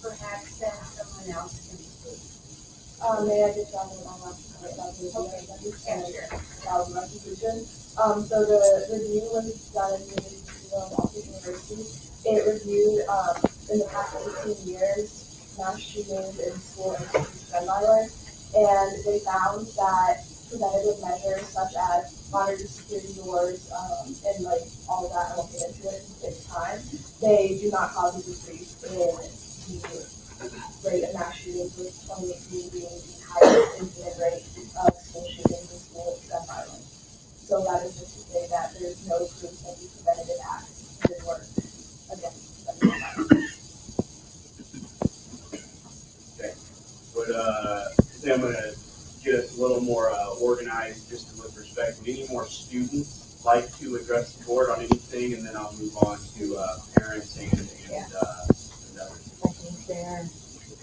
perhaps then someone else can speak. Um, may I just jump in on that? That was Okay, yeah, sure. That was my conclusion. Um, so the review was done at the University of Ball University. It reviewed, um, in the past eighteen years, mass shootings in school and gun violence. And they found that preventative measures such as monitor security doors, um, and like all of that, I won't get into it, it's time. They do not cause a decrease in the rate of mass shootings with twenty eighteen being the highest incident rate of school shootings and school gun violence. So that is just to say that there's no proof that these preventative acts did work against gun violence. Okay, but, uh, then I'm gonna get us a little more, uh, organized just with respect, to any more students like to address the board on anything, and then I'll move on to, uh, parents and, and, uh, and others.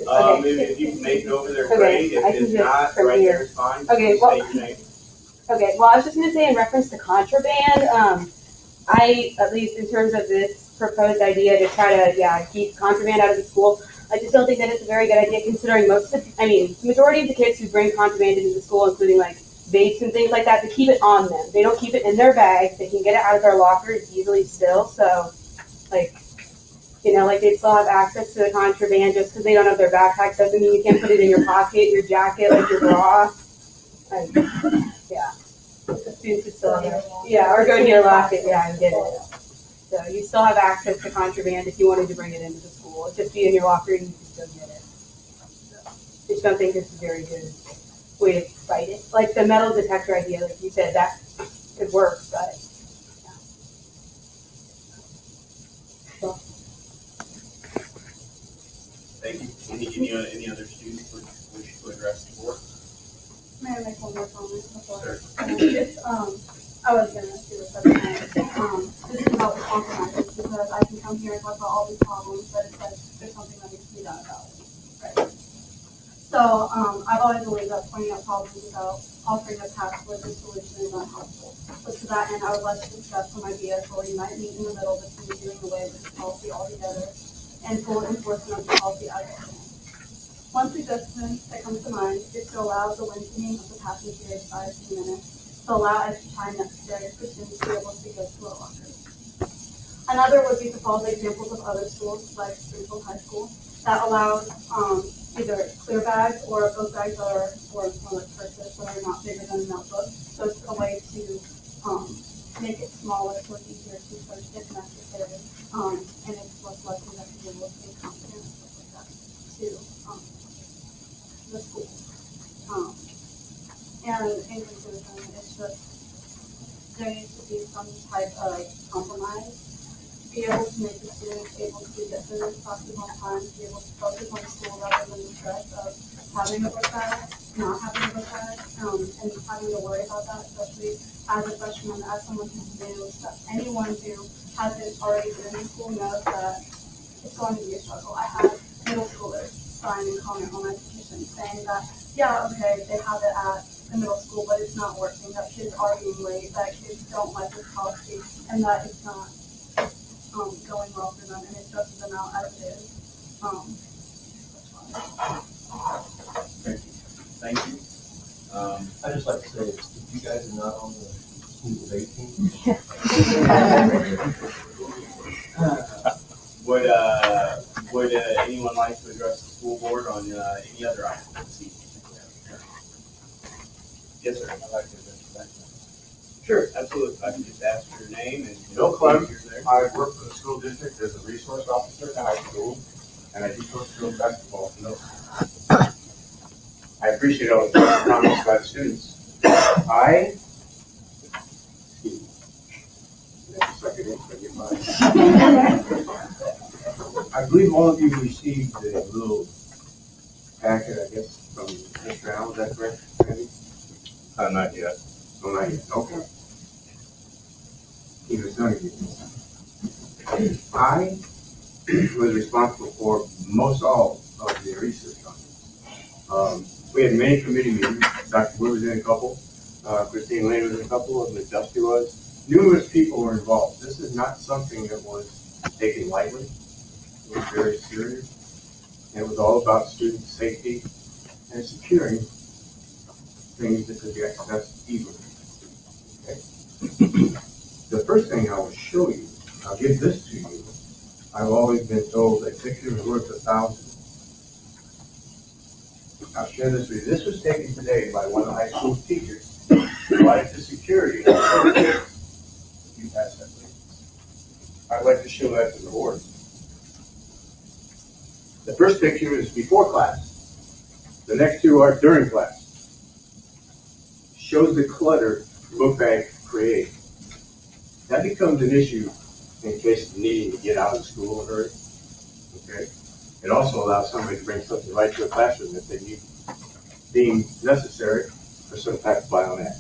Um, if, if you can make it over there, Okay, great, if it's not, from right here. there is fine. Okay, well- State your name. Okay, well, I was just gonna say in reference to contraband, um, I, at least in terms of this proposed idea to try to, yeah, keep contraband out of the school, I just don't think that it's a very good idea considering most of, I mean, the majority of the kids who bring contraband into the school, including like vapes and things like that, they keep it on them. They don't keep it in their bag. They can get it out of their lockers easily still, so, like, you know, like they still have access to the contraband just because they don't have their backpacks doesn't mean you can't put it in your pocket, your jacket, like your bra. Like, yeah. Students still yeah, or go to your locket, yeah, and get it. So you still have access to contraband if you wanted to bring it into the school. It'd just be in your locker and you can still get it. So, I just don't think it's a very good way to fight it. Like the metal detector idea, like you said, that could work, but Thank you. Any, any, other- any other students wish, wish to address the board? May I make one more comment before? Sure. It's, um, I was gonna do this other time. Um, this is about compromises because I can come here and talk about all these problems, but it's like, there's something that needs to be about it. Right? So, um, I've always believed that pointing out problems without offering a path towards a solution is not helpful. But to that end, I would like to discuss some ideas where we might meet in the middle between doing away with policy altogether and full enforcement of the policy as a whole. One suggestion that comes to mind is to allow the lengthening of the passing period by a few minutes to allow extra time necessary for students to be able to get to a locker. Another would be to follow the examples of other schools like Springfield High School that allows um, either clear bags or book bags that are or more like purses that are not bigger than a notebook. So it's a way to um, make it smaller so it's easier to search if necessary. Um, and it's less likely that people will be confident and stuff like that to um, the school. Um, and in conclusion, it's there needs to be some type of compromise. Be able to make the students able to get through this on time, be able to focus on school rather than the stress of having a book bag, not having a book bag, um, and having to worry about that, especially as a freshman, as someone who's new, that anyone who hasn't already been in school knows that it's going to be a struggle. I had middle schoolers sign and comment on my petition saying that, yeah, okay, they have it at the middle school, but it's not working, that kids are being late, that kids don't like this policy, and that it's not, um, going well for them, and it stresses them out as it is. Um, Thank you. Um, I'd just like to say, if you guys are not on the school debate team. Would, uh, would, uh, anyone like to address the school board on, uh, any other item this evening? Yes, sir. I'd like to address that. Sure, absolutely. If I can just ask your name and. Bill Clem, I work for the school district as a resource officer at the high school, and I do coach field basketball for middle school. I appreciate all the comments by the students. I. excuse me. Second, it's gonna. I believe all of you received a little packet, I guess, from Mr. Allen, is that correct? Uh, not yet. Oh, not yet, okay. He was to get I was responsible for most all of the research on it. Um, we had many committee meetings. Dr. Wu was in a couple. Uh, Christine Lane was in a couple, and Dusty was. Numerous people were involved. This is not something that was taken lightly. It was very serious. And it was all about student safety and securing things that could be accessed easily. Okay? the first thing I will show you, I'll give this to you. I've always been told that picture is worth a thousand. I'll share this with you. This was taken today by one of the high school teachers. Provided to security. You pass that, please. I'd like to show that to the board. The first picture is before class. The next two are during class. Shows the clutter book bag creates. That becomes an issue in case of needing to get out of school in a hurry. Okay? It also allows somebody to bring something right to a classroom if they need, deem necessary for some type of violent act.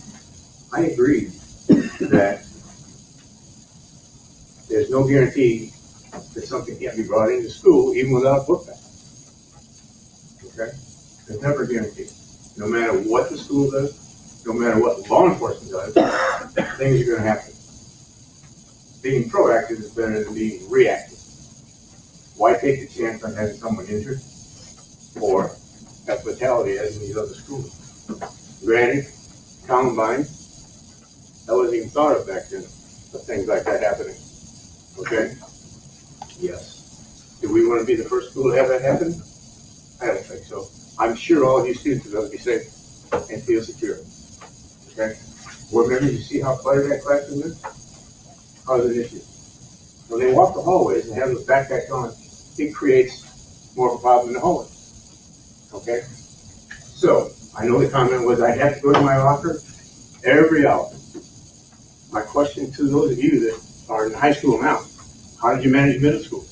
I agree that there's no guarantee that something can't be brought into school even without a book bag. Okay? There's never a guarantee. No matter what the school does, no matter what law enforcement does, things are going to happen. Being proactive is better than being reactive. Why take the chance on having someone injured or have fatality as in these other schools? Granted, Columbine, that wasn't even thought of back then, of things like that happening. Okay? Yes. Do we want to be the first school to have that happen? I don't think so. I'm sure all of you students are going to be safe and feel secure. Okay? Board members, you see how cluttered that classroom is? Cause an issue. When they walk the hallways and have those backpacks on, it creates more of a problem in the hallway. Okay? So, I know the comment was I have to go to my locker every hour. My question to those of you that are in high school now, how did you manage middle school?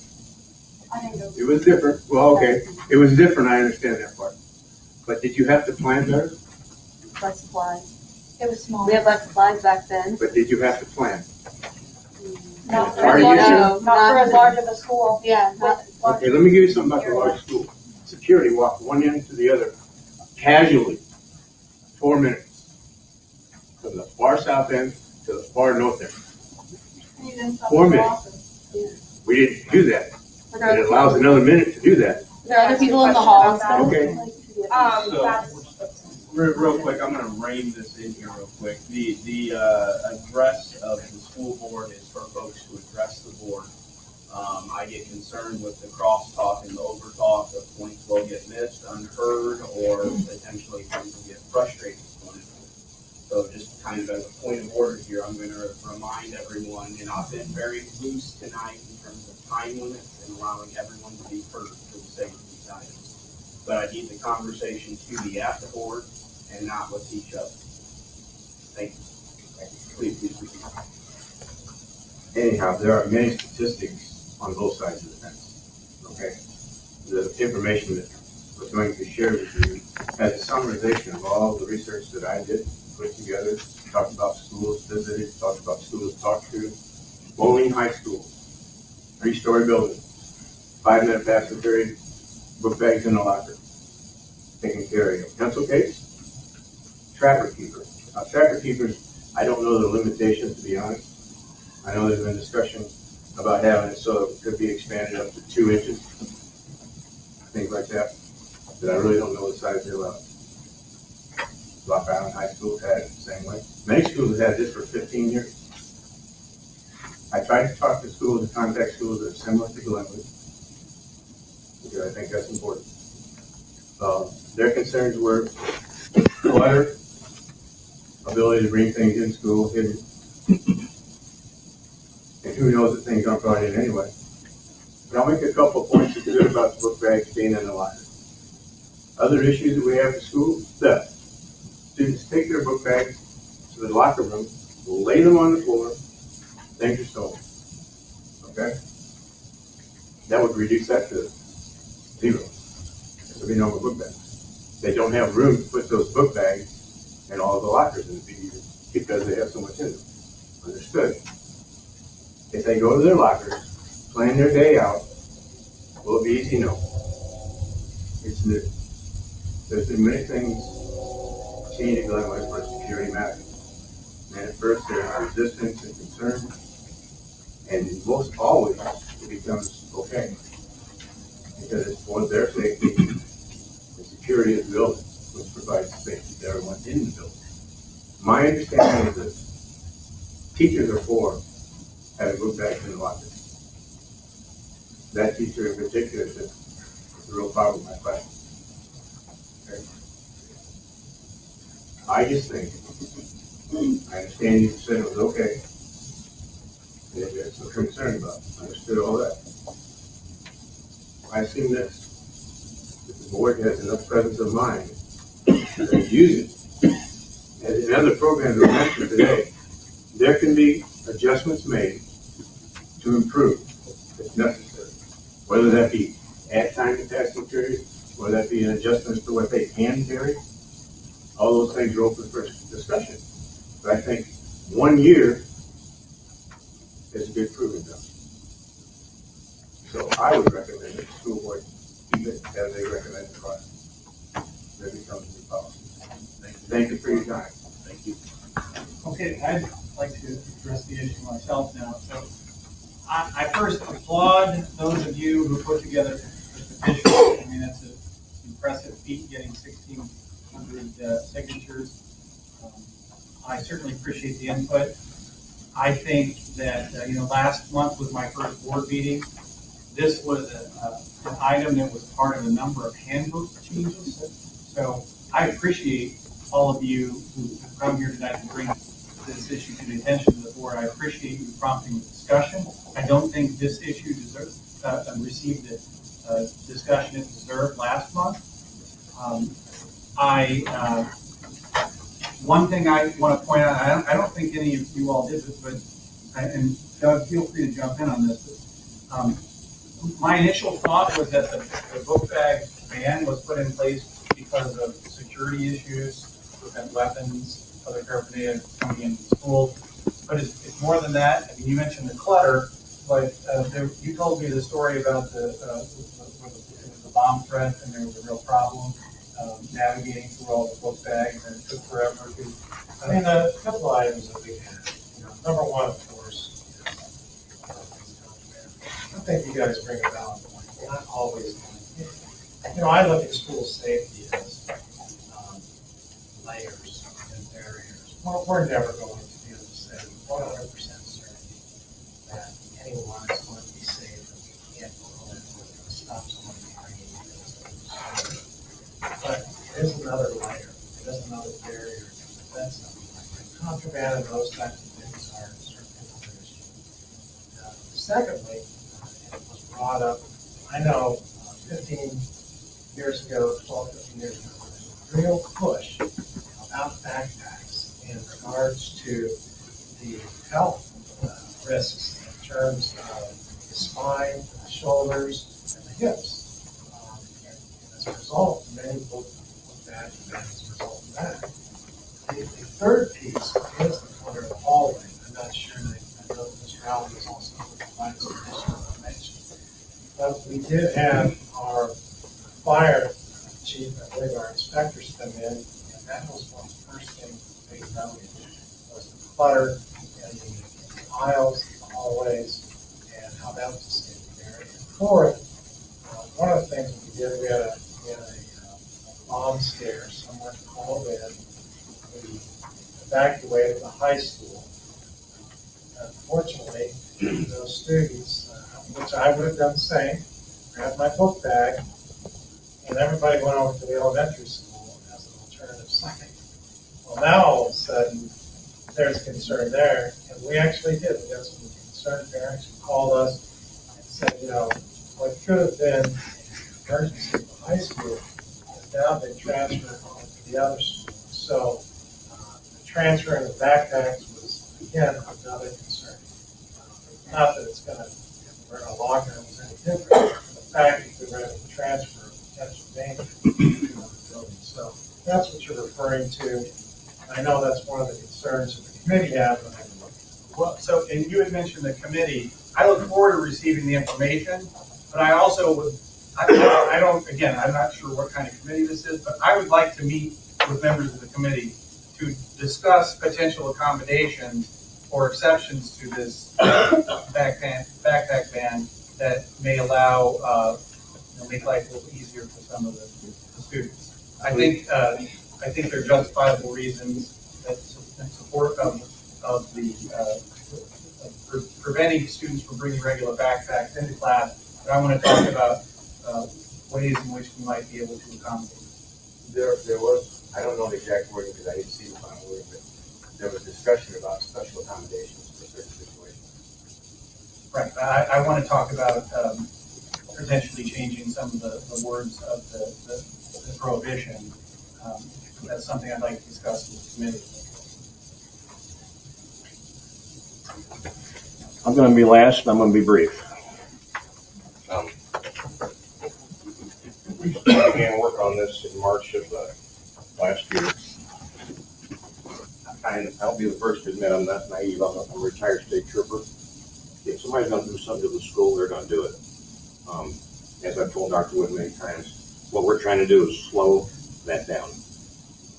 I didn't go. It was different. Well, okay, it was different. I understand that part. But did you have to plan better? Less supplies. It was small. We had less supplies back then. But did you have to plan? Not for Are as you large, sure? not for as large of a school. Yeah. Okay, let me give you something about the large school. Security walked one end to the other casually, four minutes. From the far south end to the far north end. You didn't stop Four the minutes. losses. We didn't do that. But it allows another minute to do that. There are other people in the hall. Okay. Um, So- that's, Real, real quick, I'm gonna rein this in here real quick. The, the, uh, address of the school board is for folks to address the board. Um, I get concerned with the crosstalk and the overtalk of points will get missed, unheard, or potentially things will get frustrated. So just kind of as a point of order here, I'm gonna remind everyone, and I've been very loose tonight in terms of time limits and allowing everyone to be heard for the sake of these items. But I need the conversation to be at the board and not with each other. Thank you. Please, please, please. Anyhow, there are many statistics on both sides of the fence. Okay? The information that we're going to share with you has a summarization of all the research that I did, put together, talked about schools visited, talked about schools talked to. Bowling High School, three-story building, five-minute passing period, book bags in the locker, taking care of. Pencil case, trapper keeper. Trapper keepers, I don't know the limitations, to be honest. I know there's been discussion about having it so it could be expanded up to two inches, things like that, but I really don't know the size they're allowed. Rock Island High School had it the same way. Many schools have had this for fifteen years. I tried to talk to schools and contact schools that are similar to Glenwood, because I think that's important. Uh, their concerns were clutter, ability to bring things in school hidden. And who knows that things aren't brought in anyway. But I'll make a couple of points that's good about the book bags being in the locker. Other issues that we have at school, theft. Students take their book bags to the locker room, lay them on the floor, things are stolen. Okay? That would reduce that to zero. There'd be no more book bags. They don't have room to put those book bags in all the lockers in the PE because they have so much in them. Understood. If they go to their lockers, plan their day out, will it be easy? No. It's new. There's been many things changing in Glenwood for security matters. And at first there's resistance and concern, and most always it becomes okay. Because it's for their safety, the security of the building, which provides safety to everyone in the building. My understanding is this, teachers are for having book bags in the locker. That teacher in particular said, it's a real problem with my class. Okay? I just think, I understand you said it was okay. That you're so concerned about, I understood all that. I assume this, that the board has enough presence of mind to use it. As in other programs we mentioned today, there can be adjustments made to improve if necessary. Whether that be add time capacity period, whether that be an adjustment to what they can carry, all those things are open for discussion. But I think one year is a good proving ground. So I would recommend that the school board keep it as they recommend the. The policy. Thank you for your time. Thank you. Okay, I'd like to address the issue myself now. So I, I first applaud those of you who put together the petition. I mean, that's an impressive feat, getting sixteen hundred uh, signatures. Um, I certainly appreciate the input. I think that, uh, you know, last month was my first board meeting. This was a, a- an item that was part of a number of handbook changes. So I appreciate all of you who have come here tonight to bring this issue to the attention of the board. I appreciate you prompting the discussion. I don't think this issue deserves, uh, uh, received the, uh, discussion it deserved last month. Um, I, uh, one thing I want to point out, I don't, I don't think any of you all did this, but, and Doug, feel free to jump in on this. but, Um, my initial thought was that the, the book bag ban was put in place because of security issues, prevent weapons, other paraphernalia coming into school. But it's, it's more than that. I mean, you mentioned the clutter, but, uh, there, you told me the story about the, uh, the, the, the bomb threat and there was a real problem, um, navigating through all the book bags and it took forever to. I mean, a couple of items that we had, you know, number one, of course, uh, I think you guys bring a valid point, not always, you know, I look at school safety um, layers and barriers. We're, we're never going to be able to say one hundred percent certainty that anyone is going to be safe and we can't go in and stop someone from bringing. But is another layer, is another barrier to prevent something like that. Contraband and those types of things are certainly another issue. Uh, Secondly, uh, it was brought up, I know uh, fifteen years ago, 12, 15 years ago, there was a real push about backpacks in regards to the health uh, risks in terms of the spine, the shoulders, and the hips. Um, and As a result, many book book bag events result in that. The, the third piece is the clutter of hallway. I'm not sure, and I I know Mr. Allen is also providing some additional information. But we did have our fire chief, I believe our inspectors come in, and that was one of the first things they noted, was the clutter in the aisles, the hallways, and how that was a safety area. And fourth, uh, one of the things we did, we had a, we had a um, a bomb scare, someone called in, we evacuated the high school. Unfortunately, those students, uh, which I would have done the same, grabbed my book bag, and everybody went over to the elementary school as an alternative site. Well, now all of a sudden, there's concern there, and we actually did, we got some concerned parents who called us and said, you know, what could have been emergency at high school has now been transferred to the other school. So, uh, the transfer of the backpacks was, again, another concern. Uh, Not that it's gonna, we're in a locker room was any different, the fact that we're ready to transfer So, that's what you're referring to. I know that's one of the concerns that the committee looking. Well, so, and you had mentioned the committee. I look forward to receiving the information, but I also would, I, I don't, again, I'm not sure what kind of committee this is, but I would like to meet with members of the committee to discuss potential accommodations or exceptions to this backpack, backpack ban that may allow, uh, know, make life a little easier for some of the the students. I think, uh, I think there are justifiable reasons that in support of, of the, uh, of pre- preventing students from bringing regular backpacks into class, but I want to talk about, uh, ways in which we might be able to accommodate. There, there was, I don't know the exact wording because I didn't see the final wording, but there was discussion about special accommodations for certain situations. Right, I, I want to talk about, um, potentially changing some of the, the words of the, the the prohibition. Um, That's something I'd like to discuss with the committee. I'm gonna be last, and I'm gonna be brief. Um, We began work on this in March of uh, last year. And I'll be the first to admit I'm not naive, I'm a I'm a retired state trooper. If somebody's gonna do something to the school, they're gonna do it. Um, As I've told Dr. Wood many times, what we're trying to do is slow that down.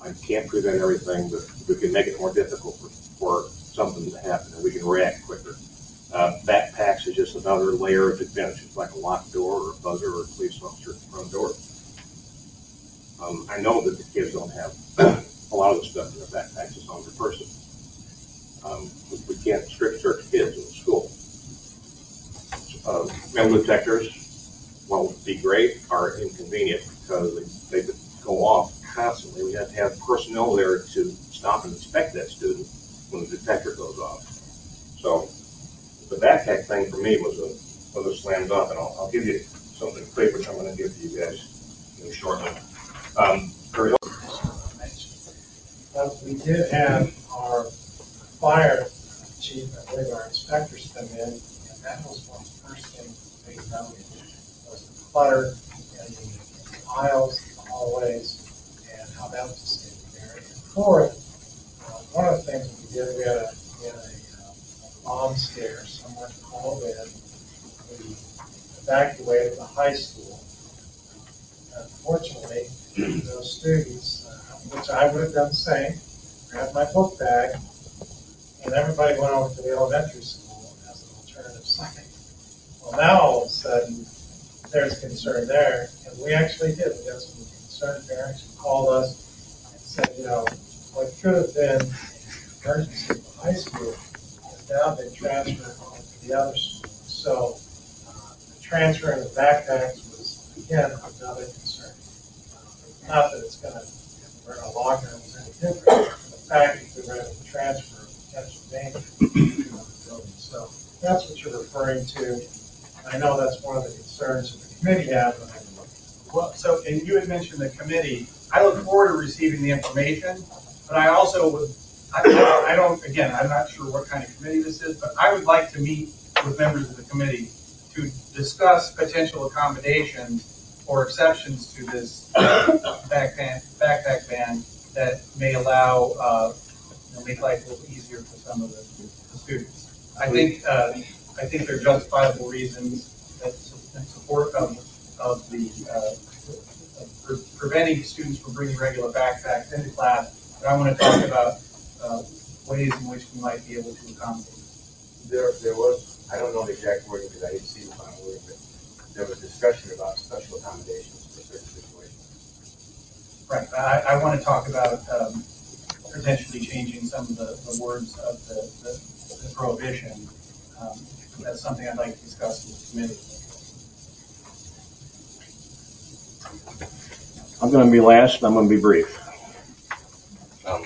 I can't prevent everything, but we can make it more difficult for, for something to happen, and we can react quicker. Uh, backpacks is just another layer of defense, it's like a locked door or a buzzer or a police officer at the front door. Um, I know that the kids don't have a lot of the stuff in their backpacks that's on their person. Um, we, we can't strip search kids in the school. Uh, metal detectors, while be great, are inconvenient because they, they go off constantly. We have to have personnel there to stop and inspect that student when the detector goes off. So the backpack thing for me was a, was a slam dunk, and I'll, I'll give you something quick, which I'm gonna give to you guys shortly. Um, for we did have our fire chief, I believe our inspectors come in, and that was one of the first things they noted, clutter in the aisles, the hallways, and how that was a area. And fourth, uh, one of the things we did, we had a, we had a um, a bomb scare, called in, we evacuated the high school. Unfortunately, those students, uh, which I would have done the same, grabbed my book bag, and everybody went over to the elementary school as an alternative site. Well, now all of a sudden, there's concern there, and we actually did. We got some concerned parents who called us and said, you know, what should have been an emergency high school has now been transferred to the other school. So, uh, the transfer of the backpacks was, again, another concern. Uh, Not that it's gonna, we're in a room or any different, the fact that we're ready to transfer potential danger to another building. So that's what you're referring to. I know that's one of the concerns the committee were. Well, so, and you had mentioned the committee. I look forward to receiving the information, but I also would, I, I don't, again, I'm not sure what kind of committee this is, but I would like to meet with members of the committee to discuss potential accommodations or exceptions to this backpack, backpack ban that may allow, uh, you know, make life a little easier for some of the the students. I think, uh, I think there are justifiable reasons of, of the, uh, pre- preventing students from bringing regular backpacks into class, but I want to talk about, uh, ways in which we might be able to accommodate. There, there was, I don't know the exact wording because I didn't see the final wording, but there was discussion about special accommodations for certain situations. Right, I, I want to talk about, um, potentially changing some of the, the words of the, the the prohibition. Um, That's something I'd like to discuss with the committee. I'm gonna be last, and I'm gonna be brief. Um,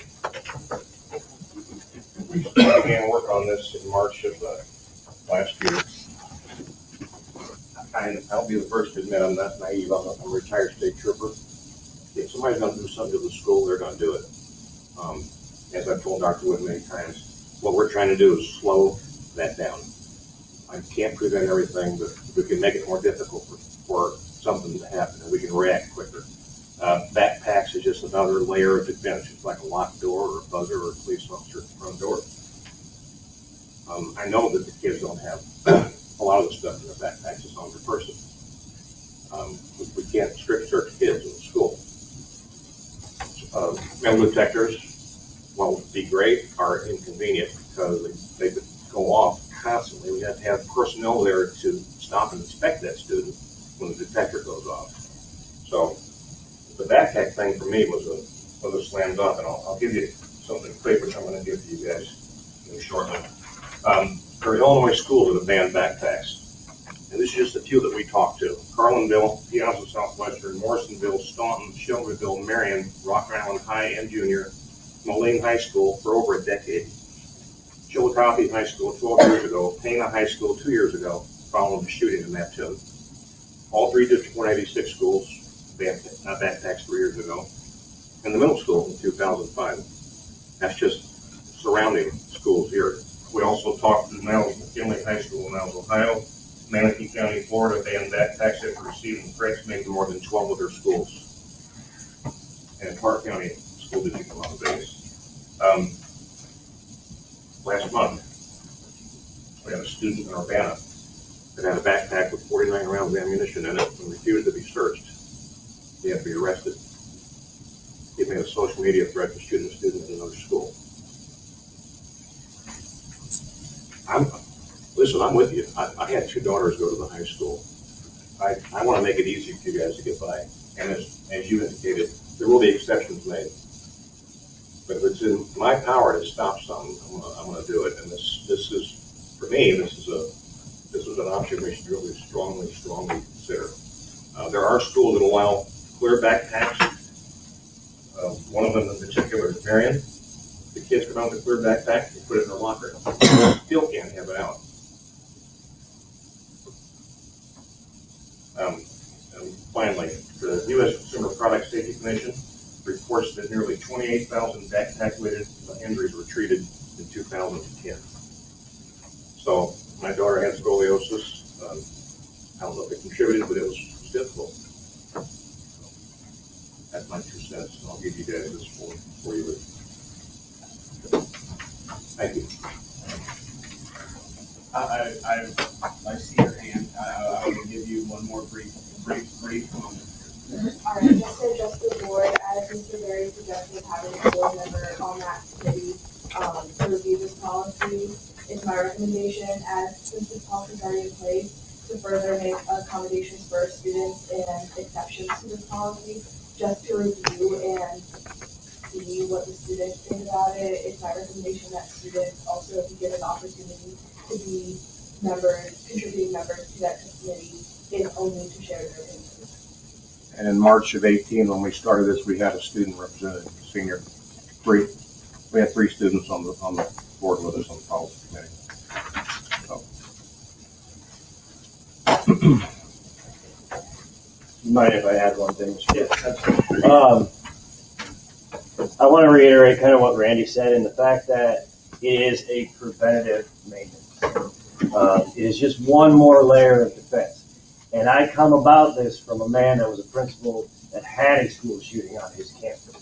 I began work on this in March of, uh, last year. I, I'll be the first to admit I'm not naive, I'm a, I'm a retired state trooper. If somebody's gonna do something to the school, they're gonna do it. Um, as I've told Dr. Wood many times, what we're trying to do is slow that down. I can't prevent everything, but we can make it more difficult for, for something to happen, and we can react quicker. Uh, backpacks is just another layer of defense, it's like a locked door or a buzzer or a police officer at the front door. Um, I know that the kids don't have a lot of the stuff in their backpacks that's on their person. Um, we, we can't strip search kids in school. Uh, metal detectors, while would be great, are inconvenient because they, they could go off constantly. We have to have personnel there to stop and inspect that student when the detector goes off. So the backpack thing for me was a, was a slam dunk, and I'll, I'll give you something quick, which I'm gonna give to you guys shortly. Um, there are Illinois schools that have banned backpacks. And this is just a few that we talked to. Carlinville, Piasa Southwestern, Morrisonville, Staunton, Shelbyville, Marion, Rock Island High and Junior, Moline High School for over a decade. Chillicothe High School 12 years ago, Pana High School two years ago, following the shooting in Mattoon. All three District 186 schools banned uh, backpacks three years ago. And the middle school in 2005. That's just surrounding schools here. We also talked to Niles McKinley High School in Niles, Ohio. Manatee County, Florida banned backpacks after receiving threats made to more than 12 of their schools. And Park County School District on the base. Um, last month, we had a student in Urbana that had a backpack with 49 rounds of ammunition in it and refused to be searched. He had to be arrested. He made a social media threat to shoot a student at another school. I'm, listen, I'm with you. I, I had two daughters go to the high school. I, I want to make it easy for you guys to get by. And as, as you indicated, there will be exceptions made. But if it's in my power to stop something, I'm I'm gonna do it. And this, this is, for me, this is a, this is an option we should really strongly, strongly consider. Uh, there are schools that allow clear backpacks. Uh, one of them in particular is Marion. The kids come out with a clear backpack, they put it in their locker. Still can't have it out. Um, and finally, the U.S. Consumer Product Safety Commission reports that nearly 28,000 backpack-related injuries were treated in 2010. So my daughter had scoliosis. Um, I don't know if it contributed, but it was difficult. That's my two cents. and I'll give you guys this for, for you. Thank you. I, I, I, I see your hand. I, I will give you one more brief, brief, brief moment. Alright, just to address the board, as Mr. Berry suggested, having a board member on that committee, um, to review this policy is my recommendation, as since this policy is already in place, to further make accommodations for students and exceptions to this policy, just to review and see what the students think about it. It's my recommendation that students also be given the opportunity to be members, contributing members to that committee, if only to share their opinions. And in March of 18, when we started this, we had a student representative, senior, three, we had three students on the, on the board with us on the policy committee. So. Mind if I add one thing? Chair? Um, I want to reiterate kind of what Randy said in the fact that it is a preventative maintenance. Uh, it is just one more layer of defense. And I come about this from a man that was a principal that had a school shooting on his campus.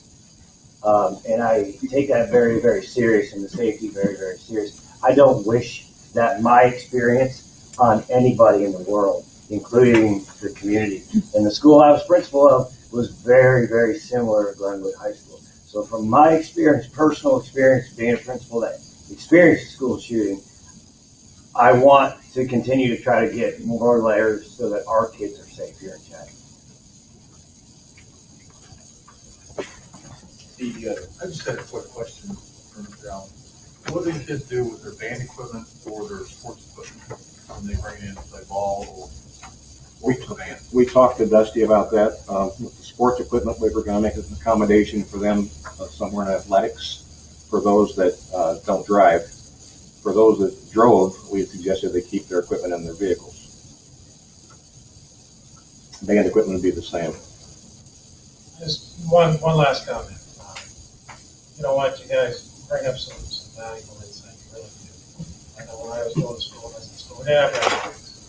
Um, and I take that very, very serious and the safety very, very serious. I don't wish that my experience on anybody in the world, including the community. And the school I was principal of was very, very similar to Glenwood High School. So from my experience, personal experience being a principal that experienced school shooting, I want to continue to try to get more layers so that our kids are safe here in Chad. The, uh, I just had a quick question for Mr. Allen. What do the kids do with their band equipment or their sports equipment when they bring it in to play ball or We, the band? we talked to Dusty about that. Um, with the sports equipment, we were gonna make an accommodation for them uh, somewhere in athletics for those that, uh, don't drive. For those that drove, we suggested they keep their equipment in their vehicles. Band equipment would be the same. Just one, one last comment. You know what, you guys bring up some, some valuable insight, you really do. I know when I was going to school, I said, school, yeah, but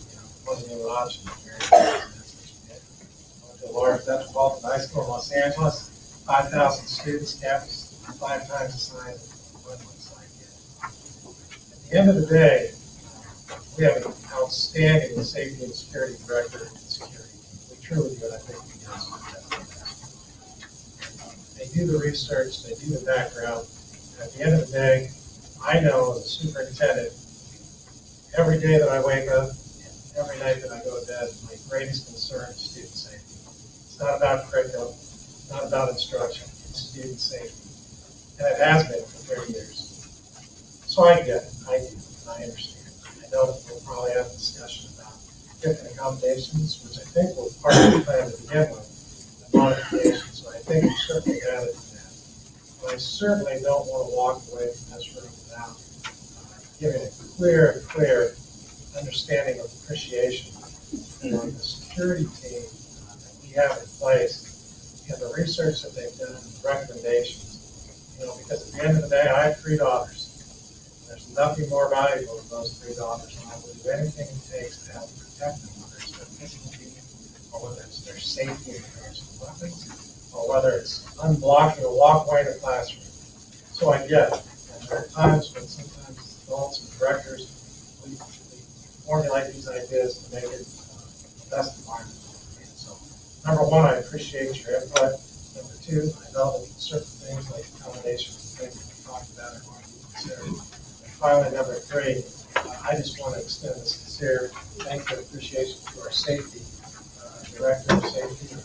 you know, wasn't even an option. I went to large metropolitan high school in Los Angeles, five thousand students, campus, five times the size of it's like here. At the end of the day, we have an outstanding safety and security director and security. We truly do, I think we they do the research, they do the background. At the end of the day, I know as superintendent, every day that I wake up, and every night that I go to bed, my greatest concern is student safety. It's not about curriculum, it's not about instruction, it's student safety. And it has been for thirty years. So I get it, I do, and I understand. I know that we'll probably have a discussion about different accommodations, which I think were part of the plan to begin with, the think we certainly added to that. But I certainly don't want to walk away from this room without uh, giving a clear, clear understanding of appreciation for the security team uh, that we have in place and the research that they've done, and the recommendations. You know, because at the end of the day, I have three daughters. There's nothing more valuable than those three daughters, and I will do anything it takes to help protect them, whether it's their physical or whether it's their safety in regards weapons, or whether it's unblocking a walkway in a classroom. So I get it. And there are times when sometimes adults and directors, we, we formulate these ideas to make it uh, the best environment. So, number one, I appreciate your input. Number two, I know that certain things like accommodations and things we talked about are going to be considered. And finally, number three, uh, I just want to extend a sincere thank you and appreciation to our safety uh, director of safety,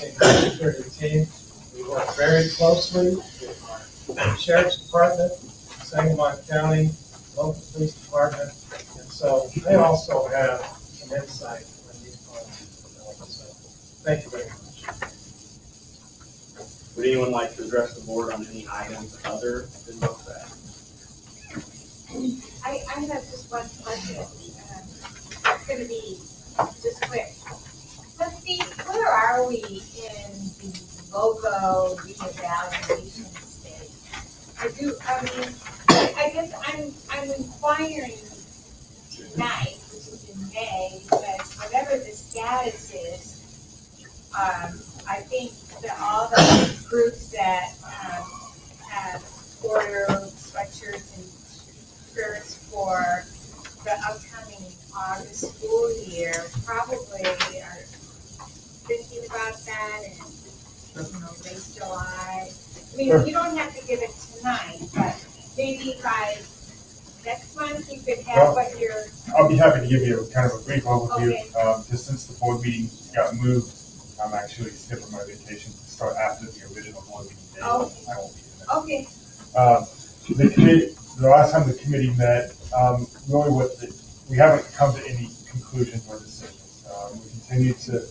our our safety and security team. We work very closely with our sheriff's department, Sangamon County, local police department, and so they also have some insight when these projects are developed. So, thank you very much. Would anyone like to address the board on any items other than what's that? I, I have just one question, um, it's gonna be just quick. But where are we in the logo reevaluation stage? I do, I mean, I guess I'm, I'm inquiring tonight, which is in May, because whatever the status is, um, I think that all the groups that, um, have order sweatshirts and shirts for the upcoming August school year probably are thinking about that and, you know, late July. I mean, you don't have to give it tonight, but maybe by next month you could have what you're, I'll be happy to give you a kind of a brief overview. Okay. Um, just since the board meeting got moved, I'm actually skipping my vacation to start after the original board meeting day. Oh. I won't be there. okay, Um, the committee, the last time the committee met, um, really what the, we haven't come to any conclusions or decisions. Um, we continue to,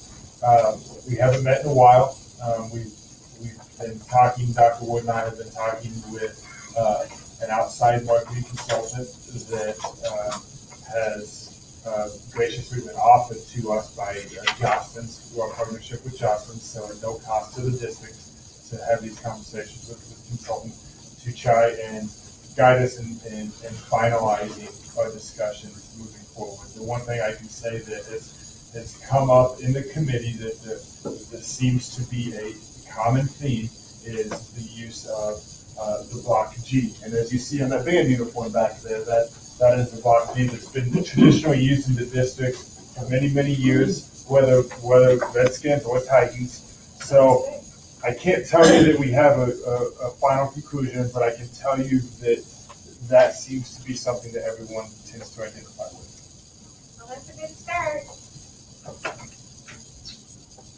um, we haven't met in a while. Um, we've, we've been talking, Dr. Wood and I have been talking with, uh, an outside marketing consultant that, uh, has, uh, graciously been offered to us by uh, Jostens, through our partnership with Jostens, so at no cost to the district to have these conversations with the consultant to try and guide us in, in, in finalizing our discussions moving forward. The one thing I can say that has, has come up in the committee that, that, that seems to be a common theme is the use of, uh, the block G. And as you see on that band uniform back there, that, that is the block G that's been traditionally used in the district for many, many years, whether, whether Redskins or Titans. So I can't tell you that we have a, a, a final conclusion, but I can tell you that that seems to be something that everyone tends to identify with. well, that's a good start.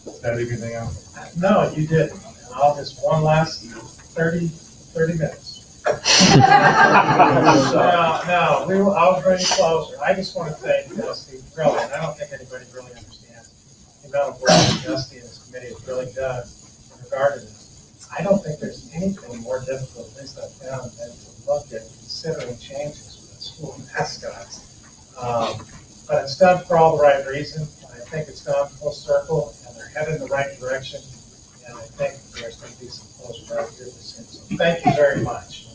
Is that everything else? No, you didn't. And I'll just, one last 30, 30 minutes. No, no, we will, I'll bring you closer. I just want to thank Dusty, really, and I don't think anybody really understands the amount of work that Dusty and his committee have really done in regard to this. I don't think there's anything more difficult, at least I've found, than to look at considering changes with school mascots. Um, But it's done for all the right reasons. I think it's gone full circle, and they're headed in the right direction. And I think there's going to be some closure right here soon. So thank you very much.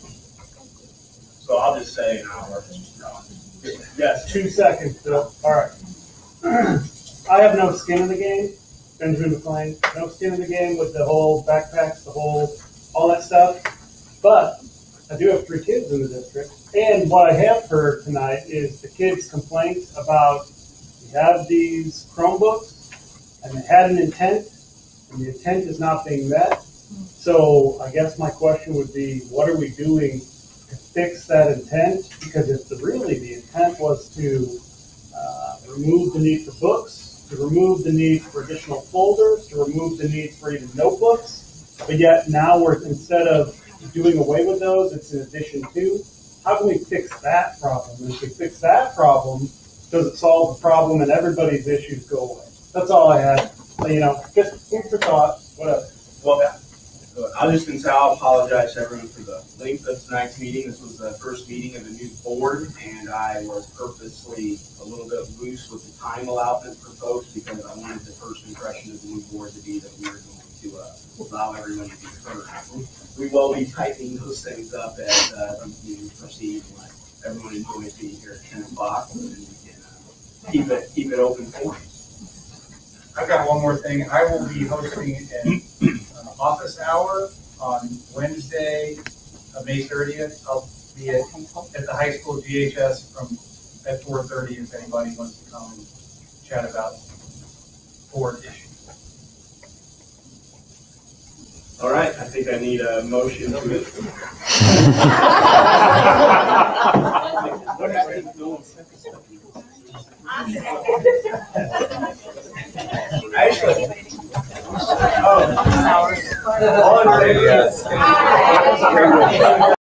So I'll just say, an hour. yes, Two seconds, Bill. All right. I have no skin in the game. Benjamin McLean, no skin in the game with the whole backpacks, the whole, all that stuff. But I do have three kids in the district. And what I have heard tonight is the kids' complaints about we have these Chromebooks and they had an intent and the intent is not being met. So I guess my question would be, what are we doing to fix that intent? Because if the, really the intent was to uh, remove the need for books, to remove the need for additional folders, to remove the need for even notebooks, but yet now we're, instead of doing away with those, it's in addition to. How can we fix that problem? And if we fix that problem, does it solve the problem and everybody's issues go away? That's all I had. You know, just food for thought, whatever. Well, I was just gonna say, I'll apologize to everyone for the length of tonight's meeting. This was the first meeting of the new board, and I was purposely a little bit loose with the time allotment for folks because I wanted the first impression of the new board to be that we were going to, uh, allow everyone to be heard. We will be tightening those things up as, uh, these meetings proceed, and let everyone enjoys being here at ten o'clock, and then we can, uh, keep it, keep it open for you. I've got one more thing. I will be hosting an uh, office hour on Wednesday, uh, May thirtieth. I'll be at, at the high school GHS from, at four thirty if anybody wants to come and chat about board issues. All right, I think I need a motion to. Actually. All in favor?